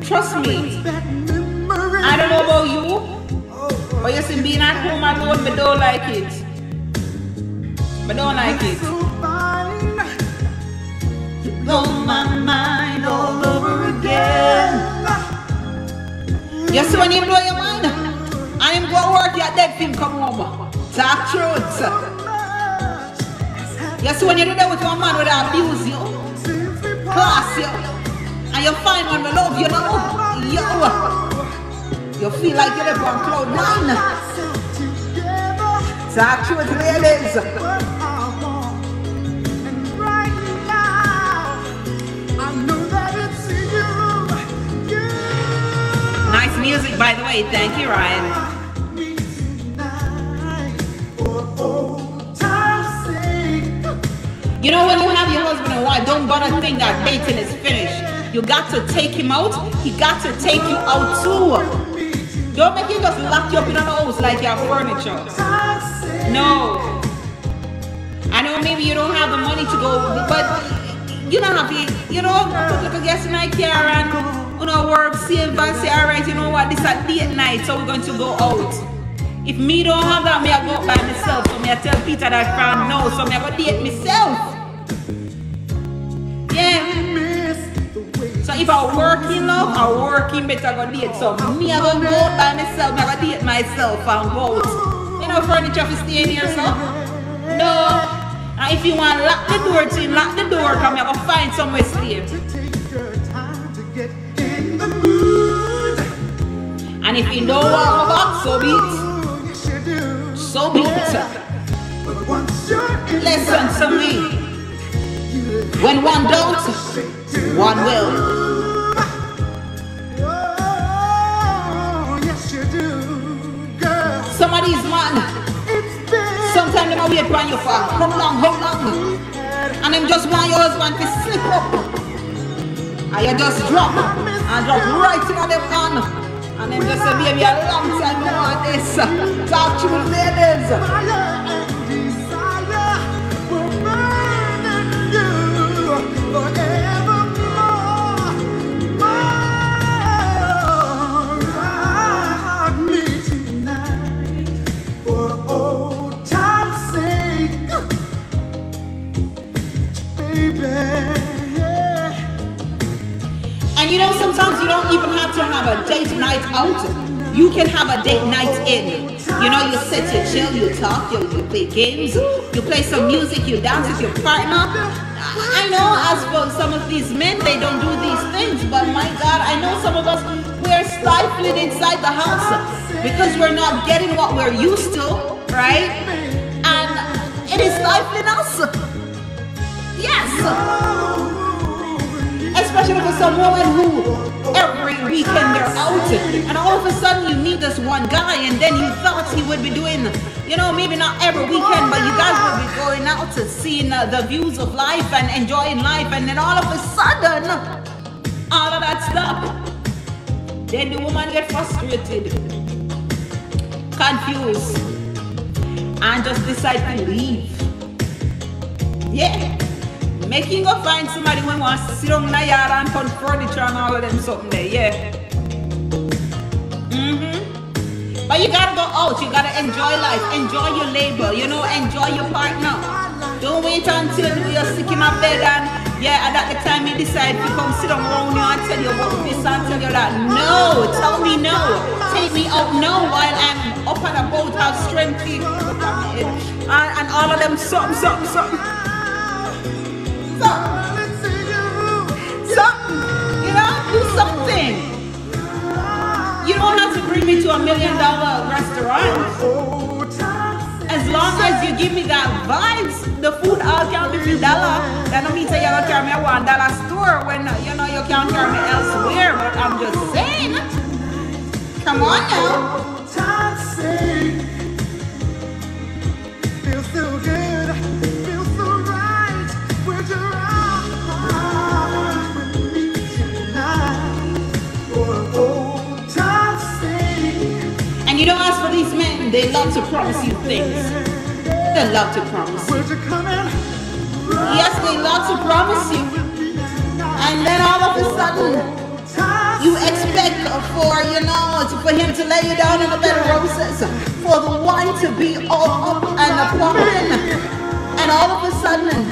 trust me. I don't know about you, but you see, being at home alone, but don't like it. But don't like it. Blow my mind all over again. Yes, when you blow your mind, and him go work, your dead film come home. Talk truth. See, when you do that with one man with abuse you, class you, and you find one that love you, know, you, you feel like you're on cloud nine. Talk truth, ladies. Music, by the way. Thank you, Ryan. You know, when you have your husband and wife, don't bother think that dating is finished. You got to take him out. He got to take you out too. Don't make him just lock you up in a house like your furniture. No. I know maybe you don't have the money to go, but you don't have to, you know, put little guest in my car and you know, work, save and say, all right, you know what, this is a date night, so we're going to go out. If me don't have that, me I go by myself. So me I tell Peter that from no, so me I go date myself. Yeah. So if I working love, I working better go date. So me I go go by myself, me I go date myself and go out. You know furniture for stay in here, so? No. And if you want lock the door to lock the door, come here, go find somewhere to stay. And if you don't want my box, so be it. So be it. Listen to me. When one don't, one will. Some of these man, sometimes they wait on you for how long, how long. And them just want your husband to slip up. And you just drop and drop right in on them hand. Then just say, baby, a long time you want this. Talk to ladies. And you know, sometimes you don't even have to have a date night out. You can have a date night in. You know, you sit, you chill, you talk, you, you play games, you play some music, you dance with your partner. I know as for some of these men, they don't do these things, but my God, I know some of us, we're stifling inside the house because we're not getting what we're used to, right? And it is stifling us. Yes. Especially for some women who every weekend they're out, and all of a sudden you meet this one guy, and then you thought he would be doing, you know, maybe not every weekend, but you guys would be going out to seeing uh, the views of life and enjoying life, and then all of a sudden, all of that stuff, then the woman get frustrated, confused, and just decide to leave. Yeah. Making go find somebody when wants to sit on the yard and put furniture and all of them something there, yeah. Mm-hmm. But you gotta go out, you gotta enjoy life, enjoy your labor, you know, enjoy your partner. Don't wait until you're sick in my bed and yeah, and at the time you decide to come sit around you and tell you about this and tell you that. No, tell me no. Take me out now while I'm up and about, have strength and, and all of them something, something, something. To bring me to a million dollar restaurant. As long as you give me that vibes, the food all can be fifty dollar. That don't mean say you gonna carry me a one dollar store when uh, you know you can't carry me elsewhere. But I'm just saying. Come on now. They love to promise you things. They love to promise you. Yes, they love to promise you. And then all of a sudden, you expect for, you know, for him to lay you down in a bed of roses, for the wine to be all up and pouring. And all of a sudden,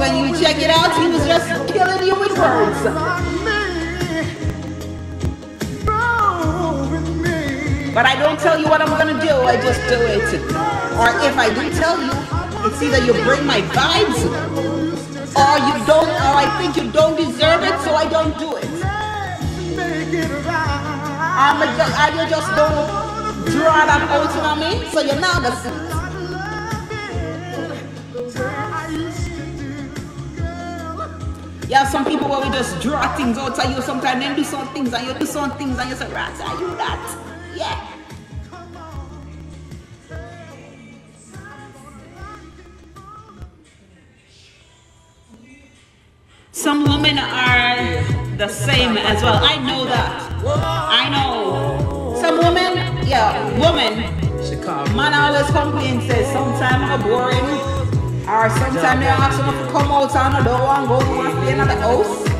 when you check it out, he was just killing you with words. But I don't tell you what I'm gonna do, I just do it. Or if I do tell you, it's either you bring my vibes, or you don't, or I think you don't deserve it, so I don't do it. I'm a, you just don't draw that out on me, so you're not gonna see. Yeah, some people where we just draw things out of you. Sometimes they do some things and you do some things and you say, right, I do that. Yeah. Some women are the same as well. I know that. I know. Some women, yeah, women. Man always complain, says sometimes I'm boring. Or sometimes they ask them to come out and I don't want to go to the house.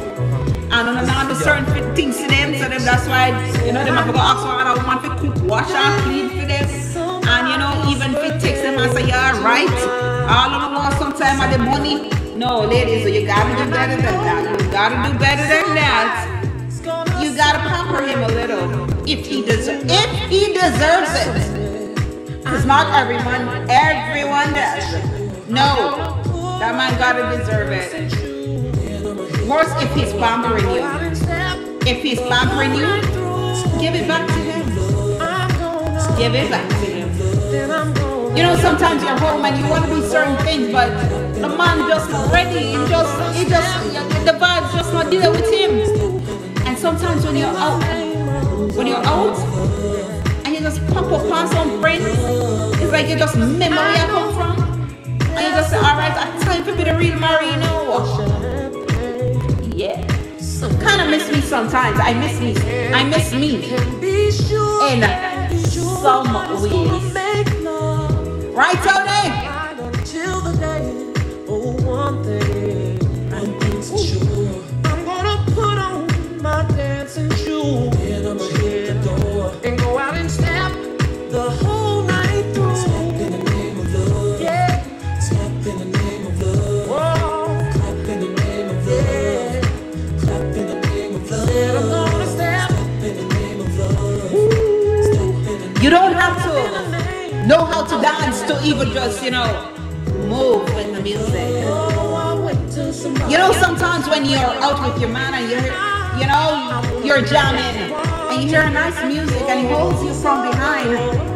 And then I do certain fit things to them, so them that's why, you know, them have to go ask for other woman to cook, wash and clean for them. And you know, even if it takes them and say, yeah, right. All of them want some time of the money. No, ladies, so you gotta do better than that. You gotta do better than that. You gotta pamper him a little. If he deserves if he deserves it. Because not everyone, everyone does. No. That man gotta deserve it. Worse if he's pampering you. If he's pampering you, give it back to him. Give it back to him. You know, sometimes you're home and you want to do certain things, but the man just not ready. He just, he just, the vibe's just not there with him. And sometimes when you're out, when you're out, and you just pop up on some friends, it's like you just remember where you come from. And you just say, all right, it's time for me to read Marino. Yeah. So Kind of miss me sometimes. I miss me. I miss me. In some ways. Right, Tony? You don't have to know how to dance to even just, you know, move with the music. You know, sometimes when you're out with your man and you're, you know, you're jamming and you hear a nice music and he holds you from behind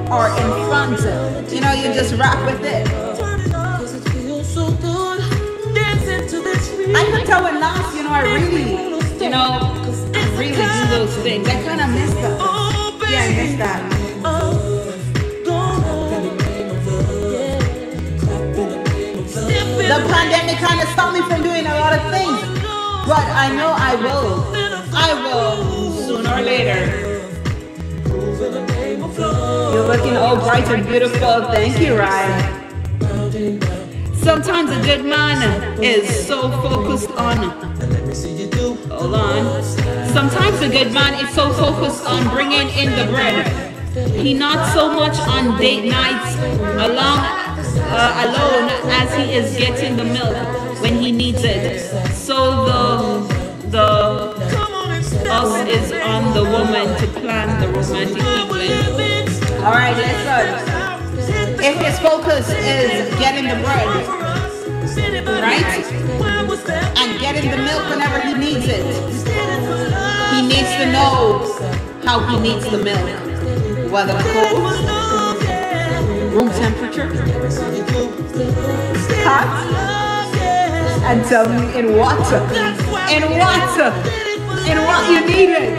or in front, you know, you just rock with it. I can tell when last, you know, I really You know, really do those things. I kind of miss that. Yeah, I miss that. The pandemic kind of stopped me from doing a lot of things, but I know I will. I will sooner or later. You're looking all bright and beautiful. Thank you, Ryan. Sometimes a good man is so focused on. Hold on. Sometimes a good man is so focused on bringing in the bread. He not so much on date nights along, uh, alone as he is getting the milk when he needs it. So the the us is on the woman to plan the romantic evening. All right, listen. If his focus is getting the bread, right, and getting the milk whenever he needs it, he needs to know how he needs the milk, whether cold, room temperature, hot, and tell me in water, in water, in what you need it,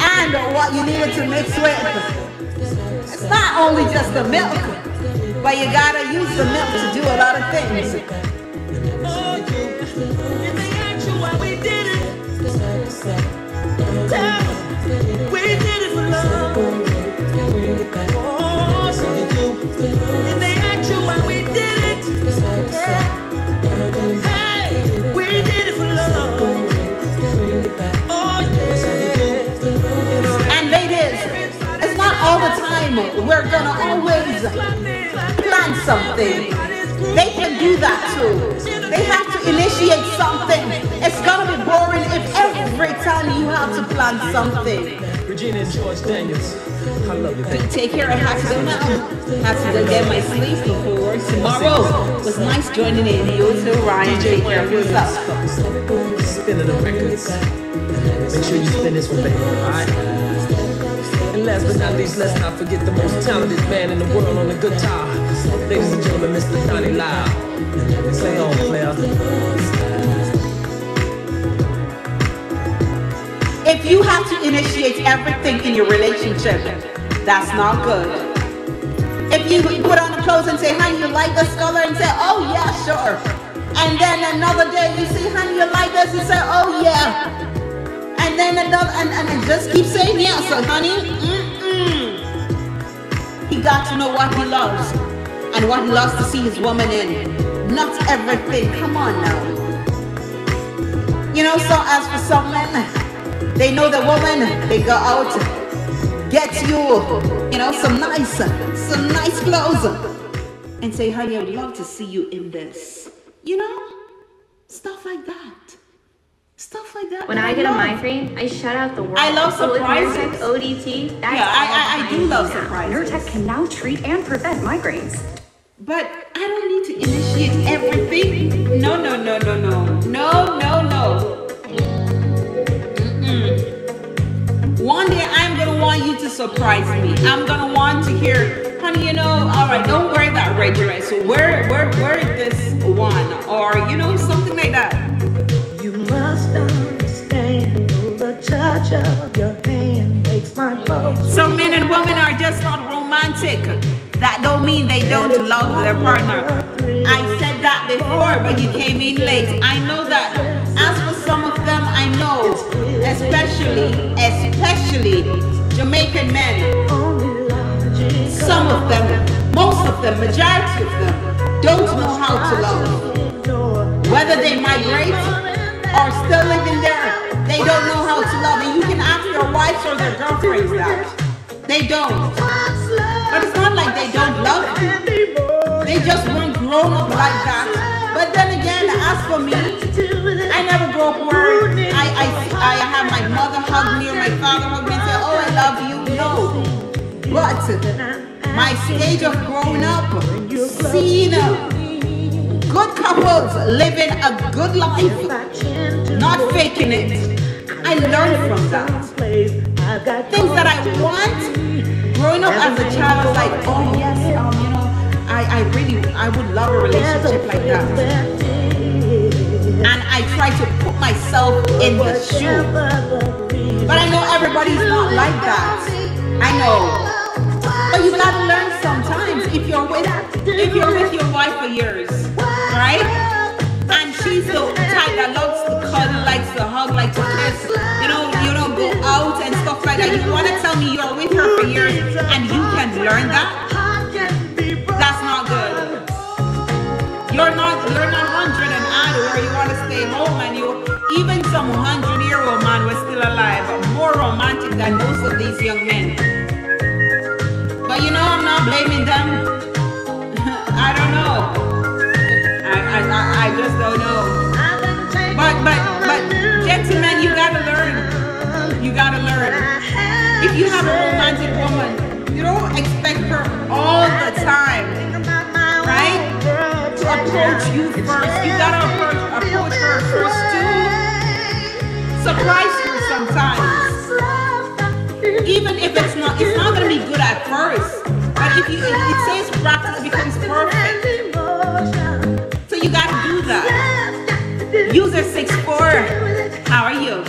and what you need it to mix with. It's not only just the milk, but you gotta use the milk to do a lot of things. We did it for love. Time we're gonna always plan something. They can do that too. They have to initiate something. It's gonna be boring if every time you have to plan something. Regina George Daniels. I love you, baby. Take care. I have to go now. Have to go get my sleep before work tomorrow. It was nice joining in. You too, Ryan. Take care of yourself. Spinning the records. Make sure you spin this one, baby. Alright? And last but not least, let's not forget the most talented man in the world on the guitar. Ladies and gentlemen, Mr. Donnie Lyle. Say on, player. If you have to initiate everything in your relationship, that's not good. If you put on the clothes and say, honey, you like this color? And say, oh yeah, sure. And then another day you say, honey, you like this? And say, oh yeah. And then and, and, and just keep saying yes, honey. Mm-mm. He got to know what he loves and what he loves to see his woman in. Not everything. Come on now. You know, so as for some men, they know the woman, they go out, get you, you know, some nice, some nice clothes, and say, honey, I would love to see you in this. You know, stuff like that. Stuff like that. When that I get a migraine, I shut out the world. I love So with surprises. Nurtec ODT, that's Yeah, I- I- I do love now. surprises. Nurtec can now treat and prevent migraines. But I don't need to initiate everything. No, no, no, no, no. No, no, no. Mm-mm. One day I'm gonna want you to surprise me. I'm gonna want to hear, honey, you know, all right, don't wear that red dress. Wear, wear, wear this one, or you know, something like that. You must understand the touch of your hand makes my pulse. Some men and women are just not romantic. That don't mean they don't love their partner. I said that before, but you came in late. I know that. As for some of them, I know, especially, especially Jamaican men. Some of them, most of them, majority of them, don't know how to love. Whether they migrate or still living there, they don't know how to love. And you can ask their wives or their girlfriends that. They don't. But it's not like they don't love you. They just weren't grown up like that. But then again, as for me, I never grew up where I, I, I have my mother hug me or my father hug me and say, oh, I love you. No. But my stage of growing up, seeing good couples living a good life, not faking it. I learned from that. Things that I want, growing up as a child, I was like, oh yes, um, you know, I, I really, I would love a relationship like that. And I try to put myself in the shoe. But I know everybody's not like that. I know. But you gotta learn sometimes if you're with if you're with your wife for years, right? And she's the type that loves to cuddle, likes to hug, likes to kiss, you know, you know, go out and stuff like that. You wanna tell me you're with her for years and you can learn that? That's not good. You're not you're not hundred and odd where you wanna stay home and you even some hundred year old man was still alive, more romantic than most of these young men. But you know, I'm not blaming them. I don't know. I, I, just don't know. But, but, but, gentlemen, you gotta learn. You gotta learn. If you have a romantic woman, you don't expect her all the time, right? To approach you first. You gotta approach, approach her first too. Surprise her sometimes even if it's not it's not gonna be good at first but if you it says practice it becomes perfect you gotta do that. User 64 how are you?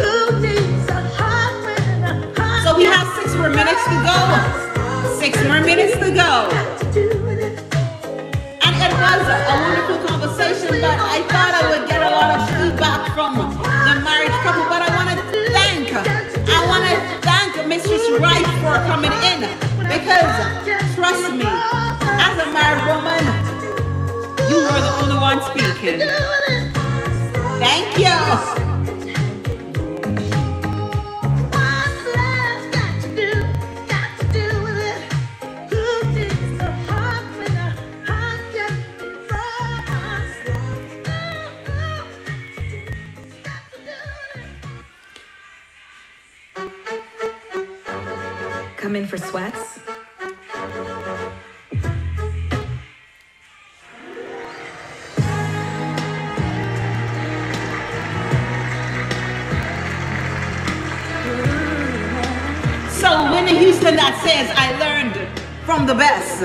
So we have six more minutes to go. Six more minutes to go. And it was a wonderful conversation but i thought i would get a lot of feedback from the married couple but i want to thank i want to thank Mistress Wright for coming in because trust me, as a married woman, you were the only one speaking. Thank you. Come in for sweats? Houston that says, I learned from the best.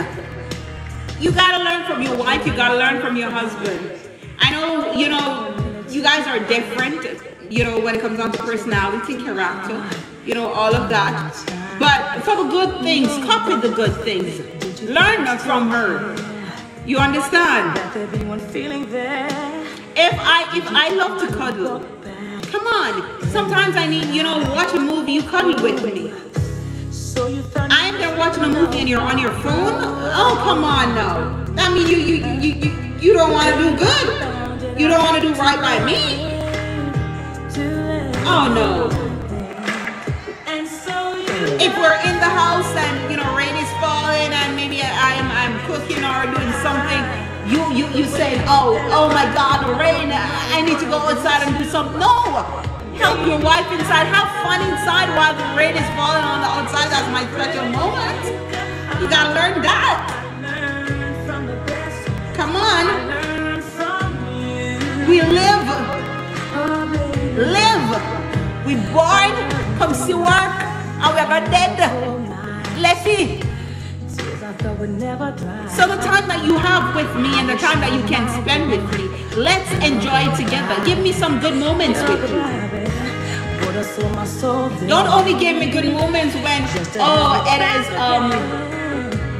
You gotta learn from your wife, you gotta learn from your husband. I know, you know, you guys are different, you know, when it comes down to personality, character, you know, all of that. But for the good things, copy the good things. Learn from her. You understand? If I if I love to cuddle, come on. Sometimes I need, you know, watch a movie, you cuddle with me. I am there watching a movie and you're on your phone? Oh, come on no. I mean, you you you you, you don't want to do good. You don't want to do right by me. Oh no. And so if we're in the house and you know rain is falling and maybe I'm I'm cooking or doing something, you you you say, oh oh my God, rain! I need to go outside and do something. No, help your wife inside. Have fun inside while the rain is falling on the outside. That's my special moment. You gotta learn that. Come on. We live. Live. We born, come see work, and we are dead. Letty. So the time that you have with me and the time that you can spend with me, let's enjoy it together. Give me some good moments with you. Don't only give me good moments when, oh, it is um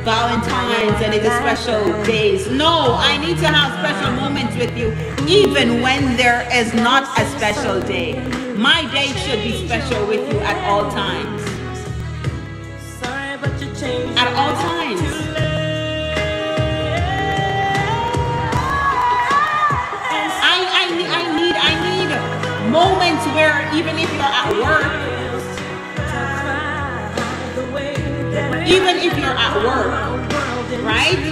Valentine's and it is special days. No, I need to have special moments with you, even when there is not a special day. My day should be special with you at all times. At all times. I, I, I need I need moments where even if you're at work, even if you're at work, right?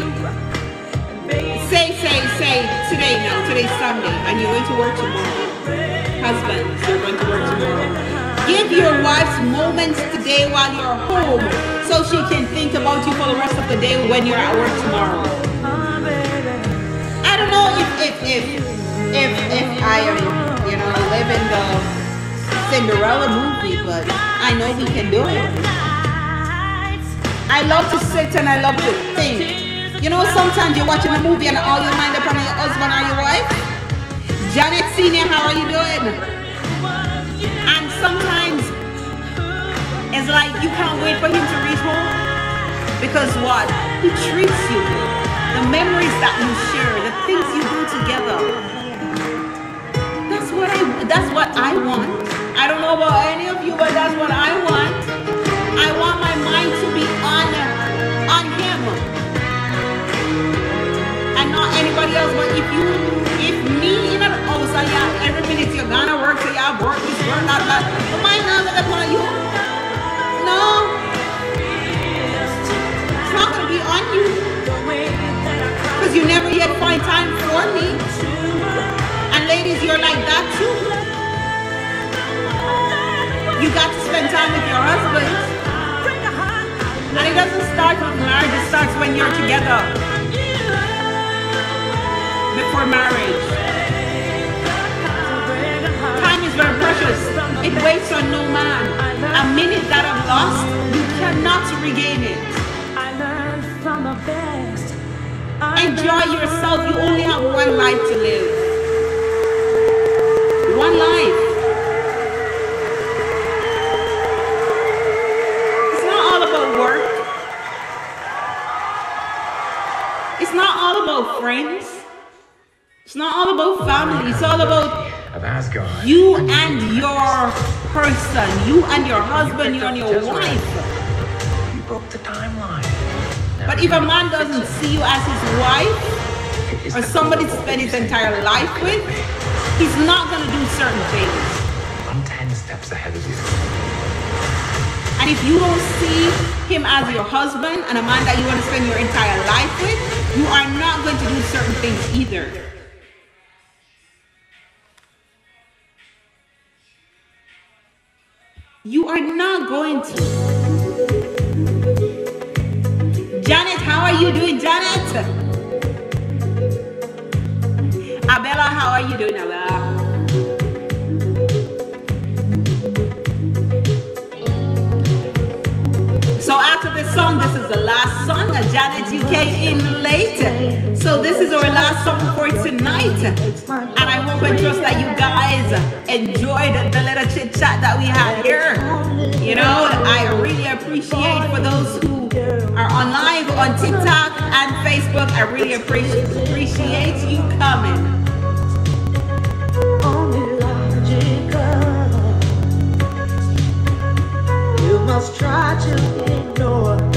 Say, say, say, today no, today's Sunday, and you're going to work tomorrow. Husbands, you're going to work tomorrow. Give your wives moments today while you're home so she can think about you for the rest of the day when you're at work tomorrow. I don't know if if if if, if I am, you know, live in the Cinderella movie, but I know we can do it. I love to sit and I love to think. You know, sometimes you're watching a movie and all your mind upon your husband or your wife. Janet Senior, how are you doing? It's like you can't wait for him to reach home because what? He treats you. The memories that you share, the things you do together. That's what I that's what I want. I don't know about any of you, but that's what I want. I want my mind to be on on him and not anybody else. But if you if me in an house and yeah, every minute you're gonna work so you work this work that that but my not gonna upon you. No. It's not gonna be on you. Because you never yet find time for me. And ladies, you're like that too. You got to spend time with your husband. And it doesn't start with marriage, it starts when you're together. Before marriage. Precious. It waits on no man. A minute that I've lost, you cannot regain it. Enjoy yourself. You only have one life to live. One life. It's not all about work. It's not all about friends. It's not all about family. It's all about Of Asgard. you and your person, you and your husband, you and your wife. You broke the timeline. But if a man doesn't see you as his wife or somebody to spend his entire life with, he's not going to do certain things. I'm 10 steps ahead of you. And if you don't see him as your husband and a man that you want to spend your entire life with, you are not going to do certain things either. You are not going to. Janet, how are you doing, Janet? Abella, how are you doing, Abella? So after this song, this is the last song. Janet, came in late. So this is our last song for tonight. And I hope and trust that you guys enjoyed the little chit chat that we had here. You know, I really appreciate for those who are on live on TikTok and Facebook. I really appreciate appreciate you coming. Must try to ignore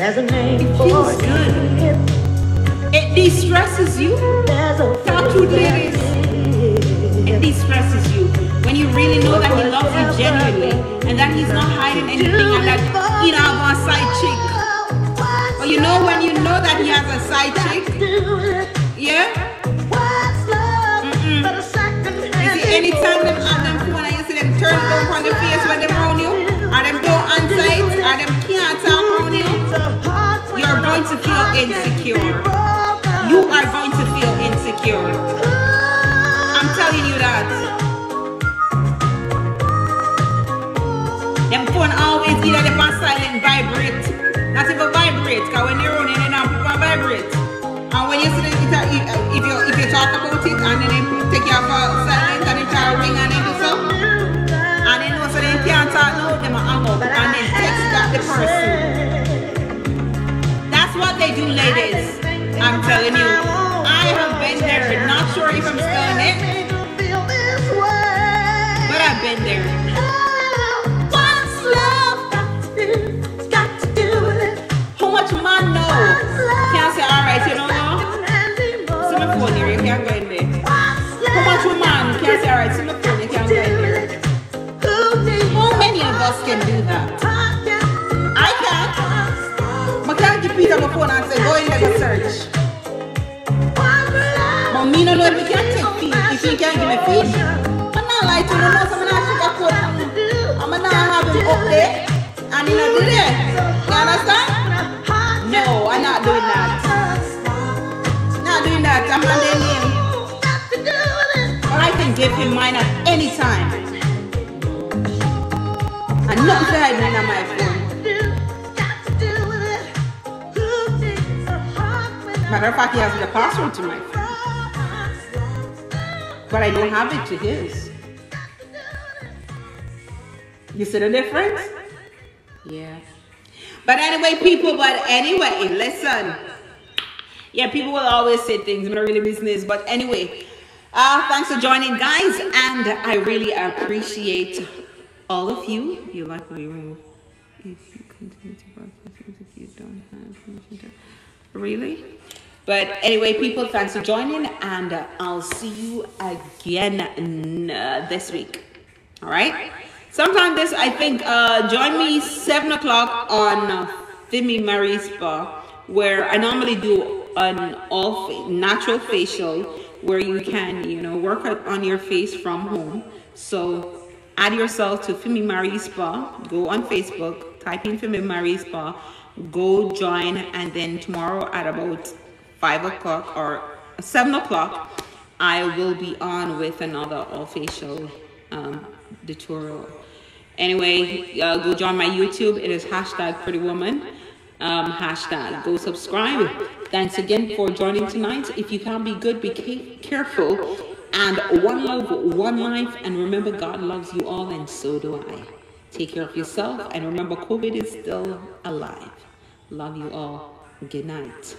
right? It feels good. It de-stresses you. Talk to ladies. It de-stresses you when you really know that he loves you genuinely and that he's not hiding anything and that you know have a side chick. But you know when you know that he has a side chick, yeah. Anytime them on them phone and you see them turn down on the face when them round you, or them don't answer it, or them going to feel insecure. You are going to feel insecure. I'm telling you that. Them phone always either they on silent vibrate. Not even vibrate, because when you're running, put on vibrate. And when you see it, if you if you talk about it and then they take you off What ladies. I'm telling you. I have been there. Not sure if I'm still in it, but I've been there. What's love got to do? It's got to do with it. How much man know? Can't say, alright, you don't? See my phone here, can't go in there. How much woman can't say, alright, see my phone, you can't go in there. How many of us can do that? Give Peter my phone and say, go in there and search. you don't know if you can take feed, if you can give me feed. I'm not you know some of that sugar coat. I'm not have him up there and that. You understand? No, I'm not doing that. Not doing that. I'm not him. Or I can give him mine at any time. And nothing hide in my phone. Matter of fact, he has the password to my phone. But I don't have it to his. You see the difference? Yeah. But anyway, people, but anyway, listen. Yeah, people will always say things, not really business. But anyway, uh, thanks for joining, guys. And I really appreciate all of you. You like you remove. If you continue to broadcast music, you don't have to. Really? But anyway, people, thanks for joining. And uh, I'll see you again uh, this week. All right? Sometime this, I think, uh, join me 7 o'clock on uh, Fimi Marie Spa, where I normally do an all natural facial where you can, you know, work on your face from home. So add yourself to Fimi Marie Spa. Go on Facebook, type in Fimi Marie Spa, go join, and then tomorrow at about 5 o'clock or 7 o'clock, I will be on with another all facial um, tutorial. Anyway, uh, go join my YouTube. It is hashtag pretty woman. Um, hashtag go subscribe. Thanks again for joining tonight. If you can't be good, be careful. And one love, one life. And remember, God loves you all, and so do I. Take care of yourself. And remember, COVID is still alive. Love you all. Good night.